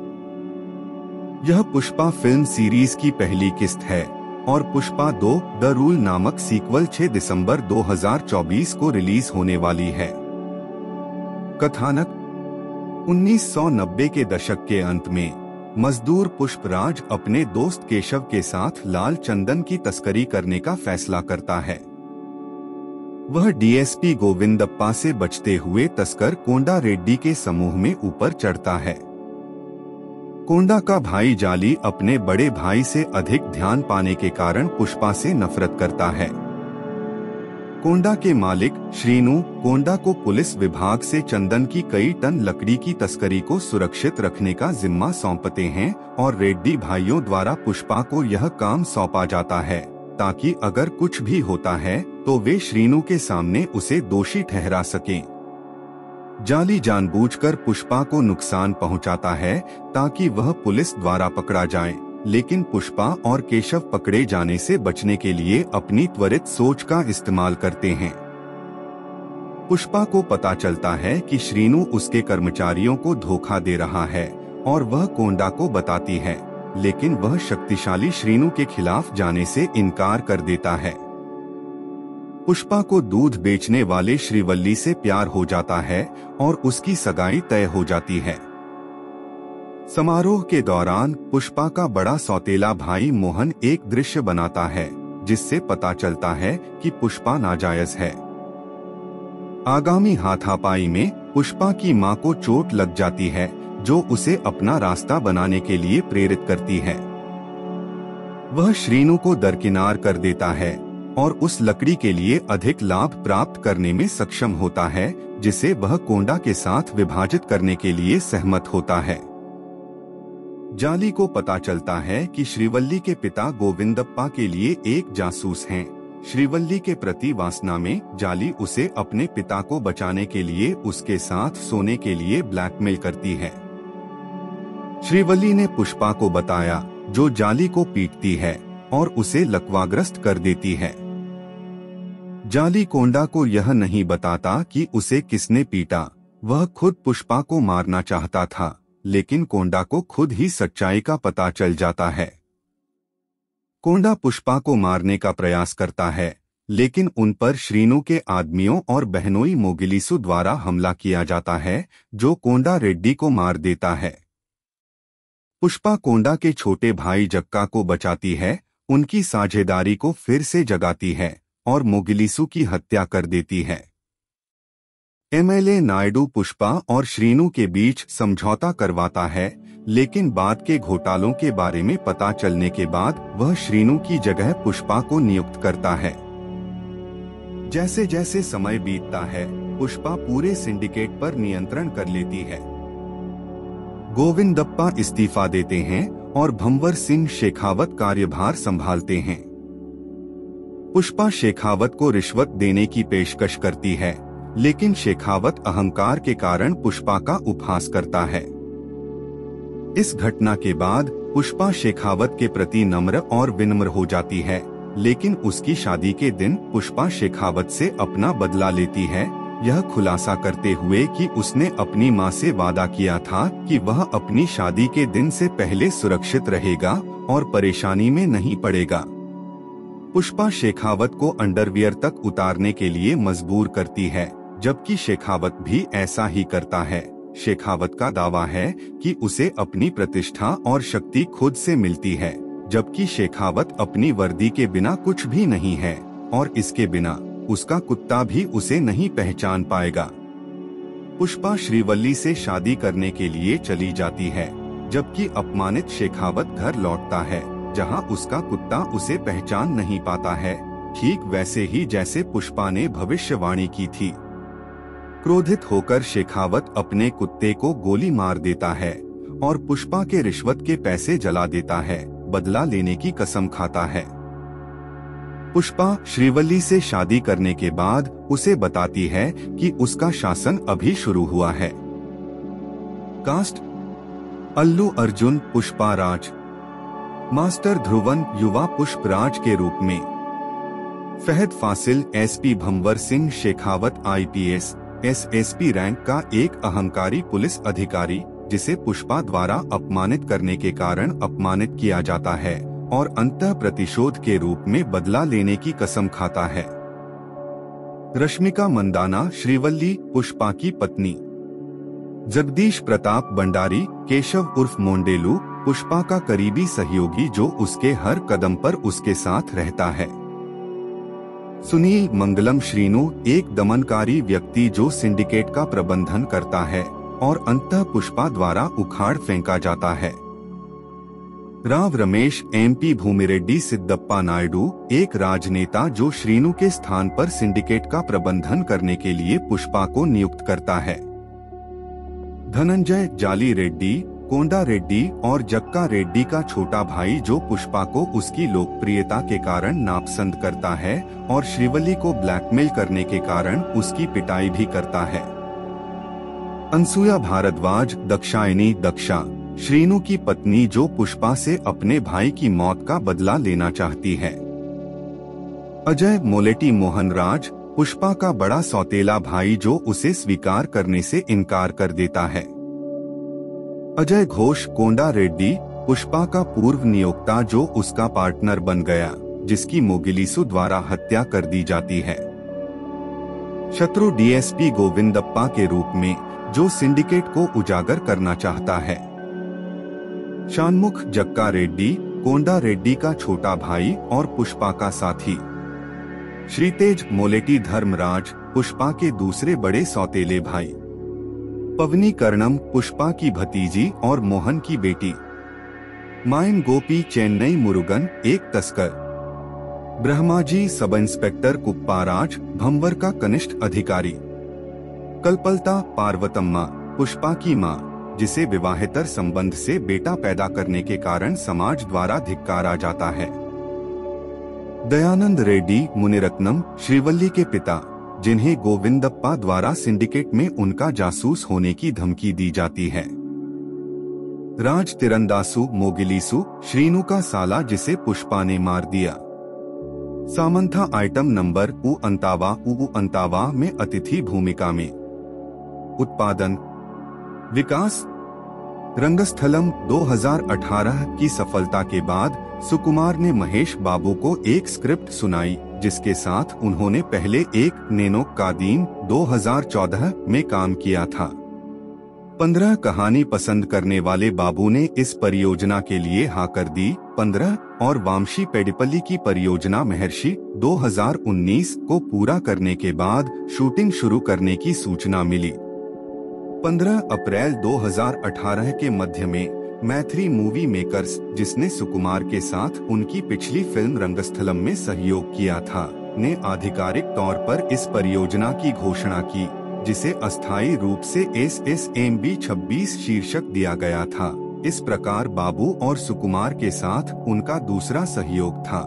Speaker 2: यह पुष्पा फ़िल्म सीरीज़ की पहली किस्त है। और पुष्पा दो, द रूल नामक सीक्वल 6 दिसंबर 2024 को रिलीज़ होने वाली है। कथानक 1990 के दशक के अंत में, मजदूर पुष्पराज अपने दोस्त केशव के साथ लाल चंदन की तस्करी करने का फैसला करता है। वह डीएसपी गोविंदप्पा से बचते हुए तस्कर कोंडा रेड्डी के समूह में ऊपर चढ़ता है। कोंडा का भाई जाली अपने बड़े भाई से अधिक ध्यान पाने के कारण पुष्पा से नफरत करता है कोंडा के मालिक श्रीनु कोंडा को पुलिस विभाग से चंदन की कई टन लकड़ी की तस्करी को सुरक्षित रखने का जिम्मा सौंपते हैं और रेड्डी भाइयों द्वारा पुष्पा को यह काम सौंपा जाता है, ताकि अगर कुछ भी होता है तो वे श्रीनु के सामने उसे दोषी ठहरा सकें। जाली जानबूझकर पुष्पा को नुकसान पहुंचाता है, ताकि वह पुलिस द्वारा पकड़ा जाए। लेकिन पुष्पा और केशव पकड़े जाने से बचने के लिए अपनी त्वरित सोच का इस्तेमाल करते हैं। पुष्पा को पता चलता है कि श्रीनु उसके कर्मचारियों को धोखा दे रहा है, और वह कोंडा को बताती है। लेकिन वह शक्तिशाली श्रीनु के खिलाफ जाने से इनकार कर देता है। पुष्पा को दूध बेचने वाले श्रीवल्ली से प्यार हो जाता है और उसकी सगाई तय हो जाती है। समारोह के दौरान पुष्पा का बड़ा सौतेला भाई मोहन एक दृश्य बनाता है, जिससे पता चलता है कि पुष्पा नाजायज है। आगामी हाथापाई में पुष्पा की माँ को चोट लग जाती है, जो उसे अपना रास्ता बनाने के लिए प्रेरित करती है। वह श्रीनु को दरकिनार कर देता है। और उस लकड़ी के लिए अधिक लाभ प्राप्त करने में सक्षम होता है, जिसे वह कोंडा के साथ विभाजित करने के लिए सहमत होता है। जाली को पता चलता है कि श्रीवल्ली के पिता गोविंदप्पा के लिए एक जासूस हैं। श्रीवल्ली के प्रति वासना में जाली उसे अपने पिता को बचाने के लिए, उसके साथ सोने के लिए ब्लैकमेल करती है। श्रीवल्ली ने पुष्पा को बताया, जो जाली को पीटती है, और उसे लकवाग्रस्त कर देती है। जाली कोंडा को यह नहीं बताता कि उसे किसने पीटा। वह खुद पुष्पा को मारना चाहता था, लेकिन कोंडा को खुद ही सच्चाई का पता चल जाता है। कोंडा पुष्पा को मारने का प्रयास करता है, लेकिन उन पर श्रीनु के आदमियों और बहनोई मोगिलीसु द्वारा हमला किया जाता है, जो कोंडा रेड्डी को मार देता है। पुष्पा कोंडा के छोटे भाई जक्का को बचाती है, उनकी साझेदारी को फिर से जगाती है। और मोगिलीसु की हत्या कर देती है। एमएलए नायडू पुष्पा और श्रीनु के बीच समझौता करवाता है, लेकिन बाद के घोटालों के बारे में पता चलने के बाद वह श्रीनु की जगह पुष्पा को नियुक्त करता है। जैसे जैसे समय बीतता है, पुष्पा पूरे सिंडिकेट पर नियंत्रण कर लेती है। गोविंदप्पा इस्तीफा देते हैं और भंवर सिंह शेखावत कार्यभार संभालते हैं। पुष्पा शेखावत को रिश्वत देने की पेशकश करती है, लेकिन शेखावत अहंकार के कारण पुष्पा का उपहास करता है। इस घटना के बाद पुष्पा शेखावत के प्रति नम्र और विनम्र हो जाती है, लेकिन उसकी शादी के दिन पुष्पा शेखावत से अपना बदला लेती है। यह खुलासा करते हुए कि उसने अपनी माँ से वादा किया था कि वह अपनी शादी के दिन से पहले सुरक्षित रहेगा और परेशानी में नहीं पड़ेगा। पुष्पा शेखावत को अंडरवियर तक उतारने के लिए मजबूर करती है, जबकि शेखावत भी ऐसा ही करता है। शेखावत का दावा है कि उसे अपनी प्रतिष्ठा और शक्ति खुद से मिलती है, जबकि शेखावत अपनी वर्दी के बिना कुछ भी नहीं है, और इसके बिना उसका कुत्ता भी उसे नहीं पहचान पाएगा। पुष्पा श्रीवल्ली से शादी करने के लिए चली जाती है, जबकि अपमानित शेखावत घर लौटता है। जहाँ उसका कुत्ता उसे पहचान नहीं पाता है, ठीक वैसे ही जैसे पुष्पा ने भविष्यवाणी की थी। क्रोधित होकर शेखावत अपने कुत्ते को गोली मार देता है, और पुष्पा के रिश्वत के पैसे जला देता है, बदला लेने की कसम खाता है। पुष्पा श्रीवल्ली से शादी करने के बाद उसे बताती है कि उसका शासन अभी शुरू हुआ है। कास्ट। अल्लू अर्जुन, पुष्पा राज। मास्टर ध्रुवन युवा पुष्पराज के रूप में। Fahadh Faasil, SP Bhanwar Singh Shekhawat, IPS, SSP rank का एक अहंकारी पुलिस अधिकारी, जिसे पुष्पा द्वारा अपमानित करने के कारण अपमानित किया जाता है, और अंत प्रतिशोध के रूप में बदला लेने की कसम खाता है। रश्मिका मंदाना, श्रीवल्ली, पुष्पा की पत्नी। जगदीश प्रताप भंडारी, केशव उर्फ़ मोंडेलू पुष्पा का करीबी सहयोगी जो उसके हर कदम पर उसके साथ रहता है। सुनील मंगलम श्रीनु, एक दमनकारी व्यक्ति जो सिंडिकेट का प्रबंधन करता है और अंत पुष्पा द्वारा उखाड़ फेंका जाता है। राव रमेश एमपी भूमिरेड्डी, सिद्धप्पा नायडू, एक राजनेता जो श्रीनु के स्थान पर सिंडिकेट का प्रबंधन करने के लिए पुष्पा को नियुक्त करता है। धनंजय जाली रेड्डी कोंडा रेड्डी और जक्का रेड्डी का छोटा भाई जो पुष्पा को उसकी लोकप्रियता के कारण नापसंद करता है और श्रीवली को ब्लैकमेल करने के कारण उसकी पिटाई भी करता है। अनसुया भारद्वाज, दक्षायनी, दक्षा, श्रीनु की पत्नी जो पुष्पा से अपने भाई की मौत का बदला लेना चाहती है। अजय मोलेटी मोहन राज पुष्पा का बड़ा सौतेला भाई जो उसे स्वीकार करने से इनकार कर देता है। अजय घोष, कोंडा रेड्डी, पुष्पा का पूर्व नियोक्ता जो उसका पार्टनर बन गया, जिसकी मोगिलीसु द्वारा हत्या कर दी जाती है। शत्रु डीएसपी गोविंदप्पा के रूप में, जो सिंडिकेट को उजागर करना चाहता है। शानमुख जक्का रेड्डी, कोंडा रेड्डी का छोटा भाई और पुष्पा का साथी। श्रीतेज, मोलेटी धर्मराज, पुष्पा के दूसरे बड़े सौतेले भाई। पवनी कर्णम, पुष्पा की भतीजी और मोहन की बेटी। माइन गोपी, चेन्नई मुरुगन, एक तस्कर। ब्रह्माजी सब इंस्पेक्टर कुप्पाराज, भंवर का कनिष्ठ अधिकारी। कल्पलता पार्वतम्मा, पुष्पा की माँ, जिसे विवाहेतर संबंध से बेटा पैदा करने के कारण समाज द्वारा धिक्कारा जाता है। दयानंद रेड्डी, मुनिरत्नम, श्रीवल्ली के पिता। जिन्हें गोविंदप्पा द्वारा सिंडिकेट में उनका जासूस होने की धमकी दी जाती है। राज तिरंदासु, मोगिलीसु, श्रीनु का साला जिसे पुष्पा ने मार दिया। सामंथा आइटम नंबर उ अंतावा उ अंतावा में अतिथि भूमिका में। उत्पादन, विकास रंगस्थलम 2018 की सफलता के बाद, सुकुमार ने महेश बाबू को एक स्क्रिप्ट सुनाई, जिसके साथ उन्होंने पहले एक नेनो कादीन 2014 में काम किया था। पंद्रह कहानी पसंद करने वाले बाबू ने इस परियोजना के लिए हाँ कर दी, पंद्रह और वामशी पेडिपल्ली की परियोजना महर्षि 2019 को पूरा करने के बाद, शूटिंग शुरू करने की सूचना मिली। 15 अप्रैल 2018 के मध्य में मैथ्री मूवी मेकर्स जिसने सुकुमार के साथ उनकी पिछली फ़िल्म रंगस्थलम में सहयोग किया था, ने आधिकारिक तौर पर इस परियोजना की घोषणा की, जिसे अस्थायी रूप से एस एस एम बी छब्बीस शीर्षक दिया गया था। इस प्रकार बाबू और सुकुमार के साथ उनका दूसरा सहयोग था।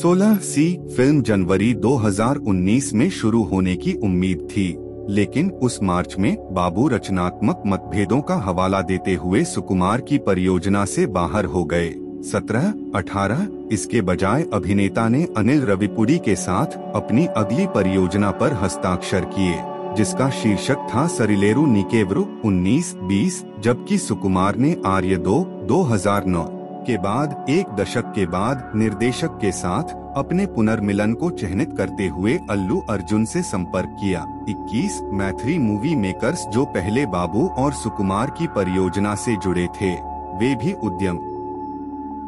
Speaker 2: 16 सी फ़िल्म जनवरी 2019 में शुरू होने की उम्मीद थी। लेकिन उस मार्च में बाबू रचनात्मक मतभेदों का हवाला देते हुए सुकुमार की परियोजना से बाहर हो गए। सत्रह, अठारह, इसके बजाय अभिनेता ने अनिल रविपुरी के साथ अपनी अगली परियोजना पर हस्ताक्षर किए, जिसका शीर्षक था सरिलेरु निकेवरु 19-20 जबकि सुकुमार ने आर्य दो 2009 के बाद, एक दशक के बाद, निर्देशक के साथ, अपने पुनर्मिलन को चिन्हित करते हुए अल्लू अर्जुन से संपर्क किया। 21 मैथ्री मूवी मेकर्स जो पहले बाबू और सुकुमार की परियोजना से जुड़े थे, वे भी उद्यम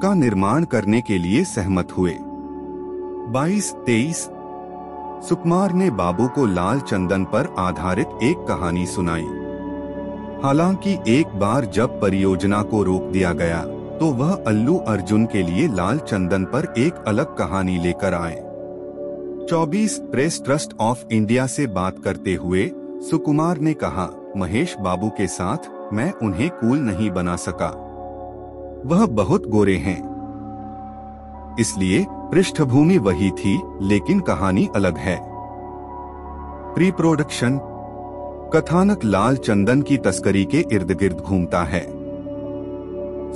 Speaker 2: का निर्माण करने के लिए सहमत हुए। 22 तेईस, सुकुमार ने बाबू को लाल चंदन पर आधारित एक कहानी सुनाई। हालाँकि, एक बार जब परियोजना को रोक दिया गया तो वह अल्लू अर्जुन के लिए लाल चंदन पर एक अलग कहानी लेकर आए। 24 प्रेस ट्रस्ट ऑफ़ इंडिया से बात करते हुए, सुकुमार ने कहा, महेश बाबू के साथ मैं उन्हें कूल नहीं बना सका। वह बहुत गोरे हैं। इसलिए पृष्ठभूमि वही थी, लेकिन कहानी अलग है। प्री प्रोडक्शन कथानक लाल चंदन की तस्करी के इर्द गिर्द घूमता है।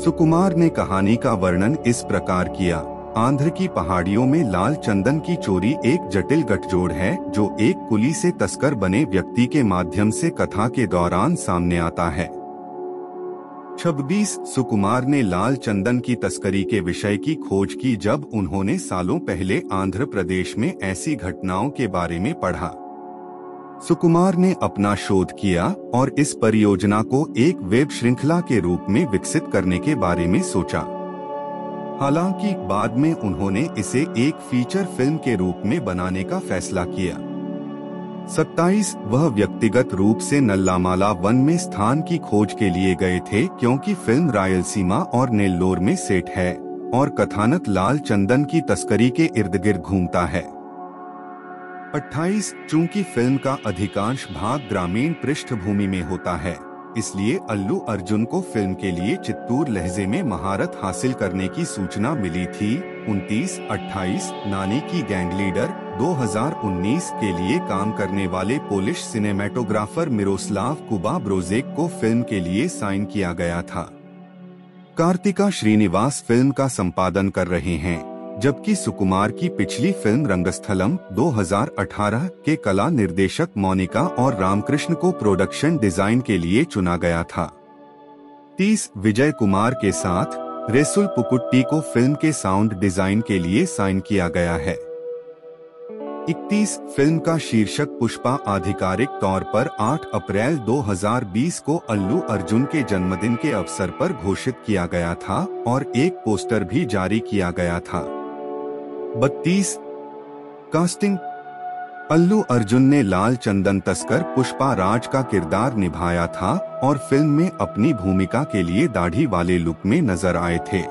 Speaker 2: सुकुमार ने कहानी का वर्णन इस प्रकार किया। आंध्र की पहाड़ियों में लाल चंदन की चोरी एक जटिल गठजोड़ है, जो एक कुली से तस्कर बने व्यक्ति के माध्यम से कथा के दौरान सामने आता है। छब्बीस, सुकुमार ने लाल चंदन की तस्करी के विषय की खोज की जब उन्होंने सालों पहले आंध्र प्रदेश में ऐसी घटनाओं के बारे में पढ़ा। सुकुमार ने अपना शोध किया और इस परियोजना को एक वेब श्रृंखला के रूप में विकसित करने के बारे में सोचा। हालाँकि बाद में उन्होंने इसे एक फीचर फ़िल्म के रूप में बनाने का फैसला किया। 27 वह व्यक्तिगत रूप से नल्लामाला वन में स्थान की खोज के लिए गए थे क्योंकि फ़िल्म रायलसीमा और नेल्लोर में सेट है और कथानक लाल चंदन की तस्करी के इर्द गिर्द घूमता है। 28 चूँकि फ़िल्म का अधिकांश भाग ग्रामीण पृष्ठभूमि में होता है, इसलिए अल्लू अर्जुन को फ़िल्म के लिए चित्तूर लहजे में महारत हासिल करने की सूचना मिली थी। 29 28 नानी की गैंग लीडर 2019 के लिए काम करने वाले Polish cinematographer Miroslaw Kuba Brozek को फ़िल्म के लिए साइन किया गया था। कार्तिका श्रीनिवास फ़िल्म का संपादन कर रहे हैं। जबकि सुकुमार की पिछली फ़िल्म रंगस्थलम 2018 के कला निर्देशक मोनिका और रामकृष्ण को प्रोडक्शन डिज़ाइन के लिए चुना गया था। 30 विजय कुमार के साथ, रेसुल पुकुट्टी को फ़िल्म के साउंड डिज़ाइन के लिए साइन किया गया है। 31 फ़िल्म का शीर्षक पुष्पा आधिकारिक तौर पर 8 अप्रैल 2020 को अल्लू अर्जुन के जन्मदिन के अवसर पर घोषित किया गया था और एक पोस्टर भी जारी किया गया था। बत्तीस। कास्टिंग। अल्लू अर्जुन ने लाल चंदन तस्कर पुष्पा राज का किरदार निभाया था और फ़िल्म में अपनी भूमिका के लिए दाढ़ी वाले लुक में नज़र आए थे।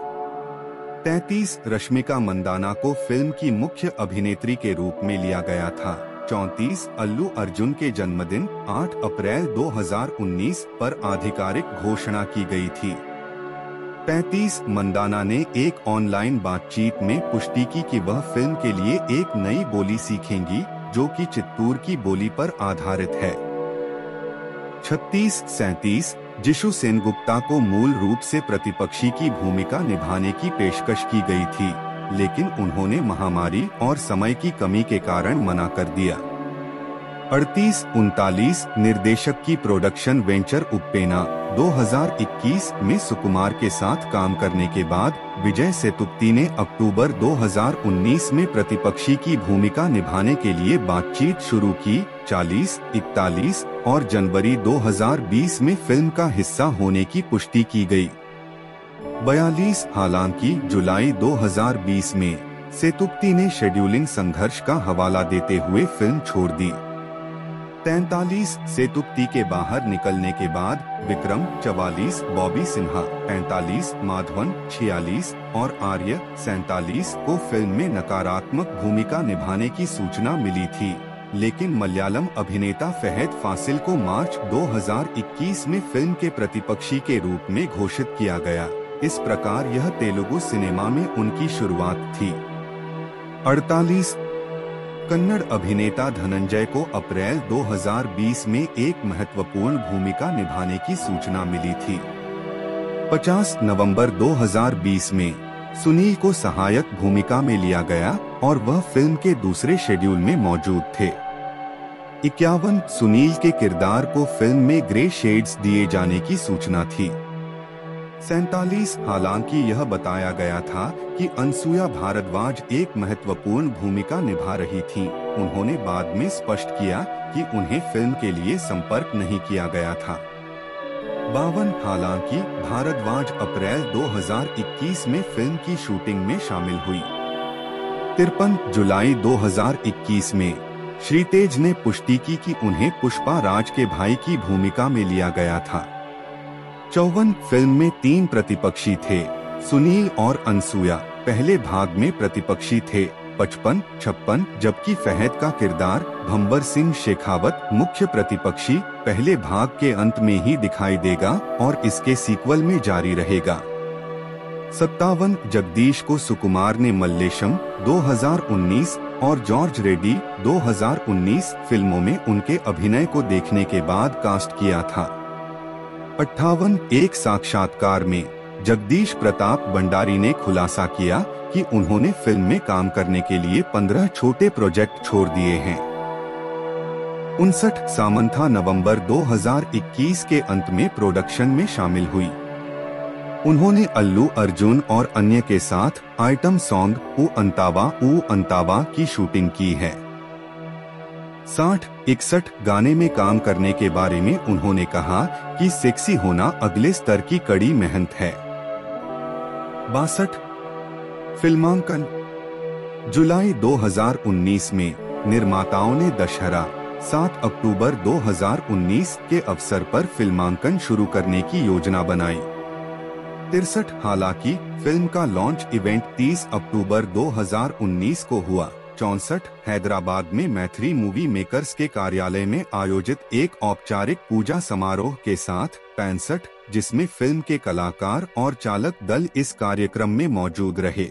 Speaker 2: तैतीस। रश्मिका मंदाना को फ़िल्म की मुख्य अभिनेत्री के रूप में लिया गया था। चौतीस। अल्लू अर्जुन के जन्मदिन 8 अप्रैल 2019 पर आधिकारिक घोषणा की गई थी। 35 मंदाना ने एक ऑनलाइन बातचीत में पुष्टि की कि वह फ़िल्म के लिए एक नई बोली सीखेंगी, जो कि चित्तूर की बोली पर आधारित है। छत्तीस सैतीस, जिशु सेन गुप्ता को मूल रूप से प्रतिपक्षी की भूमिका निभाने की पेशकश की गई थी, लेकिन उन्होंने महामारी और समय की कमी के कारण मना कर दिया। अड़तीस उनतालीस निर्देशक की प्रोडक्शन वेंचर उपेना 2021 में सुकुमार के साथ काम करने के बाद विजय सेतुप्ती ने अक्टूबर 2019 में प्रतिपक्षी की भूमिका निभाने के लिए बातचीत शुरू की 40, इकतालीस और जनवरी 2020 में फ़िल्म का हिस्सा होने की पुष्टि की गई। बयालीस हालाँकि जुलाई 2020 में सेतुप्ती ने शेड्यूलिंग संघर्ष का हवाला देते हुए फ़िल्म छोड़ दी तैतालीस सेतुप्ती के बाहर निकलने के बाद विक्रम, चवालीस, बॉबी सिन्हा, पैंतालीस, माधवन, छियालीस और आर्य सैतालीस को फ़िल्म में नकारात्मक भूमिका निभाने की सूचना मिली थी। लेकिन मलयालम अभिनेता फहद फासिल को मार्च 2021 में फ़िल्म के प्रतिपक्षी के रूप में घोषित किया गया। इस प्रकार यह तेलुगु सिनेमा में उनकी शुरुआत थी। अड़तालीस कन्नड़ अभिनेता धनंजय को अप्रैल 2020 में एक महत्वपूर्ण भूमिका निभाने की सूचना मिली थी। 50 नवंबर 2020 में सुनील को सहायक भूमिका में लिया गया और वह फ़िल्म के दूसरे शेड्यूल में मौजूद थे। इक्यावन सुनील के किरदार को फ़िल्म में ग्रे शेड्स दिए जाने की सूचना थी। सैतालीस हालाँकि यह बताया गया था कि अनसुया भारद्वाज एक महत्वपूर्ण भूमिका निभा रही थीं। उन्होंने बाद में स्पष्ट किया कि उन्हें फ़िल्म के लिए संपर्क नहीं किया गया था। बावन हालाँकि भारद्वाज अप्रैल 2021 में फ़िल्म की शूटिंग में शामिल हुई। तिरपन जुलाई 2021 में श्रीतेज ने पुष्टि की कि उन्हें पुष्पा राज के भाई की भूमिका में लिया गया था। चौवन फ़िल्म में तीन प्रतिपक्षी थे, सुनील और अनसुया पहले भाग में प्रतिपक्षी थे, पचपन, छप्पन, जबकि फहद का किरदार भंबर सिंह शेखावत, मुख्य प्रतिपक्षी, पहले भाग के अंत में ही दिखाई देगा, और इसके सीक्वल में जारी रहेगा। सत्तावन, जगदीश को सुकुमार ने मल्लेशम 2019 और जॉर्ज रेड्डी 2019 फ़िल्मों में उनके अभिनय को देखने के बाद कास्ट किया था। अट्ठावन एक साक्षात्कार में जगदीश प्रताप भंडारी ने खुलासा किया कि उन्होंने फ़िल्म में काम करने के लिए पंद्रह छोटे प्रोजेक्ट छोड़ दिए हैं। उनसठ सामंथा नवंबर 2021 के अंत में प्रोडक्शन में शामिल हुई। उन्होंने अल्लू अर्जुन और अन्य के साथ आइटम सॉन्ग ऊ अंतावा ऊ अंतावा की शूटिंग की है। साठ, इकसठ गाने में काम करने के बारे में उन्होंने कहा कि सेक्सी होना अगले स्तर की कड़ी मेहनत है। बासठ, फिल्मांकन। जुलाई 2019 में निर्माताओं ने दशहरा 7 अक्टूबर 2019 के अवसर पर फिल्मांकन शुरू करने की योजना बनाई। तिरसठ, हालाँकि, फ़िल्म का लॉन्च इवेंट 30 अक्टूबर 2019 को हुआ। चौसठ, हैदराबाद में मैथिली मूवी मेकर्स के कार्यालय में आयोजित एक औपचारिक पूजा समारोह के साथ पैंसठ, जिसमें फ़िल्म के कलाकार और चालक दल इस कार्यक्रम में मौजूद रहे।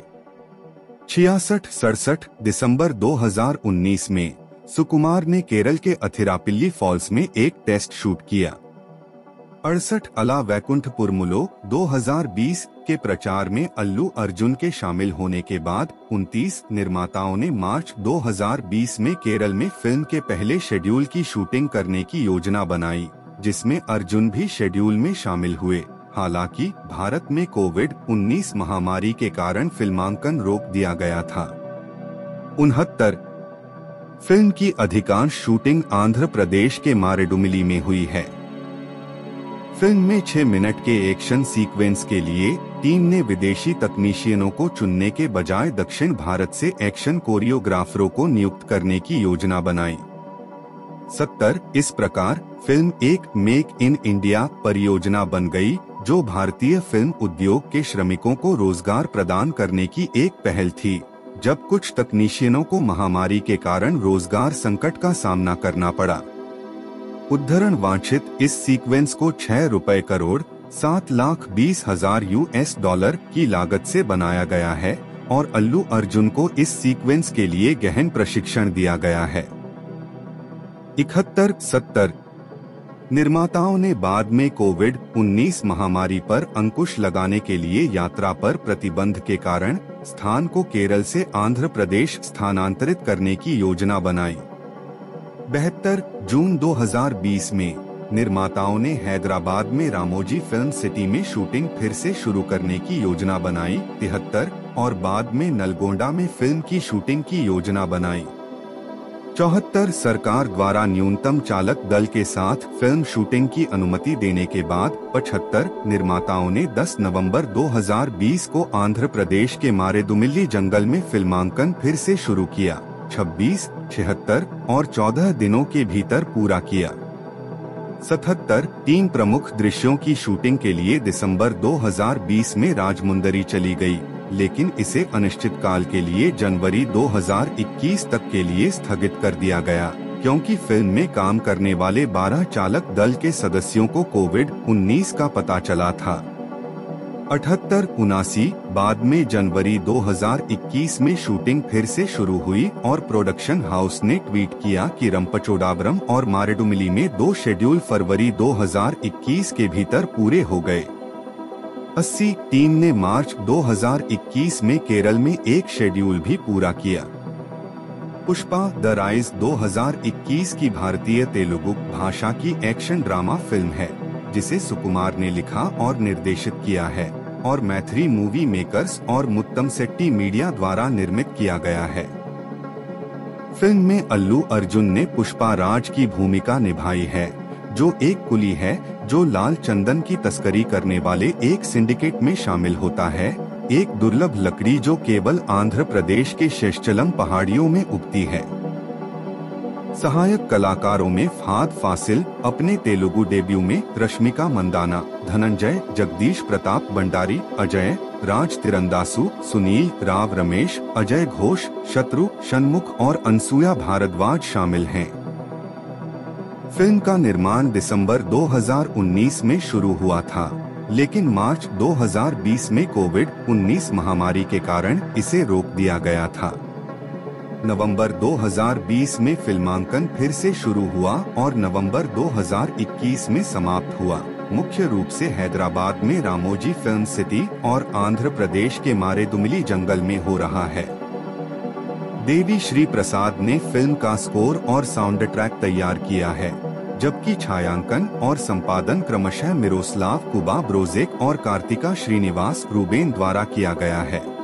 Speaker 2: छियासठ, सड़सठ दिसंबर 2019 में, सुकुमार ने केरल के अथिरापिल्ली फॉल्स में एक टेस्ट शूट किया। अड़सठ अला वैकुंठपुरमुलो 2020 के प्रचार में अल्लू अर्जुन के शामिल होने के बाद 29 निर्माताओं ने मार्च 2020 में केरल में फ़िल्म के पहले शेड्यूल की शूटिंग करने की योजना बनाई, जिसमें अर्जुन भी शेड्यूल में शामिल हुए। हालाँकि, भारत में कोविड 19 महामारी के कारण फिल्मांकन रोक दिया गया था। उनहत्तर फ़िल्म की अधिकांश शूटिंग आंध्र प्रदेश के मारेडुमिली में हुई है। फ़िल्म में छह मिनट के एक्शन सीक्वेंस के लिए टीम ने विदेशी तकनीशियनों को चुनने के बजाय दक्षिण भारत से एक्शन कोरियोग्राफरों को नियुक्त करने की योजना बनाई। सत्तर, इस प्रकार, फ़िल्म एक मेक इन इंडिया परियोजना बन गई, जो भारतीय फ़िल्म उद्योग के श्रमिकों को रोज़गार प्रदान करने की एक पहल थी, जब कुछ तकनीशियनों को महामारी के कारण रोज़गार संकट का सामना करना पड़ा। उद्धरण वांछित इस सीक्वेंस को छह रुपए करोड़, सात लाख बीस हज़ार यूएस डॉलर की लागत से बनाया गया है और अल्लू अर्जुन को इस सीक्वेंस के लिए गहन प्रशिक्षण दिया गया है। इकहत्तर, सत्तर। निर्माताओं ने बाद में कोविड 19 महामारी पर अंकुश लगाने के लिए यात्रा पर प्रतिबंध के कारण स्थान को केरल से आंध्र प्रदेश स्थानांतरित करने की योजना बनाई। बेहतर जून 2020 में, निर्माताओं ने हैदराबाद में रामोजी फ़िल्म सिटी में शूटिंग फिर से शुरू करने की योजना बनाई, तिहत्तर, और बाद में नलगोंडा में फ़िल्म की शूटिंग की योजना बनाई। चौहत्तर सरकार द्वारा न्यूनतम चालक दल के साथ फ़िल्म शूटिंग की अनुमति देने के बाद, पचहत्तर निर्माताओं ने 10 नवंबर 2020 को आंध्र प्रदेश के मारेदुमिल्ली जंगल में फिल्मांकन फिर से शुरू किया। छब्बीस छिहत्तर और चौदह दिनों के भीतर पूरा किया। सतहत्तर तीन प्रमुख दृश्यों की शूटिंग के लिए दिसंबर 2020 में राजमुंदरी चली गई, लेकिन इसे अनिश्चित काल के लिए जनवरी 2021 तक के लिए स्थगित कर दिया गया क्योंकि फ़िल्म में काम करने वाले 12 चालक दल के सदस्यों को कोविड 19 का पता चला था। अठहत्तर उनासी बाद में जनवरी 2021 में शूटिंग फिर से शुरू हुई और प्रोडक्शन हाउस ने ट्वीट किया कि रंपचोडावरम और मारेडुमिली में दो शेड्यूल फरवरी 2021 के भीतर पूरे हो गए। 80 टीम ने मार्च 2021 में केरल में एक शेड्यूल भी पूरा किया। पुष्पा, द राइज 2021 की भारतीय तेलुगु भाषा की एक्शन ड्रामा फ़िल्म है। जिसे सुकुमार ने लिखा और निर्देशित किया है, और मैथ्री मूवी मेकर्स और मुत्तम सेट्टी मीडिया द्वारा निर्मित किया गया है। फ़िल्म में अल्लू अर्जुन ने पुष्पा राज की भूमिका निभाई है, जो एक कुली है, जो लाल चंदन की तस्करी करने वाले एक सिंडिकेट में शामिल होता है, एक दुर्लभ लकड़ी जो केवल आंध्र प्रदेश के शेषचलम पहाड़ियों में उगती है। सहायक कलाकारों में फाद फासिल, अपने तेलुगु डेब्यू में रश्मिका मंदाना, धनंजय, जगदीश प्रताप भंडारी, अजय, राज तिरंदासु, सुनील, राव रमेश, अजय घोष, शत्रु शनमुख और अनसुया भारद्वाज शामिल हैं। फ़िल्म का निर्माण दिसंबर 2019 में शुरू हुआ था, लेकिन मार्च 2020 में कोविड 19 महामारी के कारण इसे रोक दिया गया था नवंबर 2020 में फिल्मांकन फिर से शुरू हुआ और नवंबर 2021 में समाप्त हुआ। मुख्य रूप से हैदराबाद में रामोजी फ़िल्म सिटी और आंध्र प्रदेश के मारे दुमली जंगल में हो रहा है। देवी श्री प्रसाद ने फ़िल्म का स्कोर और साउंड ट्रैक तैयार किया है, जबकि छायांकन और संपादन क्रमशः मिरोस्लाव, कुबा ब्रोजेक और कार्तिका श्रीनिवास रूबेन द्वारा किया गया है।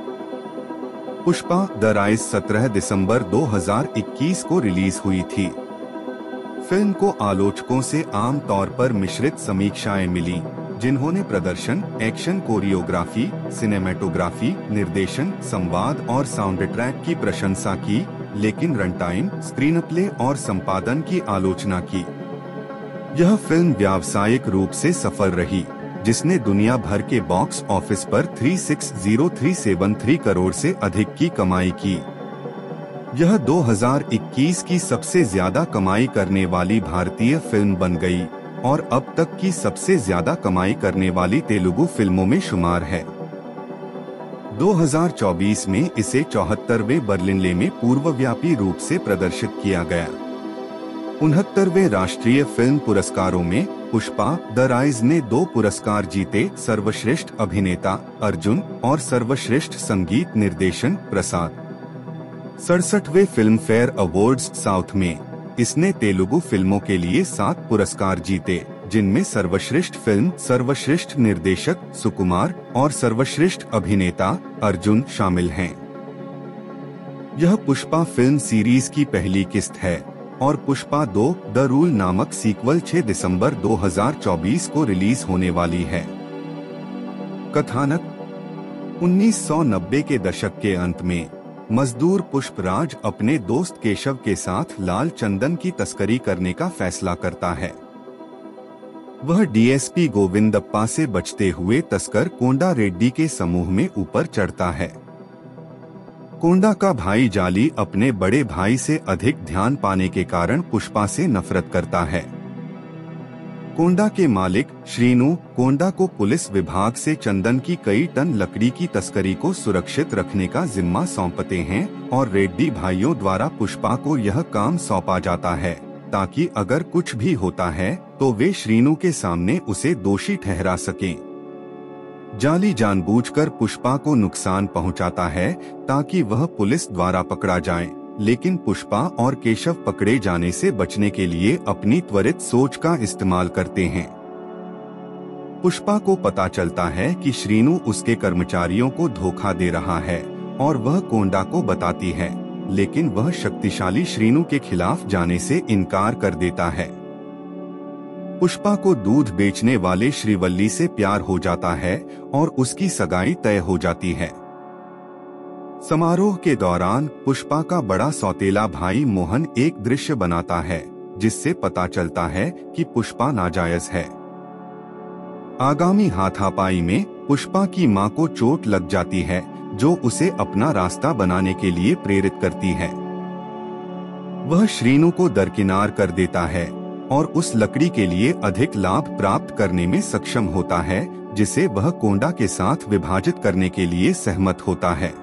Speaker 2: पुष्पा द राइज 17 दिसंबर 2021 को रिलीज़ हुई थी। फ़िल्म को आलोचकों से आम तौर पर मिश्रित समीक्षाएँ मिली, जिन्होंने प्रदर्शन, एक्शन कोरियोग्राफी, सिनेमेटोग्राफी, निर्देशन, संवाद और साउंड ट्रैक की प्रशंसा की, लेकिन रन टाइम स्क्रीन प्ले और संपादन की आलोचना की। यह फ़िल्म व्यावसायिक रूप से सफल रही। जिसने दुनिया भर के बॉक्स ऑफ़िस पर 360,373 करोड़ से अधिक की कमाई की। यह 2021 की सबसे ज़्यादा कमाई करने वाली भारतीय फ़िल्म बन गई और अब तक की सबसे ज़्यादा कमाई करने वाली तेलुगु फ़िल्मों में शुमार है। 2024 में इसे चौहत्तरवे बर्लिनले में पूर्वव्यापी रूप से प्रदर्शित किया गया। उनहत्तरवे राष्ट्रीय फ़िल्म पुरस्कारों में पुष्पा, द राइज ने दो पुरस्कार जीते, सर्वश्रेष्ठ अभिनेता, अर्जुन, और सर्वश्रेष्ठ संगीत निर्देशन, प्रसाद। सड़सठवे फ़िल्म फेयर अवार्ड्स साउथ में। इसने तेलुगु फ़िल्मों के लिए सात पुरस्कार जीते, जिनमें सर्वश्रेष्ठ फ़िल्म, सर्वश्रेष्ठ निर्देशक, सुकुमार, और सर्वश्रेष्ठ अभिनेता, अर्जुन शामिल हैं। यह पुष्पा फ़िल्म सीरीज़ की पहली किस्त है। और पुष्पा दो, द रूल नामक सीक्वल 6 दिसंबर 2024 को रिलीज़ होने वाली है। कथानक 1990 के दशक के अंत में, मजदूर पुष्पराज अपने दोस्त केशव के साथ लाल चंदन की तस्करी करने का फैसला करता है। वह डीएसपी गोविंदप्पा से बचते हुए तस्कर कोंडा रेड्डी के समूह में ऊपर चढ़ता है। कोंडा का भाई जाली अपने बड़े भाई से अधिक ध्यान पाने के कारण पुष्पा से नफरत करता है। कोंडा के मालिक श्रीनु कोंडा को पुलिस विभाग से चंदन की कई टन लकड़ी की तस्करी को सुरक्षित रखने का जिम्मा सौंपते हैं और रेड्डी भाइयों द्वारा पुष्पा को यह काम सौंपा जाता है, ताकि अगर कुछ भी होता है तो वे श्रीनु के सामने उसे दोषी ठहरा सकें। जाली जानबूझकर पुष्पा को नुकसान पहुंचाता है ताकि वह पुलिस द्वारा पकड़ा जाए। लेकिन पुष्पा और केशव पकड़े जाने से बचने के लिए अपनी त्वरित सोच का इस्तेमाल करते हैं। पुष्पा को पता चलता है कि श्रीनु उसके कर्मचारियों को धोखा दे रहा है और वह कोंडा को बताती है। लेकिन वह शक्तिशाली श्रीनु के खिलाफ जाने से इनकार कर देता है। पुष्पा को दूध बेचने वाले श्रीवल्ली से प्यार हो जाता है और उसकी सगाई तय हो जाती है। समारोह के दौरान पुष्पा का बड़ा सौतेला भाई मोहन एक दृश्य बनाता है, जिससे पता चलता है कि पुष्पा नाजायज है। आगामी हाथापाई में पुष्पा की माँ को चोट लग जाती है, जो उसे अपना रास्ता बनाने के लिए प्रेरित करती है। वह श्रीनु को दरकिनार कर देता है। और उस लकड़ी के लिए अधिक लाभ प्राप्त करने में सक्षम होता है, जिसे वह कोंडा के साथ विभाजित करने के लिए सहमत होता है।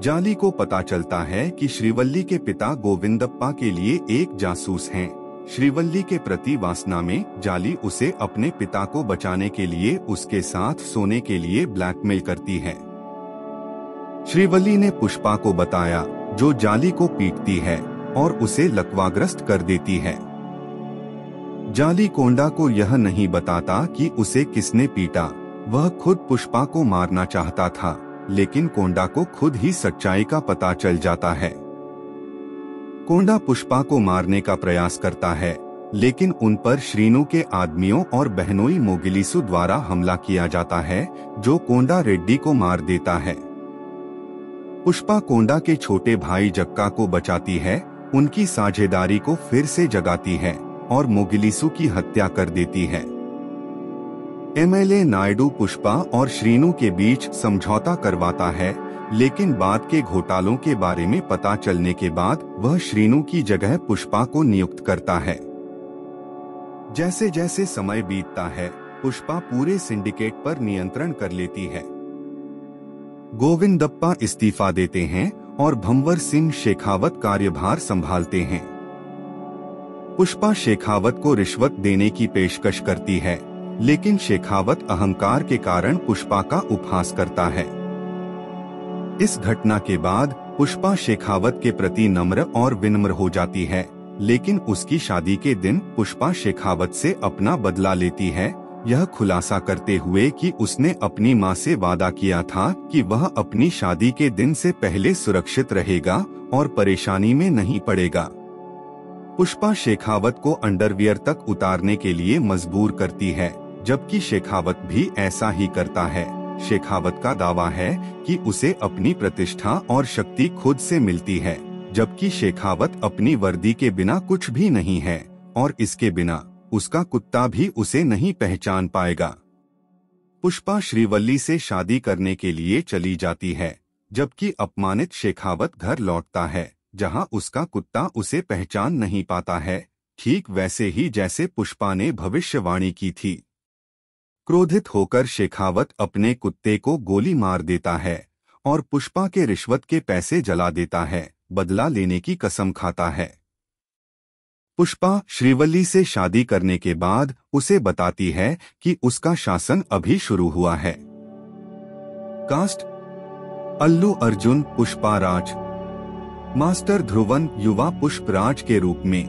Speaker 2: जाली को पता चलता है कि श्रीवल्ली के पिता गोविंदप्पा के लिए एक जासूस हैं। श्रीवल्ली के प्रति वासना में जाली उसे अपने पिता को बचाने के लिए, उसके साथ सोने के लिए ब्लैकमेल करती है। श्रीवल्ली ने पुष्पा को बताया, जो जाली को पीटती है, और उसे लकवाग्रस्त कर देती है। जाली कोंडा को यह नहीं बताता कि उसे किसने पीटा। वह खुद पुष्पा को मारना चाहता था, लेकिन कोंडा को खुद ही सच्चाई का पता चल जाता है। कोंडा पुष्पा को मारने का प्रयास करता है, लेकिन उन पर श्रीनु के आदमियों और बहनोई मोगिलीसु द्वारा हमला किया जाता है, जो कोंडा रेड्डी को मार देता है। पुष्पा कोंडा के छोटे भाई जक्का को बचाती है, उनकी साझेदारी को फिर से जगाती है। और मोगिलीसु की हत्या कर देती है। एमएलए नायडू पुष्पा और श्रीनु के बीच समझौता करवाता है, लेकिन बाद के घोटालों के बारे में पता चलने के बाद वह श्रीनु की जगह पुष्पा को नियुक्त करता है। जैसे जैसे समय बीतता है, पुष्पा पूरे सिंडिकेट पर नियंत्रण कर लेती है। गोविंदप्पा इस्तीफा देते हैं और भंवर सिंह शेखावत कार्यभार संभालते हैं। पुष्पा शेखावत को रिश्वत देने की पेशकश करती है, लेकिन शेखावत अहंकार के कारण पुष्पा का उपहास करता है। इस घटना के बाद पुष्पा शेखावत के प्रति नम्र और विनम्र हो जाती है, लेकिन उसकी शादी के दिन पुष्पा शेखावत से अपना बदला लेती है। यह खुलासा करते हुए कि उसने अपनी माँ से वादा किया था कि वह अपनी शादी के दिन से पहले सुरक्षित रहेगा और परेशानी में नहीं पड़ेगा। पुष्पा शेखावत को अंडरवियर तक उतारने के लिए मजबूर करती है, जबकि शेखावत भी ऐसा ही करता है। शेखावत का दावा है कि उसे अपनी प्रतिष्ठा और शक्ति खुद से मिलती है, जबकि शेखावत अपनी वर्दी के बिना कुछ भी नहीं है, और इसके बिना उसका कुत्ता भी उसे नहीं पहचान पाएगा। पुष्पा श्रीवल्ली से शादी करने के लिए चली जाती है, जबकि अपमानित शेखावत घर लौटता है। जहाँ उसका कुत्ता उसे पहचान नहीं पाता है, ठीक वैसे ही जैसे पुष्पा ने भविष्यवाणी की थी। क्रोधित होकर शेखावत अपने कुत्ते को गोली मार देता है और पुष्पा के रिश्वत के पैसे जला देता है, बदला लेने की कसम खाता है। पुष्पा श्रीवल्ली से शादी करने के बाद उसे बताती है कि उसका शासन अभी शुरू हुआ है। कास्ट अल्लू अर्जुन पुष्पा राज। मास्टर ध्रुवन युवा पुष्पराज के रूप में।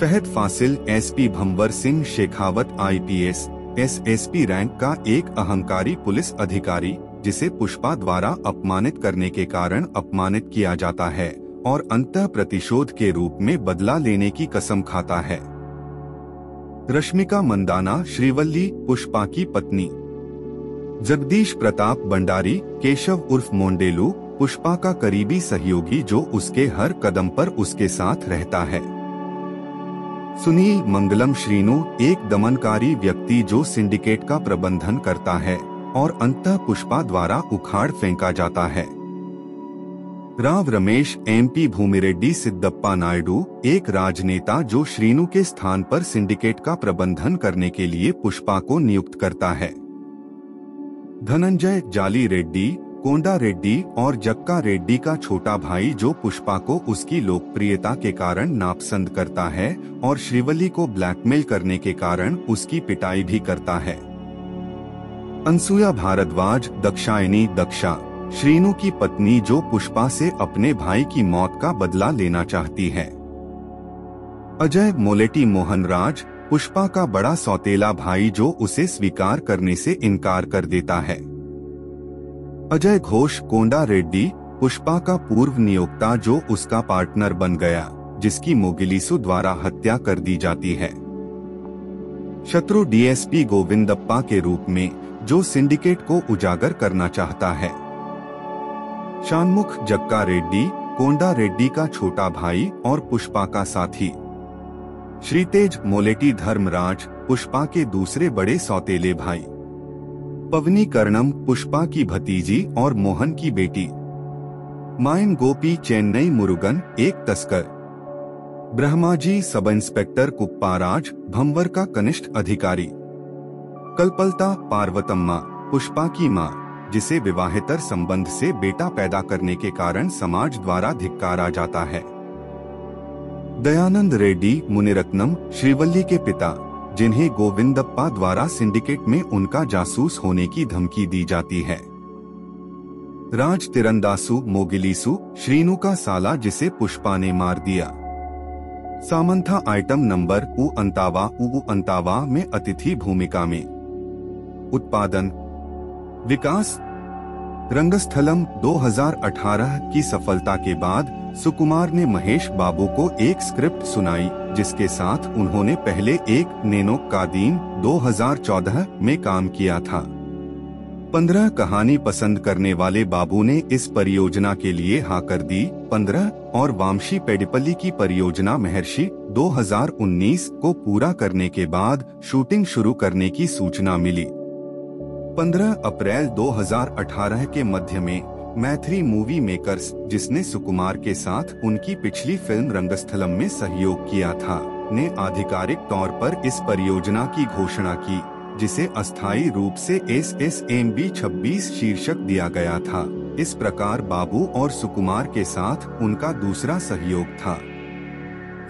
Speaker 2: Fahadh Faasil SP Bhanwar Singh Shekhawat IPS, SSP rank का एक अहंकारी पुलिस अधिकारी, जिसे पुष्पा द्वारा अपमानित करने के कारण अपमानित किया जाता है और अंत प्रतिशोध के रूप में बदला लेने की कसम खाता है। रश्मिका मंदाना श्रीवल्ली पुष्पा की पत्नी। जगदीश प्रताप भंडारी, केशव उर्फ़ मोंडेलू पुष्पा का करीबी सहयोगी जो उसके हर कदम पर उसके साथ रहता है। सुनील मंगलम श्रीनु एक दमनकारी व्यक्ति जो सिंडिकेट का प्रबंधन करता है और अंत पुष्पा द्वारा उखाड़ फेंका जाता है। राव रमेश एमपी भूमिरेड्डी, सिद्धप्पा नायडू, एक राजनेता जो श्रीनु के स्थान पर सिंडिकेट का प्रबंधन करने के लिए पुष्पा को नियुक्त करता है। धनंजय जाली रेड्डी कोंडा रेड्डी और जक्का रेड्डी का छोटा भाई जो पुष्पा को उसकी लोकप्रियता के कारण नापसंद करता है और श्रीवली को ब्लैकमेल करने के कारण उसकी पिटाई भी करता है। अनसुया भारद्वाज, दक्षायनी, दक्षा, श्रीनु की पत्नी जो पुष्पा से अपने भाई की मौत का बदला लेना चाहती है। अजय मोलेटी मोहन राज पुष्पा का बड़ा सौतेला भाई जो उसे स्वीकार करने से इनकार कर देता है। अजय घोष कोंडा रेड्डी, पुष्पा का पूर्व नियोक्ता जो उसका पार्टनर बन गया, जिसकी मोगिलीसु द्वारा हत्या कर दी जाती है। शत्रु डीएसपी गोविंदप्पा के रूप में, जो सिंडिकेट को उजागर करना चाहता है। शानमुख जक्का रेड्डी, कोंडा रेड्डी का छोटा भाई और पुष्पा का साथी। श्रीतेज मोलेटी धर्मराज पुष्पा के दूसरे बड़े सौतेले भाई। पवनी कर्णम, पुष्पा की भतीजी और मोहन की बेटी। मायन गोपी, चेन्नई मुरुगन, एक तस्कर। ब्रह्माजी सब इंस्पेक्टर कुप्पाराज, भंवर का कनिष्ठ अधिकारी। कल्पलता पार्वतम्मा, पुष्पा की माँ, जिसे विवाहेतर संबंध से बेटा पैदा करने के कारण समाज द्वारा धिक्कारा जाता है। दयानंद रेड्डी, मुनिरत्नम, श्रीवल्ली के पिता। जिन्हें गोविंदप्पा द्वारा सिंडिकेट में उनका जासूस होने की धमकी दी जाती है। राज तिरंदासु, मोगिलीसु, श्रीनु का साला जिसे पुष्पा ने मार दिया। सामंथा आइटम नंबर उ अंतावा उ अंतावा में अतिथि भूमिका में। उत्पादन। विकास। रंगस्थलम 2018 की सफलता के बाद सुकुमार ने महेश बाबू को एक स्क्रिप्ट सुनाई। जिसके साथ उन्होंने पहले एक नैनो कादीन 2014 में काम किया था। पंद्रह कहानी पसंद करने वाले बाबू ने इस परियोजना के लिए हाँ कर दी। पंद्रह और वामशी पेडिपल्ली की परियोजना महर्षि 2019 को पूरा करने के बाद शूटिंग शुरू करने की सूचना मिली। 15 अप्रैल 2018 के मध्य में मैथ्री मूवी मेकर्स जिसने सुकुमार के साथ उनकी पिछली फ़िल्म रंगस्थलम में सहयोग किया था, ने आधिकारिक तौर पर इस परियोजना की घोषणा की, जिसे अस्थायी रूप से एस एस एम बी छब्बीस शीर्षक दिया गया था। इस प्रकार बाबू और सुकुमार के साथ उनका दूसरा सहयोग था।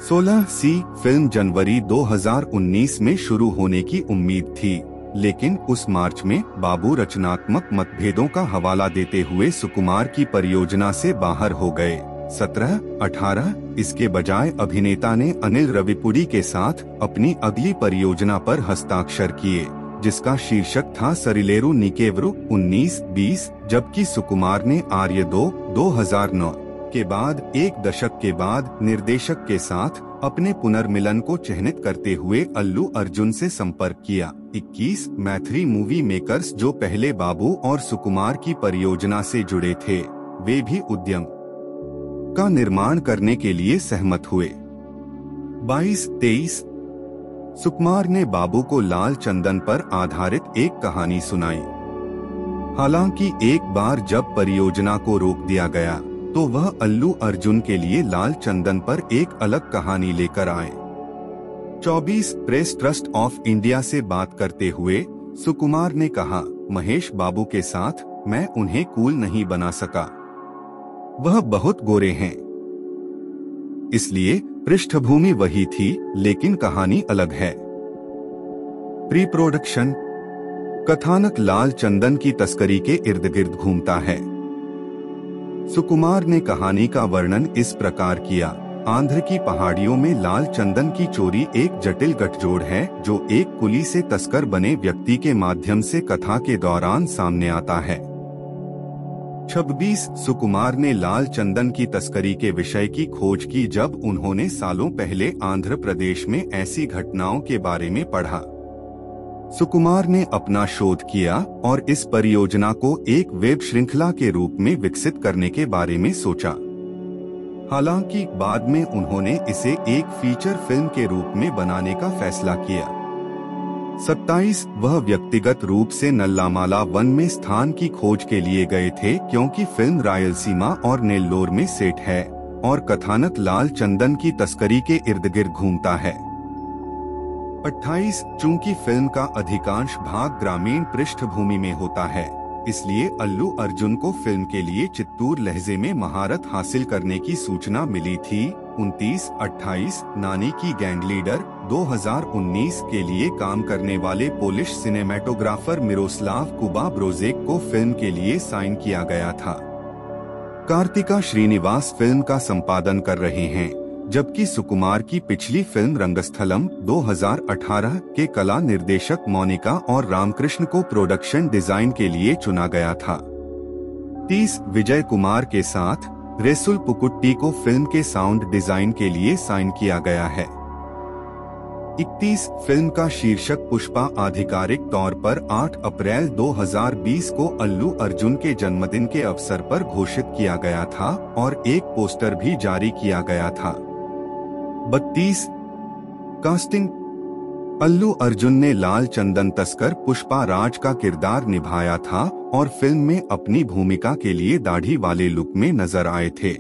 Speaker 2: 16 सी फ़िल्म जनवरी 2019 में शुरू होने की उम्मीद थी। लेकिन उस मार्च में बाबू रचनात्मक मतभेदों का हवाला देते हुए सुकुमार की परियोजना से बाहर हो गए। सत्रह, अठारह, इसके बजाय अभिनेता ने अनिल रविपुरी के साथ अपनी अगली परियोजना पर हस्ताक्षर किए, जिसका शीर्षक था सरिलेरु निकेवरु 19-20 जबकि सुकुमार ने आर्य दो 2009 के बाद एक दशक के बाद निर्देशक के साथ अपने पुनर्मिलन को चिन्हित करते हुए अल्लू अर्जुन से संपर्क किया। 21 मैथ्री मूवी मेकर्स जो पहले बाबू और सुकुमार की परियोजना से जुड़े थे, वे भी उद्यम का निर्माण करने के लिए सहमत हुए। 22 तेईस, सुकुमार ने बाबू को लाल चंदन पर आधारित एक कहानी सुनाई। हालाँकि एक बार जब परियोजना को रोक दिया गया तो वह अल्लू अर्जुन के लिए लाल चंदन पर एक अलग कहानी लेकर आए। 24 प्रेस ट्रस्ट ऑफ़ इंडिया से बात करते हुए, सुकुमार ने कहा, महेश बाबू के साथ मैं उन्हें कूल नहीं बना सका। वह बहुत गोरे हैं। इसलिए पृष्ठभूमि वही थी, लेकिन कहानी अलग है। प्री प्रोडक्शन कथानक लाल चंदन की तस्करी के इर्द गिर्द घूमता है। सुकुमार ने कहानी का वर्णन इस प्रकार किया। आंध्र की पहाड़ियों में लाल चंदन की चोरी एक जटिल गठजोड़ है, जो एक कुली से तस्कर बने व्यक्ति के माध्यम से कथा के दौरान सामने आता है। छब्बीस, सुकुमार ने लाल चंदन की तस्करी के विषय की खोज की जब उन्होंने सालों पहले आंध्र प्रदेश में ऐसी घटनाओं के बारे में पढ़ा। सुकुमार ने अपना शोध किया और इस परियोजना को एक वेब श्रृंखला के रूप में विकसित करने के बारे में सोचा। हालाँकि बाद में उन्होंने इसे एक फीचर फ़िल्म के रूप में बनाने का फैसला किया। 27 वह व्यक्तिगत रूप से नल्लामाला वन में स्थान की खोज के लिए गए थे क्योंकि फ़िल्म रायलसीमा और नेल्लोर में सेट है और कथानक लाल चंदन की तस्करी के इर्द गिर्द घूमता है। 28 चूँकि फ़िल्म का अधिकांश भाग ग्रामीण पृष्ठभूमि में होता है, इसलिए अल्लू अर्जुन को फ़िल्म के लिए चित्तूर लहजे में महारत हासिल करने की सूचना मिली थी। उनतीस, अट्ठाईस, नानी की गैंग लीडर 2019 के लिए काम करने वाले Polish cinematographer Miroslaw Kuba Brozek को फ़िल्म के लिए साइन किया गया था। कार्तिका श्रीनिवास फ़िल्म का संपादन कर रहे हैं। जबकि सुकुमार की पिछली फ़िल्म रंगस्थलम 2018 के कला निर्देशक मोनिका और रामकृष्ण को प्रोडक्शन डिज़ाइन के लिए चुना गया था। 30 विजय कुमार के साथ, रेसुल पुकुट्टी को फ़िल्म के साउंड डिज़ाइन के लिए साइन किया गया है। 31 फ़िल्म का शीर्षक पुष्पा आधिकारिक तौर पर 8 अप्रैल 2020 को अल्लू अर्जुन के जन्मदिन के अवसर पर घोषित किया गया था और एक पोस्टर भी जारी किया गया था। बत्तीस, कास्टिंग। अल्लू अर्जुन ने लाल चंदन तस्कर पुष्पा राज का किरदार निभाया था और फ़िल्म में अपनी भूमिका के लिए दाढ़ी वाले लुक में नज़र आए थे।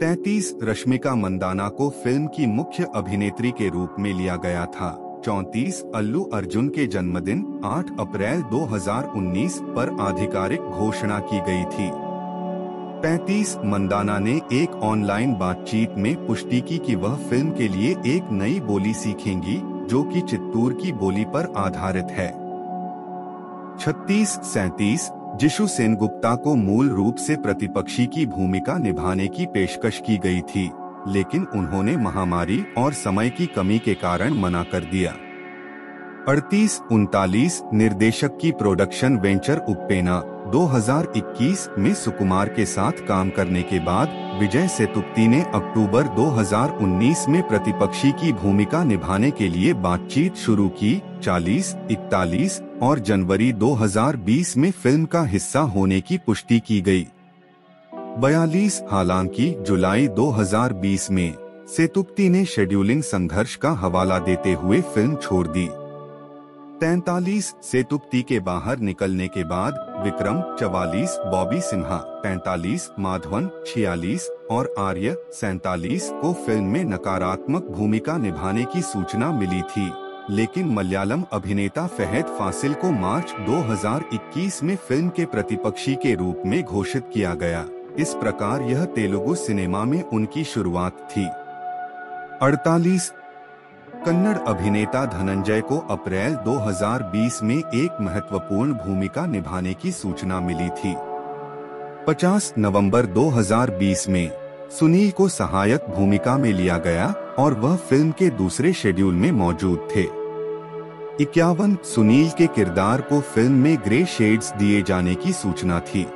Speaker 2: तैतीस, रश्मिका मंदाना को फ़िल्म की मुख्य अभिनेत्री के रूप में लिया गया था। चौतीस, अल्लू अर्जुन के जन्मदिन 8 अप्रैल 2019 पर आधिकारिक घोषणा की गई थी। 35 मंदाना ने एक ऑनलाइन बातचीत में पुष्टि की कि वह फ़िल्म के लिए एक नई बोली सीखेंगी, जो कि चित्तूर की बोली पर आधारित है। छत्तीस सैतीस, जिशु सेन गुप्ता को मूल रूप से प्रतिपक्षी की भूमिका निभाने की पेशकश की गई थी, लेकिन उन्होंने महामारी और समय की कमी के कारण मना कर दिया। अड़तीस उनतालीस, निर्देशक की प्रोडक्शन वेंचर उपेना 2021 में सुकुमार के साथ काम करने के बाद विजय सेतुप्ती ने अक्टूबर 2019 में प्रतिपक्षी की भूमिका निभाने के लिए बातचीत शुरू की 40, 41 और जनवरी 2020 में फ़िल्म का हिस्सा होने की पुष्टि की गई। बयालीस हालाँकि जुलाई 2020 में सेतुप्ती ने शेड्यूलिंग संघर्ष का हवाला देते हुए फ़िल्म छोड़ दी तैतालीस से तुप्ती के बाहर निकलने के बाद, विक्रम, चवालीस, बॉबी सिन्हा पैंतालीस माधवन, छियालीस और आर्य, सैतालीस को फ़िल्म में नकारात्मक भूमिका निभाने की सूचना मिली थी। लेकिन मलयालम अभिनेता फहद फासिल को मार्च 2021 में फ़िल्म के प्रतिपक्षी के रूप में घोषित किया गया। इस प्रकार यह तेलुगु सिनेमा में उनकी शुरुआत थी। अड़तालीस कन्नड़ अभिनेता धनंजय को अप्रैल 2020 में एक महत्वपूर्ण भूमिका निभाने की सूचना मिली थी। 50 नवंबर 2020 में सुनील को सहायक भूमिका में लिया गया और वह फ़िल्म के दूसरे शेड्यूल में मौजूद थे। इक्यावन सुनील के किरदार को फ़िल्म में ग्रे शेड्स दिए जाने की सूचना थी।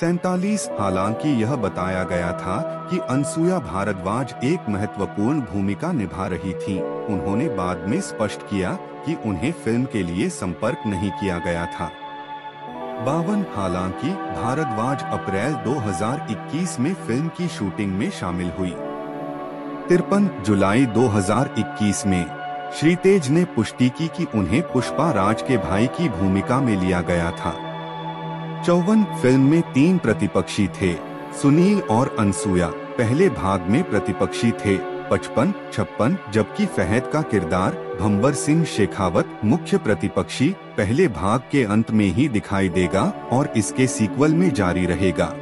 Speaker 2: सैतालीस हालाँकि यह बताया गया था कि अनसुया भारद्वाज एक महत्वपूर्ण भूमिका निभा रही थी। उन्होंने बाद में स्पष्ट किया कि उन्हें फ़िल्म के लिए संपर्क नहीं किया गया था। बावन हालाँकि भारद्वाज अप्रैल 2021 में फ़िल्म की शूटिंग में शामिल हुई। तिरपन जुलाई 2021 में, श्रीतेज ने पुष्टि की कि उन्हें पुष्पा राज के भाई की भूमिका में लिया गया था। चौवन फ़िल्म में तीन प्रतिपक्षी थे, सुनील और अनसुया पहले भाग में प्रतिपक्षी थे, पचपन, छप्पन, जबकि फहद का किरदार भंबर सिंह शेखावत, मुख्य प्रतिपक्षी, पहले भाग के अंत में ही दिखाई देगा, और इसके सीक्वल में जारी रहेगा।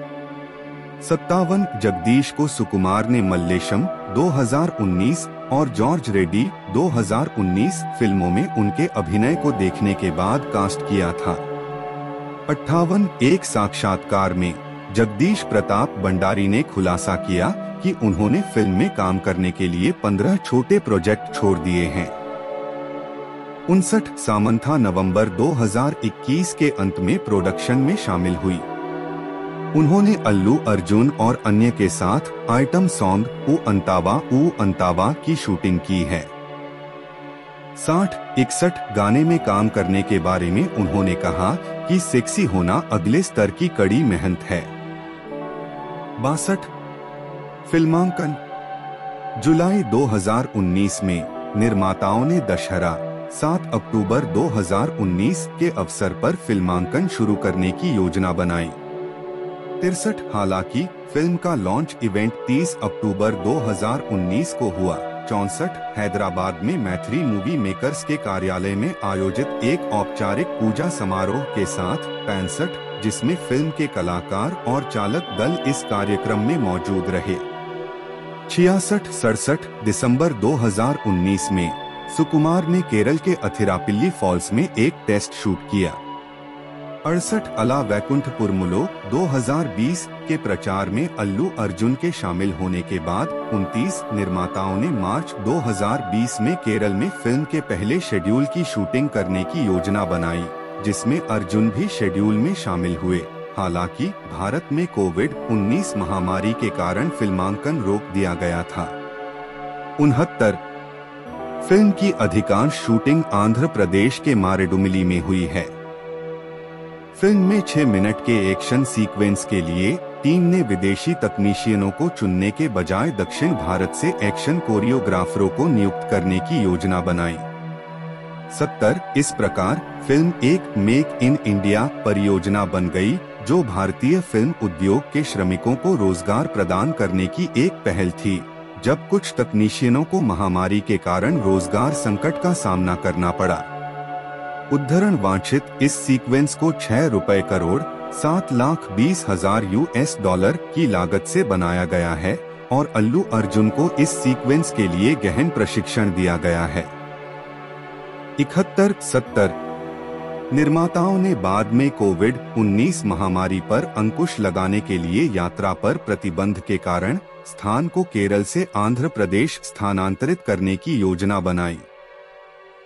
Speaker 2: सत्तावन, जगदीश को सुकुमार ने मल्लेशम 2019 और जॉर्ज रेड्डी 2019 फ़िल्मों में उनके अभिनय को देखने के बाद कास्ट किया था। अट्ठावन एक साक्षात्कार में जगदीश प्रताप भंडारी ने खुलासा किया कि उन्होंने फ़िल्म में काम करने के लिए पंद्रह छोटे प्रोजेक्ट छोड़ दिए हैं। उनसठ सामंथा नवंबर 2021 के अंत में प्रोडक्शन में शामिल हुई। उन्होंने अल्लू अर्जुन और अन्य के साथ आइटम सॉन्ग ऊ अंतावा ऊ अंतावा की शूटिंग की है। साठ, इकसठ गाने में काम करने के बारे में उन्होंने कहा कि सेक्सी होना अगले स्तर की कड़ी मेहनत है। बासठ, फिल्मांकन। जुलाई 2019 में निर्माताओं ने दशहरा 7 अक्टूबर 2019 के अवसर पर फिल्मांकन शुरू करने की योजना बनाई। तिरसठ, हालाँकि, फ़िल्म का लॉन्च इवेंट 30 अक्टूबर 2019 को हुआ। हैदराबाद में मैथिली मूवी मेकर्स के कार्यालय में आयोजित एक औपचारिक पूजा समारोह के साथ पैंसठ, जिसमें फ़िल्म के कलाकार और चालक दल इस कार्यक्रम में मौजूद रहे। छियासठ, सड़सठ दिसंबर 2019 में सुकुमार ने केरल के अथिरापिल्ली फॉल्स में एक टेस्ट शूट किया। अड़सठ अला वैकुंठपुर मुलो 2020 के प्रचार में अल्लू अर्जुन के शामिल होने के बाद 29 निर्माताओं ने मार्च 2020 में केरल में फ़िल्म के पहले शेड्यूल की शूटिंग करने की योजना बनाई, जिसमें अर्जुन भी शेड्यूल में शामिल हुए। हालाँकि, भारत में कोविड 19 महामारी के कारण फिल्मांकन रोक दिया गया था। उनहत्तर फ़िल्म की अधिकांश शूटिंग आंध्र प्रदेश के मारेडुमिली में हुई है। फ़िल्म में छह मिनट के एक्शन सीक्वेंस के लिए टीम ने विदेशी तकनीशियनों को चुनने के बजाय दक्षिण भारत से एक्शन कोरियोग्राफरों को नियुक्त करने की योजना बनाई। सत्तर, इस प्रकार, फ़िल्म एक मेक इन इंडिया परियोजना बन गई, जो भारतीय फ़िल्म उद्योग के श्रमिकों को रोज़गार प्रदान करने की एक पहल थी, जब कुछ तकनीशियनों को महामारी के कारण रोज़गार संकट का सामना करना पड़ा। उद्धरण वांछित इस सीक्वेंस को छह रुपए करोड़, सात लाख बीस हज़ार यूएस डॉलर की लागत से बनाया गया है और अल्लू अर्जुन को इस सीक्वेंस के लिए गहन प्रशिक्षण दिया गया है। इकहत्तर, सत्तर। निर्माताओं ने बाद में कोविड 19 महामारी पर अंकुश लगाने के लिए यात्रा पर प्रतिबंध के कारण स्थान को केरल से आंध्र प्रदेश स्थानांतरित करने की योजना बनाई।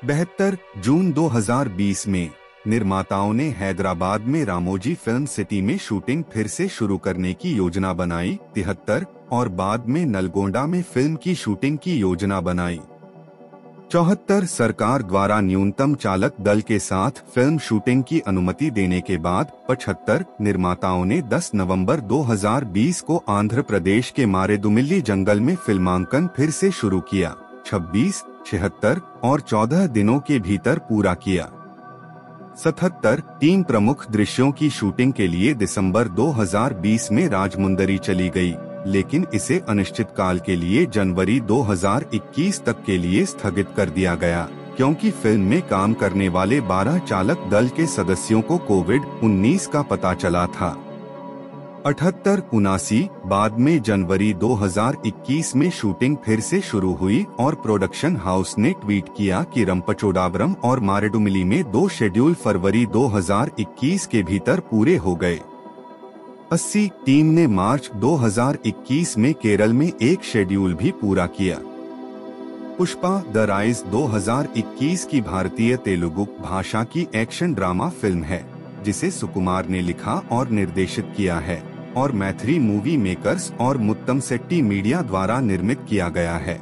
Speaker 2: बेहतर जून 2020 में, निर्माताओं ने हैदराबाद में रामोजी फ़िल्म सिटी में शूटिंग फिर से शुरू करने की योजना बनाई, तिहत्तर, और बाद में नलगोंडा में फ़िल्म की शूटिंग की योजना बनाई। चौहत्तर सरकार द्वारा न्यूनतम चालक दल के साथ फ़िल्म शूटिंग की अनुमति देने के बाद, पचहत्तर निर्माताओं ने 10 नवंबर 2020 को आंध्र प्रदेश के मारेदुमिल्ली जंगल में फिल्मांकन फिर से शुरू किया। 26 छिहत्तर और चौदह दिनों के भीतर पूरा किया। सतहत्तर तीन प्रमुख दृश्यों की शूटिंग के लिए दिसंबर 2020 में राजमुंदरी चली गई, लेकिन इसे अनिश्चित काल के लिए जनवरी 2021 तक के लिए स्थगित कर दिया गया क्योंकि फ़िल्म में काम करने वाले 12 चालक दल के सदस्यों को कोविड 19 का पता चला था। अठहत्तर उनासी बाद में जनवरी 2021 में शूटिंग फिर से शुरू हुई और प्रोडक्शन हाउस ने ट्वीट किया कि रंपचोडावरम और मारेडुमिली में दो शेड्यूल फरवरी 2021 के भीतर पूरे हो गए। 80 टीम ने मार्च 2021 में केरल में एक शेड्यूल भी पूरा किया। पुष्पा द राइज 2021 की भारतीय तेलुगु भाषा की एक्शन ड्रामा फ़िल्म है, जिसे सुकुमार ने लिखा और निर्देशित किया है। और मैथ्री मूवी मेकर्स और मुत्तम सेट्टी मीडिया द्वारा निर्मित किया गया है।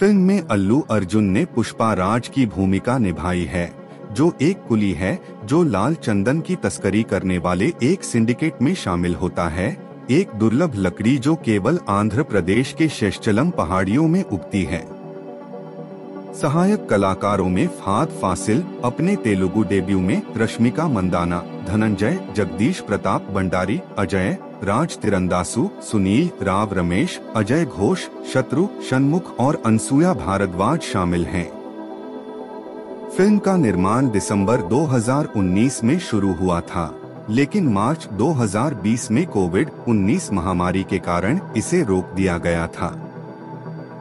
Speaker 2: फ़िल्म में अल्लू अर्जुन ने पुष्पा राज की भूमिका निभाई है, जो एक कुली है, जो लाल चंदन की तस्करी करने वाले एक सिंडिकेट में शामिल होता है, एक दुर्लभ लकड़ी जो केवल आंध्र प्रदेश के शेषचलम पहाड़ियों में उगती है। सहायक कलाकारों में फाद फासिल, अपने तेलुगु डेब्यू में रश्मिका मंदाना, धनंजय, जगदीश प्रताप भंडारी, अजय, राज तिरंदासु, सुनील, राव रमेश, अजय घोष, शत्रु शनमुख और अनसुया भारद्वाज शामिल हैं। फ़िल्म का निर्माण दिसंबर 2019 में शुरू हुआ था, लेकिन मार्च 2020 में कोविड 19 महामारी के कारण इसे रोक दिया गया था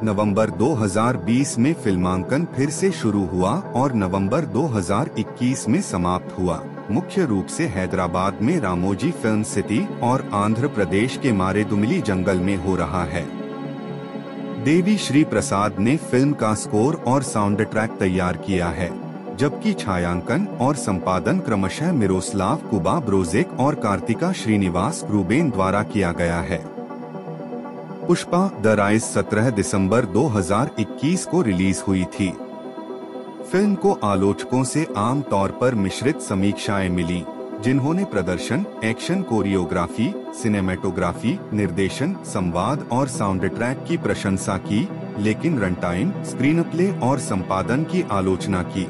Speaker 2: नवंबर 2020 में फिल्मांकन फिर से शुरू हुआ और नवंबर 2021 में समाप्त हुआ। मुख्य रूप से हैदराबाद में रामोजी फ़िल्म सिटी और आंध्र प्रदेश के मारेदुमली जंगल में हो रहा है। देवी श्री प्रसाद ने फ़िल्म का स्कोर और साउंड ट्रैक तैयार किया है, जबकि छायांकन और संपादन क्रमशः मिरोस्लाव, कुबा ब्रोजेक और कार्तिका श्रीनिवास रूबेन द्वारा किया गया है। पुष्पा द राइज 17 दिसंबर 2021 को रिलीज़ हुई थी। फ़िल्म को आलोचकों से आम तौर पर मिश्रित समीक्षाएँ मिली, जिन्होंने प्रदर्शन, एक्शन कोरियोग्राफी, सिनेमेटोग्राफी, निर्देशन, संवाद और साउंड ट्रैक की प्रशंसा की, लेकिन रन टाइम स्क्रीन प्ले और संपादन की आलोचना की।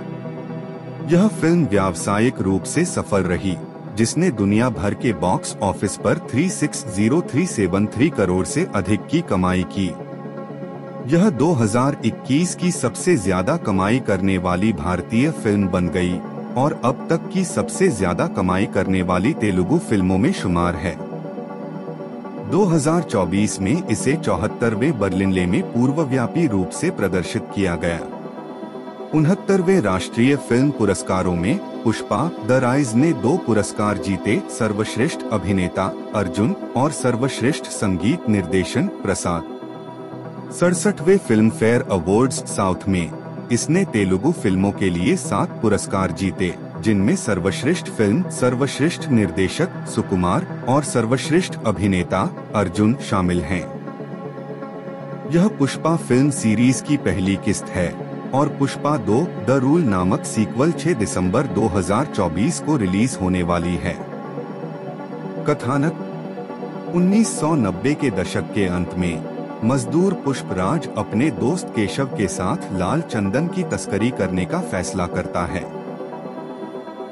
Speaker 2: यह फ़िल्म व्यावसायिक रूप से सफल रही। जिसने दुनिया भर के बॉक्स ऑफ़िस पर 360373 करोड़ से अधिक की कमाई की। यह 2021 की सबसे ज़्यादा कमाई करने वाली भारतीय फ़िल्म बन गई और अब तक की सबसे ज़्यादा कमाई करने वाली तेलुगु फ़िल्मों में शुमार है। 2024 में इसे चौहत्तरवे बर्लिनले में पूर्वव्यापी रूप से प्रदर्शित किया गया। उनहत्तरवे राष्ट्रीय फ़िल्म पुरस्कारों में पुष्पा द राइज ने दो पुरस्कार जीते, सर्वश्रेष्ठ अभिनेता अर्जुन और सर्वश्रेष्ठ संगीत निर्देशन प्रसाद सड़सठवे फ़िल्म फेयर अवार्ड्स साउथ में, इसने तेलुगु फ़िल्मों के लिए सात पुरस्कार जीते, जिनमें सर्वश्रेष्ठ फ़िल्म, सर्वश्रेष्ठ निर्देशक सुकुमार और सर्वश्रेष्ठ अभिनेता अर्जुन शामिल हैं। यह पुष्पा फ़िल्म सीरीज़ की पहली किस्त है और पुष्पा दो, द रूल नामक सीक्वल 6 दिसंबर 2024 को रिलीज़ होने वाली है। कथानक 1990 के दशक के अंत में, मजदूर पुष्पराज अपने दोस्त केशव के साथ लाल चंदन की तस्करी करने का फैसला करता है।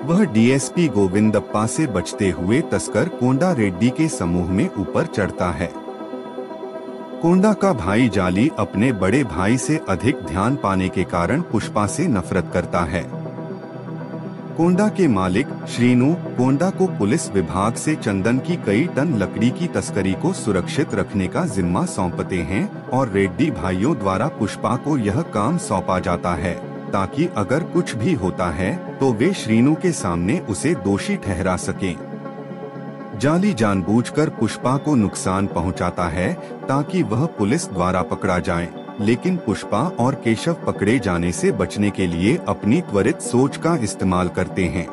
Speaker 2: वह डीएसपी गोविंदप्पा से बचते हुए तस्कर कोंडा रेड्डी के समूह में ऊपर चढ़ता है। कोंडा का भाई जाली अपने बड़े भाई से अधिक ध्यान पाने के कारण पुष्पा से नफरत करता है कोंडा के मालिक श्रीनु कोंडा को पुलिस विभाग से चंदन की कई टन लकड़ी की तस्करी को सुरक्षित रखने का जिम्मा सौंपते हैं और रेड्डी भाइयों द्वारा पुष्पा को यह काम सौंपा जाता है, ताकि अगर कुछ भी होता है तो वे श्रीनु के सामने उसे दोषी ठहरा सकें। जाली जानबूझकर पुष्पा को नुकसान पहुंचाता है ताकि वह पुलिस द्वारा पकड़ा जाए। लेकिन पुष्पा और केशव पकड़े जाने से बचने के लिए अपनी त्वरित सोच का इस्तेमाल करते हैं।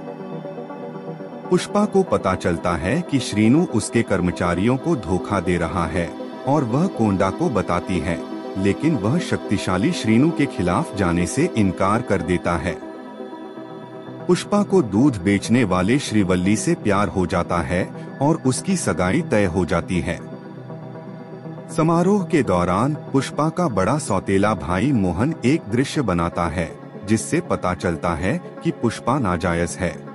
Speaker 2: पुष्पा को पता चलता है कि श्रीनु उसके कर्मचारियों को धोखा दे रहा है और वह कोंडा को बताती है। लेकिन वह शक्तिशाली श्रीनु के खिलाफ जाने से इनकार कर देता है। पुष्पा को दूध बेचने वाले श्रीवल्ली से प्यार हो जाता है और उसकी सगाई तय हो जाती है। समारोह के दौरान पुष्पा का बड़ा सौतेला भाई मोहन एक दृश्य बनाता है, जिससे पता चलता है कि पुष्पा नाजायज है।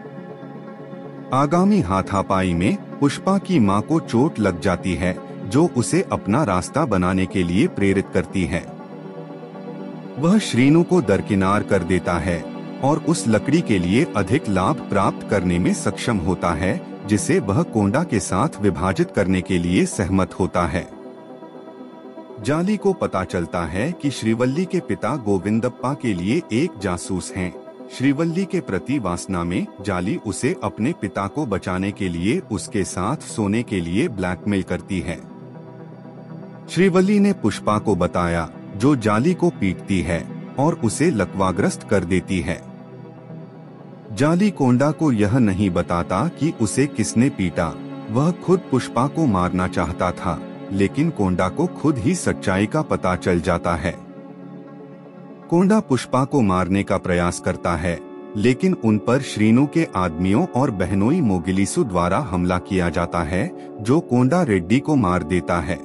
Speaker 2: आगामी हाथापाई में पुष्पा की माँ को चोट लग जाती है, जो उसे अपना रास्ता बनाने के लिए प्रेरित करती है। वह श्रीनु को दरकिनार कर देता है और उस लकड़ी के लिए अधिक लाभ प्राप्त करने में सक्षम होता है, जिसे वह कोंडा के साथ विभाजित करने के लिए सहमत होता है। जाली को पता चलता है कि श्रीवल्ली के पिता गोविंदप्पा के लिए एक जासूस हैं। श्रीवल्ली के प्रति वासना में जाली उसे अपने पिता को बचाने के लिए, उसके साथ सोने के लिए ब्लैकमेल करती है। श्रीवल्ली ने पुष्पा को बताया, जो जाली को पीटती है, और उसे लकवाग्रस्त कर देती है। जाली कोंडा को यह नहीं बताता कि उसे किसने पीटा। वह खुद पुष्पा को मारना चाहता था, लेकिन कोंडा को खुद ही सच्चाई का पता चल जाता है। कोंडा पुष्पा को मारने का प्रयास करता है, लेकिन उन पर श्रीनु के आदमियों और बहनोई मोगिलीसु द्वारा हमला किया जाता है, जो कोंडा रेड्डी को मार देता है।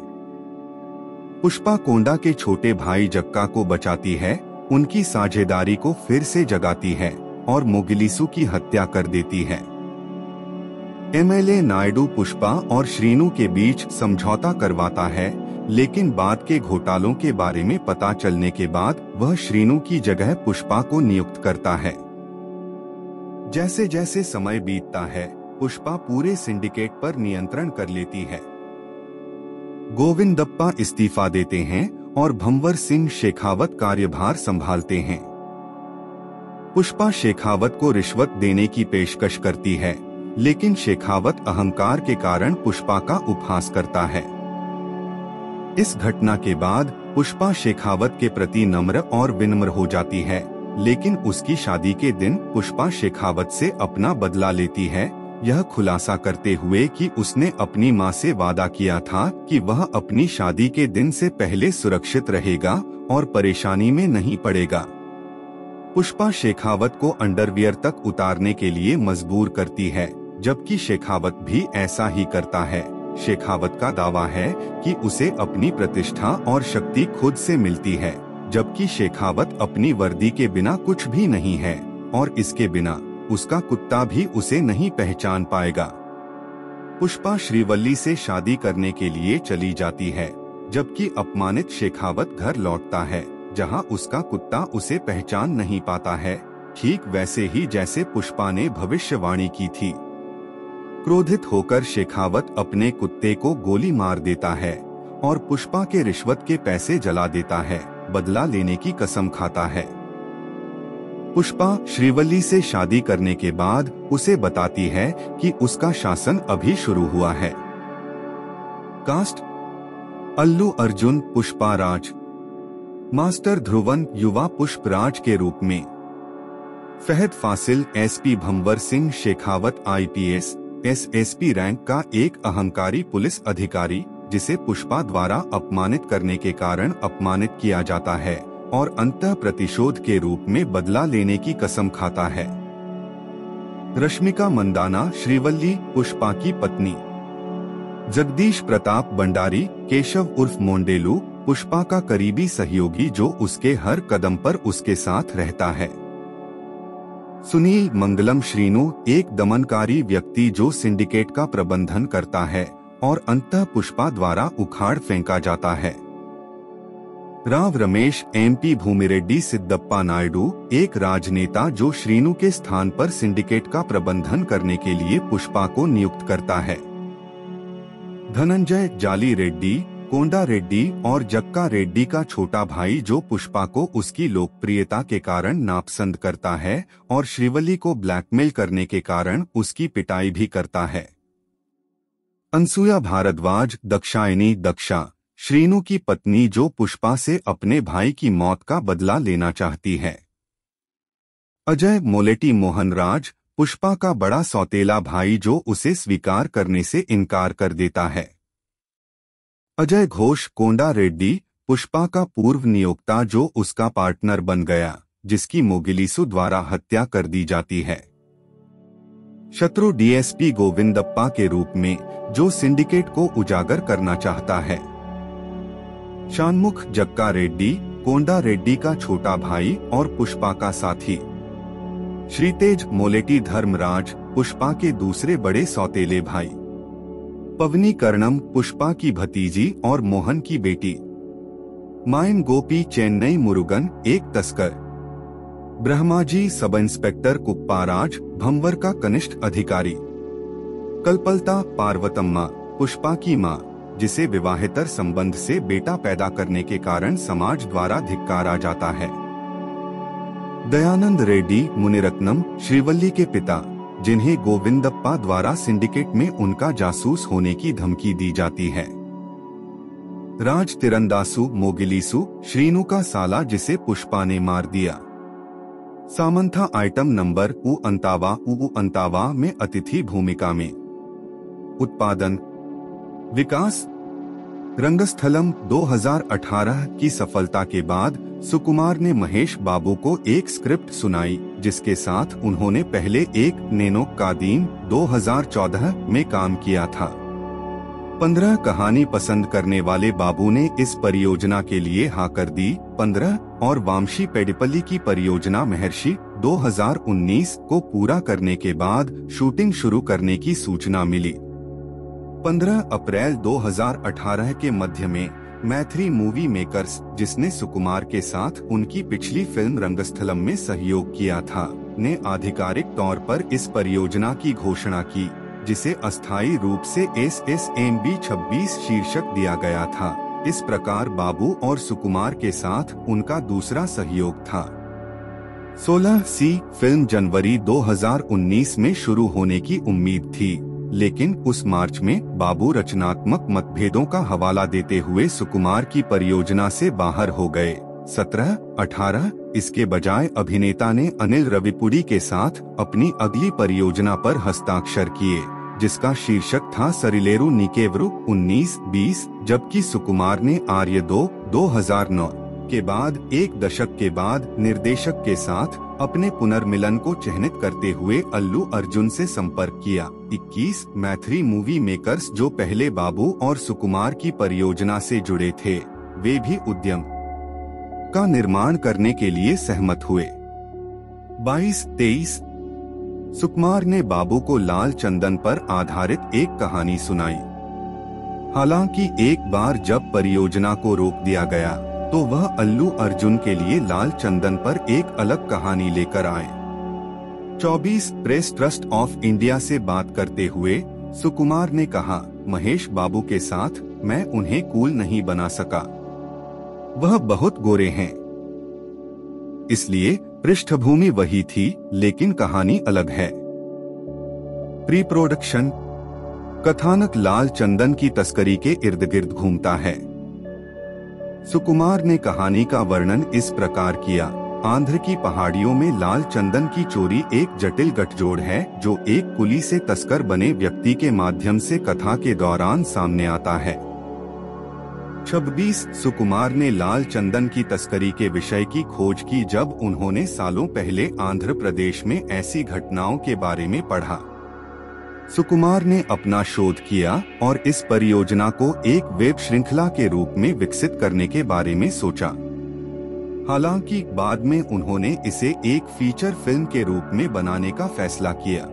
Speaker 2: पुष्पा कोंडा के छोटे भाई जक्का को बचाती है, उनकी साझेदारी को फिर से जगाती है। और मोगिलीसु की हत्या कर देती है। एमएलए नायडू पुष्पा और श्रीनु के बीच समझौता करवाता है, लेकिन बाद के घोटालों के बारे में पता चलने के बाद वह श्रीनु की जगह पुष्पा को नियुक्त करता है। जैसे जैसे समय बीतता है, पुष्पा पूरे सिंडिकेट पर नियंत्रण कर लेती है। गोविंदप्पा इस्तीफा देते हैं और भंवर सिंह शेखावत कार्यभार संभालते हैं। पुष्पा शेखावत को रिश्वत देने की पेशकश करती है, लेकिन शेखावत अहंकार के कारण पुष्पा का उपहास करता है। इस घटना के बाद पुष्पा शेखावत के प्रति नम्र और विनम्र हो जाती है, लेकिन उसकी शादी के दिन पुष्पा शेखावत से अपना बदला लेती है। यह खुलासा करते हुए कि उसने अपनी माँ से वादा किया था कि वह अपनी शादी के दिन से पहले सुरक्षित रहेगा और परेशानी में नहीं पड़ेगा। पुष्पा शेखावत को अंडरवियर तक उतारने के लिए मजबूर करती है, जबकि शेखावत भी ऐसा ही करता है। शेखावत का दावा है कि उसे अपनी प्रतिष्ठा और शक्ति खुद से मिलती है, जबकि शेखावत अपनी वर्दी के बिना कुछ भी नहीं है, और इसके बिना उसका कुत्ता भी उसे नहीं पहचान पाएगा। पुष्पा श्रीवल्ली से शादी करने के लिए चली जाती है, जबकि अपमानित शेखावत घर लौटता है। जहाँ उसका कुत्ता उसे पहचान नहीं पाता है, ठीक वैसे ही जैसे पुष्पा ने भविष्यवाणी की थी। क्रोधित होकर शेखावत अपने कुत्ते को गोली मार देता है और पुष्पा के रिश्वत के पैसे जला देता है, बदला लेने की कसम खाता है। पुष्पा श्रीवल्ली से शादी करने के बाद उसे बताती है कि उसका शासन अभी शुरू हुआ है। कास्ट? अल्लू अर्जुन पुष्पा राज। मास्टर ध्रुवन युवा पुष्प राज के रूप में। Fahadh Faasil SP Bhanwar Singh Shekhawat IPS SSP rank का एक अहंकारी पुलिस अधिकारी, जिसे पुष्पा द्वारा अपमानित करने के कारण अपमानित किया जाता है, और अंत प्रतिशोध के रूप में बदला लेने की कसम खाता है। रश्मिका मंदाना, श्रीवल्ली, पुष्पा की पत्नी। जगदीश प्रताप भंडारी, केशव उर्फ़ मोंडेलू, पुष्पा का करीबी सहयोगी जो उसके हर कदम पर उसके साथ रहता है। सुनील मंगलम श्रीनु, एक दमनकारी व्यक्ति जो सिंडिकेट का प्रबंधन करता है और अंत पुष्पा द्वारा उखाड़ फेंका जाता है। राव रमेश एमपी भूमिरेड्डी, सिद्धप्पा नायडू, एक राजनेता जो श्रीनु के स्थान पर सिंडिकेट का प्रबंधन करने के लिए पुष्पा को नियुक्त करता है। धनंजय, जाली रेड्डी, कोंडा रेड्डी और जक्का रेड्डी का छोटा भाई जो पुष्पा को उसकी लोकप्रियता के कारण नापसंद करता है और श्रीवली को ब्लैकमेल करने के कारण उसकी पिटाई भी करता है। अनसुया भारद्वाज, दक्षायनी, दक्षा, श्रीनु की पत्नी जो पुष्पा से अपने भाई की मौत का बदला लेना चाहती है। अजय, मोलेटी मोहन राज पुष्पा का बड़ा सौतेला भाई जो उसे स्वीकार करने से इनकार कर देता है। अजय घोष, कोंडा रेड्डी, पुष्पा का पूर्व नियोक्ता जो उसका पार्टनर बन गया, जिसकी मोगिलीसु द्वारा हत्या कर दी जाती है। शत्रु डीएसपी गोविंदप्पा के रूप में, जो सिंडिकेट को उजागर करना चाहता है। शानमुख जक्का रेड्डी, कोंडा रेड्डी का छोटा भाई और पुष्पा का साथी। श्रीतेज मोलेटी धर्मराज पुष्पा के दूसरे बड़े सौतेले भाई। पवनी कर्णम पुष्पा की भतीजी और मोहन की बेटी। मायन गोपी चेन्नई मुरुगन, एक तस्कर। ब्रह्माजी सब इंस्पेक्टर कुप्पाराज, भंवर का कनिष्ठ अधिकारी। कल्पलता पार्वतम्मा, पुष्पा की माँ, जिसे विवाहेतर संबंध से बेटा पैदा करने के कारण समाज द्वारा धिक्कारा जाता है। दयानंद रेड्डी, मुनिरत्नम, श्रीवल्ली के पिता, जिन्हें गोविंदप्पा द्वारा सिंडिकेट में उनका जासूस होने की धमकी दी जाती है। राज तिरंदासु, मोगिलीसु, श्रीनु का साला जिसे पुष्पा ने मार दिया। सामंथा आइटम नंबर, उ अंतावा उ अंतावा में अतिथि भूमिका में। उत्पादन, विकास रंगस्थलम 2018 की सफलता के बाद, सुकुमार ने महेश बाबू को एक स्क्रिप्ट सुनाई, जिसके साथ उन्होंने पहले एक नैनो कादीन 2014 में काम किया था। पंद्रह कहानी पसंद करने वाले बाबू ने इस परियोजना के लिए हाँ कर दी, पंद्रह और वामशी पेडिपल्ली की परियोजना महर्षि 2019 को पूरा करने के बाद, शूटिंग शुरू करने की सूचना मिली। 15 अप्रैल 2018 के मध्य में, मैथ्री मूवी मेकर्स, जिसने सुकुमार के साथ उनकी पिछली फ़िल्म रंगस्थलम में सहयोग किया था, ने आधिकारिक तौर पर इस परियोजना की घोषणा की, जिसे अस्थायी रूप से एस एस एम बी छब्बीस शीर्षक दिया गया था। इस प्रकार बाबू और सुकुमार के साथ उनका दूसरा सहयोग था। 16 सी फ़िल्म जनवरी 2019 में शुरू होने की उम्मीद थी। लेकिन उस मार्च में बाबू रचनात्मक मतभेदों का हवाला देते हुए सुकुमार की परियोजना से बाहर हो गए। सत्रह, अठारह, इसके बजाय अभिनेता ने अनिल रविपुरी के साथ अपनी अगली परियोजना पर हस्ताक्षर किए, जिसका शीर्षक था सरिलेरु निकेवरु 19-20 जबकि सुकुमार ने आर्य दो 2009 के बाद, एक दशक के बाद, निर्देशक के साथ, अपने पुनर्मिलन को चिन्हित करते हुए अल्लू अर्जुन से संपर्क किया। 21 मैथ्री मूवी मेकर्स जो पहले बाबू और सुकुमार की परियोजना से जुड़े थे, वे भी उद्यम का निर्माण करने के लिए सहमत हुए। 22 तेईस, सुकुमार ने बाबू को लाल चंदन पर आधारित एक कहानी सुनाई। हालाँकि एक बार जब परियोजना को रोक दिया गया तो वह अल्लू अर्जुन के लिए लाल चंदन पर एक अलग कहानी लेकर आए। 24 प्रेस ट्रस्ट ऑफ़ इंडिया से बात करते हुए, सुकुमार ने कहा, महेश बाबू के साथ मैं उन्हें कूल नहीं बना सका। वह बहुत गोरे हैं। इसलिए पृष्ठभूमि वही थी, लेकिन कहानी अलग है। प्री प्रोडक्शन कथानक लाल चंदन की तस्करी के इर्द गिर्द घूमता है। सुकुमार ने कहानी का वर्णन इस प्रकार किया। आंध्र की पहाड़ियों में लाल चंदन की चोरी एक जटिल गठजोड़ है, जो एक कुली से तस्कर बने व्यक्ति के माध्यम से कथा के दौरान सामने आता है। छब्बीस, सुकुमार ने लाल चंदन की तस्करी के विषय की खोज की जब उन्होंने सालों पहले आंध्र प्रदेश में ऐसी घटनाओं के बारे में पढ़ा। सुकुमार ने अपना शोध किया और इस परियोजना को एक वेब श्रृंखला के रूप में विकसित करने के बारे में सोचा। हालाँकि बाद में उन्होंने इसे एक फीचर फ़िल्म के रूप में बनाने का फैसला किया।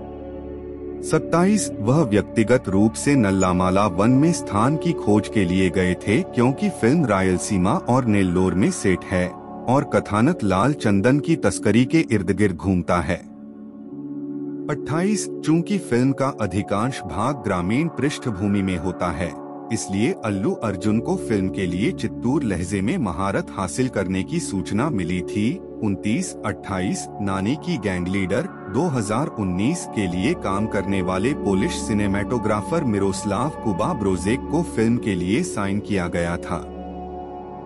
Speaker 2: 27 वह व्यक्तिगत रूप से नल्लामाला वन में स्थान की खोज के लिए गए थे क्योंकि फ़िल्म रायलसीमा और नेल्लोर में सेट है और कथानक लाल चंदन की तस्करी के इर्द गिर्द घूमता है। 28 चूँकि फ़िल्म का अधिकांश भाग ग्रामीण पृष्ठभूमि में होता है, इसलिए अल्लू अर्जुन को फ़िल्म के लिए चित्तूर लहजे में महारत हासिल करने की सूचना मिली थी। 29 28 नानी की गैंग लीडर 2019 के लिए काम करने वाले Polish cinematographer Miroslaw Kuba Brozek को फ़िल्म के लिए साइन किया गया था।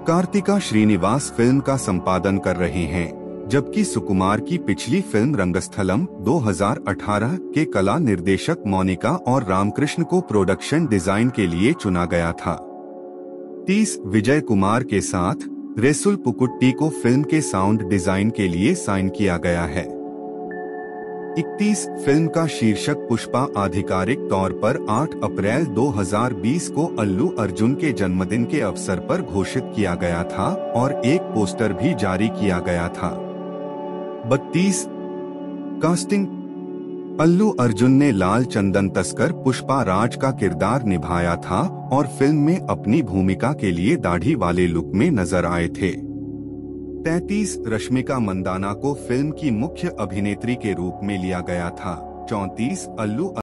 Speaker 2: कार्तिका श्रीनिवास फ़िल्म का संपादन कर रहे हैं। जबकि सुकुमार की पिछली फ़िल्म रंगस्थलम 2018 के कला निर्देशक मोनिका और रामकृष्ण को प्रोडक्शन डिज़ाइन के लिए चुना गया था। 30 विजय कुमार के साथ, रेसुल पुकुट्टी को फ़िल्म के साउंड डिज़ाइन के लिए साइन किया गया है। 31 फ़िल्म का शीर्षक पुष्पा आधिकारिक तौर पर 8 अप्रैल 2020 को अल्लू अर्जुन के जन्मदिन के अवसर पर घोषित किया गया था और एक पोस्टर भी जारी किया गया था। बत्तीस। कास्टिंग। अल्लू अर्जुन ने लाल चंदन तस्कर पुष्पा राज का किरदार निभाया था और फ़िल्म में अपनी भूमिका के लिए दाढ़ी वाले लुक में नज़र आए थे। तैतीस। रश्मिका मंदाना को फ़िल्म की मुख्य अभिनेत्री के रूप में लिया गया था। चौतीस। अल्लू